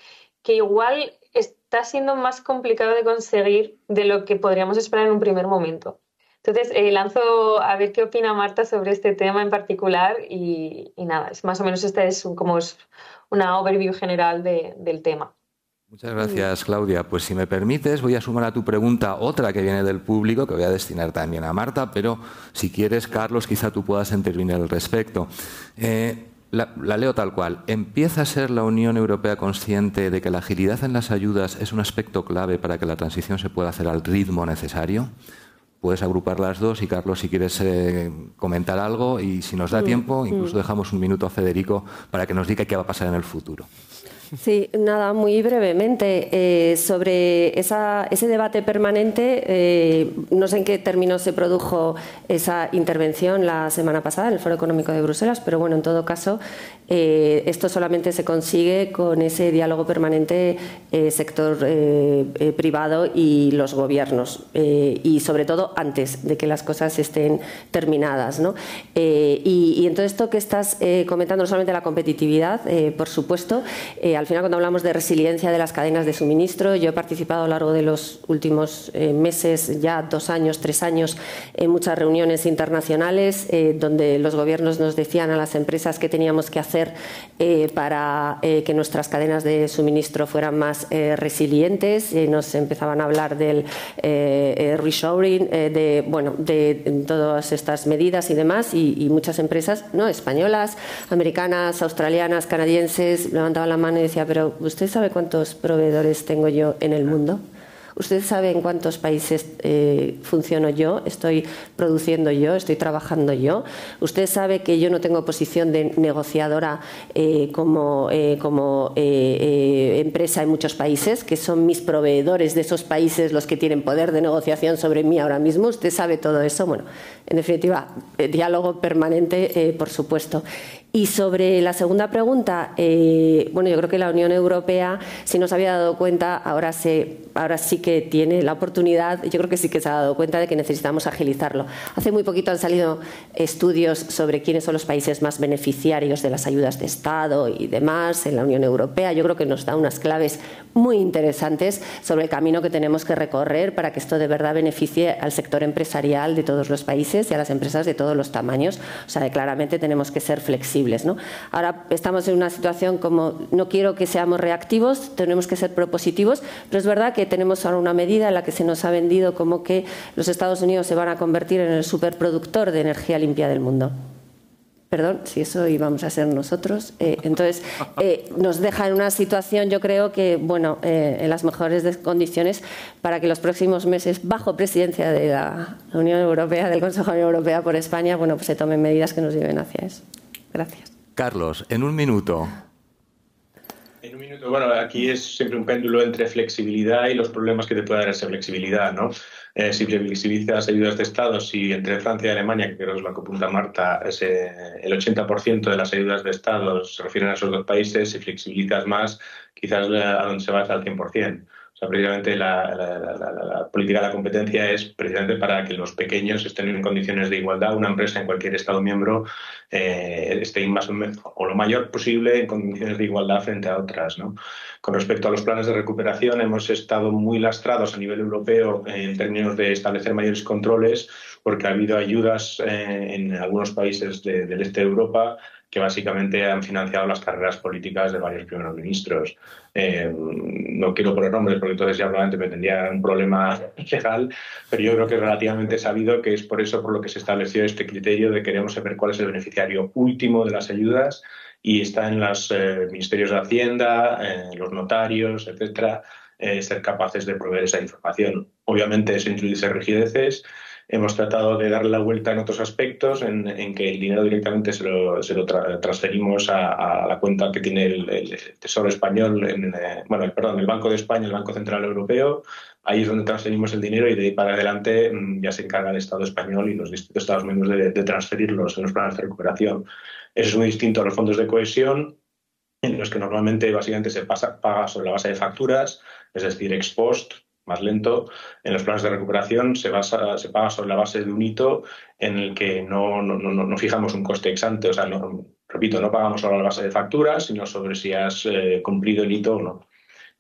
que igual está siendo más complicado de conseguir de lo que podríamos esperar en un primer momento. Entonces, eh, lanzo a ver qué opina Marta sobre este tema en particular y, nada, es más o menos esta es como es una overview general del tema. Muchas gracias, Claudia. Pues si me permites, voy a sumar a tu pregunta otra que viene del público, que voy a destinar también a Marta, pero si quieres, Carlos, quizá tú puedas intervenir al respecto. Eh, la, leo tal cual. ¿Empieza a ser la Unión Europea consciente de que la agilidad en las ayudas es un aspecto clave para que la transición se pueda hacer al ritmo necesario? Puedes agrupar las dos y Carlos, si quieres eh, comentar algo y si nos da mm, tiempo, incluso mm. dejamos un minuto a Federico para que nos diga qué va a pasar en el futuro. Sí, nada, muy brevemente. Eh, sobre ese debate permanente, eh, no sé en qué términos se produjo esa intervención la semana pasada en el Foro Económico de Bruselas, pero bueno, en todo caso, eh, esto solamente se consigue con ese diálogo permanente sector privado y los gobiernos, y sobre todo antes de que las cosas estén terminadas. ¿no? Y, y, en todo esto que estás comentando, no solamente la competitividad, por supuesto, final cuando hablamos de resiliencia de las cadenas de suministro, yo he participado a lo largo de los últimos eh, meses, ya dos años, tres años, en muchas reuniones internacionales eh, donde los gobiernos nos decían a las empresas qué teníamos que hacer eh, para que nuestras cadenas de suministro fueran más resilientes. nos empezaban a hablar del reshoring, de, bueno, de todas estas medidas y demás, y muchas empresas no españolas, americanas, australianas, canadienses levantaban la mano decía, pero ¿usted sabe cuántos proveedores tengo yo en el mundo? ¿Usted sabe en cuántos países eh, funciono yo? ¿Estoy produciendo yo? ¿Estoy trabajando yo? ¿Usted sabe que yo no tengo posición de negociadora eh, como, eh, como empresa en muchos países, que son mis proveedores de esos países los que tienen poder de negociación sobre mí ahora mismo? ¿Usted sabe todo eso? Bueno, en definitiva, diálogo permanente, por supuesto. Y sobre la segunda pregunta, eh, bueno, yo creo que la Unión Europea, si no se había dado cuenta, ahora, se, ahora sí que tiene la oportunidad, yo creo que sí que se ha dado cuenta de que necesitamos agilizarlo. Hace muy poquito han salido estudios sobre quiénes son los países más beneficiarios de las ayudas de Estado y demás en la Unión Europea. Yo creo que nos da unas claves muy interesantes sobre el camino que tenemos que recorrer para que esto de verdad beneficie al sector empresarial de todos los países y a las empresas de todos los tamaños. O sea, claramente tenemos que ser flexibles Ahora estamos en una situación como no quiero que seamos reactivos, tenemos que ser propositivos, pero es verdad que tenemos ahora una medida en la que se nos ha vendido como que los Estados Unidos se van a convertir en el superproductor de energía limpia del mundo perdón, si eso íbamos a ser nosotros. Eh, entonces, eh, nos deja en una situación, yo creo que, bueno, eh, en las mejores condiciones para que los próximos meses, bajo presidencia de la Unión Europea, del Consejo de la Unión Europea por España, bueno, pues se tomen medidas que nos lleven hacia eso. Gracias. Carlos, en un minuto. En un minuto, bueno, aquí es siempre un péndulo entre flexibilidad y los problemas que te puede dar esa flexibilidad, ¿no? Eh, si flexibilizas ayudas de Estado, si entre Francia y Alemania, que creo que es lo que apunta Marta, ese, el 80% de las ayudas de Estado se refieren a esos dos países, si flexibilizas más, quizás a donde se va al 100%. O sea, precisamente la, política de la competencia es precisamente para que los pequeños estén en condiciones de igualdad. Una empresa en cualquier Estado miembro eh, esté más o, menos, o lo mayor posible en condiciones de igualdad frente a otras. ¿no? Con respecto a los planes de recuperación, hemos estado muy lastrados a nivel europeo en términos de establecer mayores controles porque ha habido ayudas eh, en algunos países del este de Europa que básicamente han financiado las carreras políticas de varios primeros ministros. Eh, no quiero poner nombres porque entonces ya probablemente me tendría un problema legal, pero yo creo que es relativamente sabido que es por eso por lo que se estableció este criterio de queremos saber cuál es el beneficiario último de las ayudas y está en los eh, ministerios de Hacienda, en los notarios, etcétera, eh, ser capaces de proveer esa información. Obviamente eso introduce rigideces Hemos tratado de darle la vuelta en otros aspectos, en, que el dinero directamente se lo, transferimos a, la cuenta que tiene el, Tesoro Español, en, eh, bueno, perdón, el Banco de España, el Banco Central Europeo. Ahí es donde transferimos el dinero y de ahí para adelante mm, ya se encarga el Estado español y los distintos Estados miembros de, transferirlos en los planes de recuperación. Eso es muy distinto a los fondos de cohesión, en los que normalmente básicamente se pasa, paga sobre la base de facturas, es decir, ex post, más lento. En los planes de recuperación se, basa, se paga sobre la base de un hito en el que no, no, no, no fijamos un coste exante, o sea, repito, no pagamos sobre la base de facturas, sino sobre si has eh, cumplido el hito o no.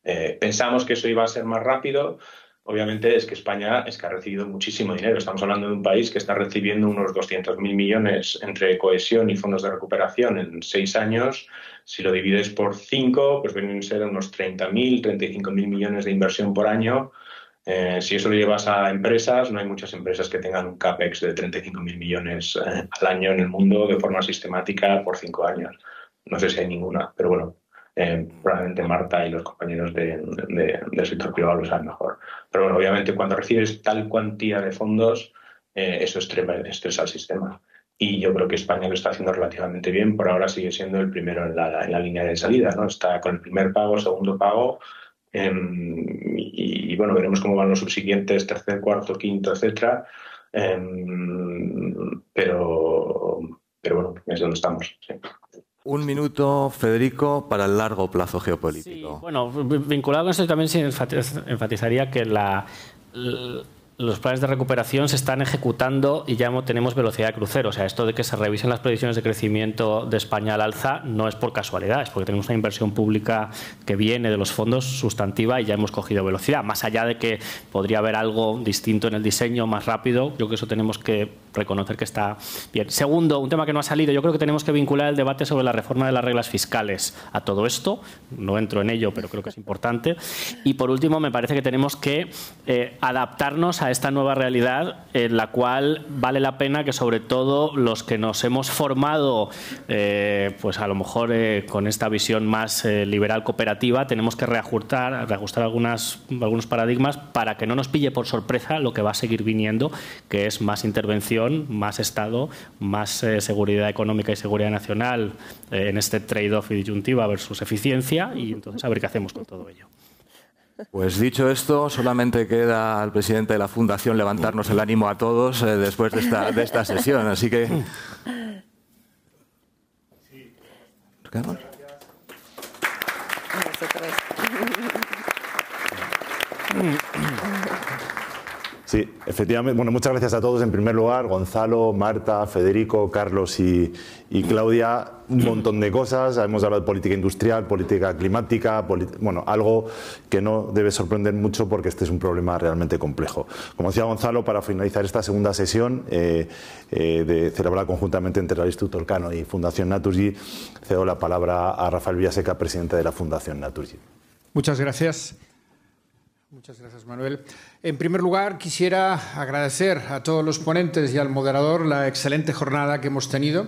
Eh, pensamos que eso iba a ser más rápido. Obviamente es que España es que ha recibido muchísimo dinero. Estamos hablando de un país que está recibiendo unos 200.000 millones entre cohesión y fondos de recuperación en seis años. Si lo divides por cinco, pues vienen a ser unos 30.000, 35.000 millones de inversión por año. Eh, si eso lo llevas a empresas, no hay muchas empresas que tengan un CAPEX de 35.000 millones eh, al año en el mundo de forma sistemática por cinco años. No sé si hay ninguna, pero bueno, eh, probablemente Marta y los compañeros del sector privado lo saben mejor. Pero bueno, obviamente cuando recibes tal cuantía de fondos, eso estresa al sistema y yo creo que España lo está haciendo relativamente bien. Por ahora sigue siendo el primero en la, línea de salida, ¿no? Está con el primer pago, segundo pago. Em, y, bueno, veremos cómo van los subsiguientes, tercer, cuarto, quinto, etcétera. Em, pero, pero bueno, es donde estamos. Un minuto, Federico, para el largo plazo geopolítico. bueno, vinculado con esto también se enfatizaría que la los planes de recuperación se están ejecutando y ya tenemos velocidad de crucero. O sea, esto de que se revisen las previsiones de crecimiento de España al alza no es por casualidad, es porque tenemos una inversión pública que viene de los fondos sustantiva y ya hemos cogido velocidad. Más allá de que podría haber algo distinto en el diseño, más rápido, yo creo que eso tenemos que reconocer que está bien. Segundo, un tema que no ha salido, yo creo que tenemos que vincular el debate sobre la reforma de las reglas fiscales a todo esto. No entro en ello, pero creo que es importante. Y por último, me parece que tenemos que eh, adaptarnos a esta nueva realidad en la cual vale la pena que sobre todo los que nos hemos formado, eh, pues a lo mejor eh, con esta visión más liberal cooperativa, tenemos que reajustar, reajustar algunas, algunos paradigmas para que no nos pille por sorpresa lo que va a seguir viniendo, que es más intervención más Estado, más eh, seguridad económica y seguridad nacional eh, en este trade-off y disyuntiva versus eficiencia y entonces a ver qué hacemos con todo ello. Pues dicho esto, solamente queda al presidente de la Fundación levantarnos el ánimo a todos eh, después de esta, sesión. Así que. ¿Nos Sí, efectivamente. Bueno, muchas gracias a todos. En primer lugar, Gonzalo, Marta, Federico, Carlos y, Claudia. Un montón de cosas. Hemos hablado de política industrial, política climática, bueno, algo que no debe sorprender mucho porque este es un problema realmente complejo. Como decía Gonzalo, para finalizar esta segunda sesión eh, eh, de celebrada conjuntamente entre el Instituto Elcano y Fundación Naturgy, cedo la palabra a Rafael Villaseca, presidente de la Fundación Naturgy. Muchas gracias. Muchas gracias, Manuel. En primer lugar, quisiera agradecer a todos los ponentes y al moderador la excelente jornada que hemos tenido.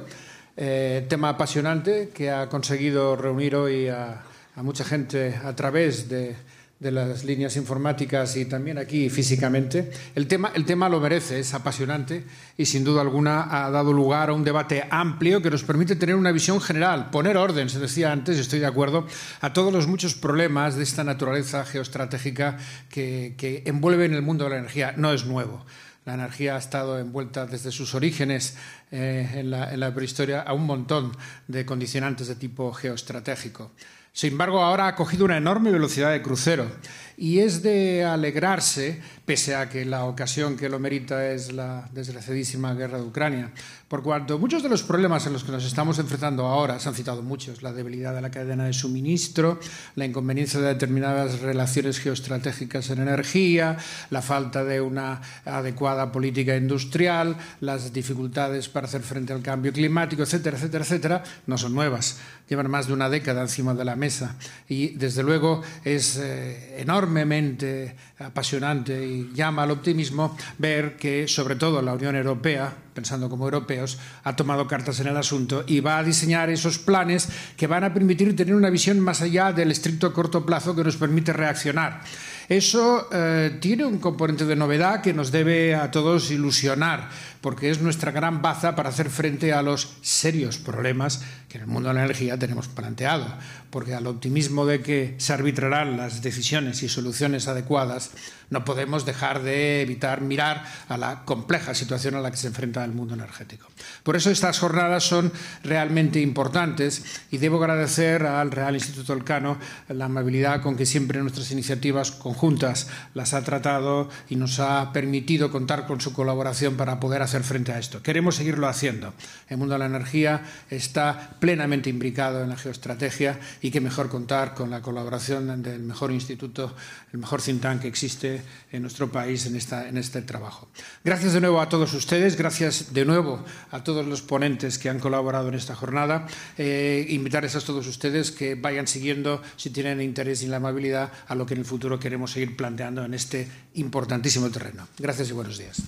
Eh, tema apasionante que ha conseguido reunir hoy a, a mucha gente a través de de las líneas informáticas y también aquí físicamente. El tema, el tema lo merece, es apasionante y sin duda alguna ha dado lugar a un debate amplio que nos permite tener una visión general, poner orden, se decía antes, estoy de acuerdo, a todos los muchos problemas de esta naturaleza geoestratégica que, que envuelven el mundo de la energía. No es nuevo. La energía ha estado envuelta desde sus orígenes eh, en, la, en la prehistoria a un montón de condicionantes de tipo geoestratégico. Sin embargo, ahora ha cogido una enorme velocidad de crucero y es de alegrarse, pese a que la ocasión que lo merita es la desgraciadísima guerra de Ucrania, por cuanto muchos de los problemas en los que nos estamos enfrentando ahora, se han citado muchos, la debilidad de la cadena de suministro, la inconveniencia de determinadas relaciones geoestratégicas en energía, la falta de una adecuada política industrial, las dificultades para hacer frente al cambio climático, etcétera, etcétera, etcétera, no son nuevas. Llevan más de una década encima de la mesa y, desde luego, es eh, enorme enormemente apasionante y llama al optimismo ver que, sobre todo, la Unión Europea, pensando como europeos, ha tomado cartas en el asunto y va a diseñar esos planes que van a permitir tener una visión más allá del estricto corto plazo que nos permite reaccionar. Eso eh, tiene un componente de novedad que nos debe a todos ilusionar, porque es nuestra gran baza para hacer frente a los serios problemas que en el mundo de la energía tenemos planteado, porque al optimismo de que se arbitrarán las decisiones y soluciones adecuadas, no podemos dejar de evitar mirar a la compleja situación a la que se enfrenta el mundo energético. Por eso estas jornadas son realmente importantes y debo agradecer al Real Instituto Elcano la amabilidad con que siempre nuestras iniciativas conjuntas las ha tratado y nos ha permitido contar con su colaboración para poder hacer frente a esto. Queremos seguirlo haciendo. El mundo de la energía está plenamente imbricado en la geoestrategia y qué mejor contar con la colaboración del mejor instituto, el mejor think tank que existe en nuestro país en, esta, en este trabajo. Gracias de nuevo a todos ustedes, gracias de nuevo a todos los ponentes que han colaborado en esta jornada. Eh, invitarles a todos ustedes que vayan siguiendo, si tienen interés y la amabilidad, a lo que en el futuro queremos seguir planteando en este importantísimo terreno. Gracias y buenos días.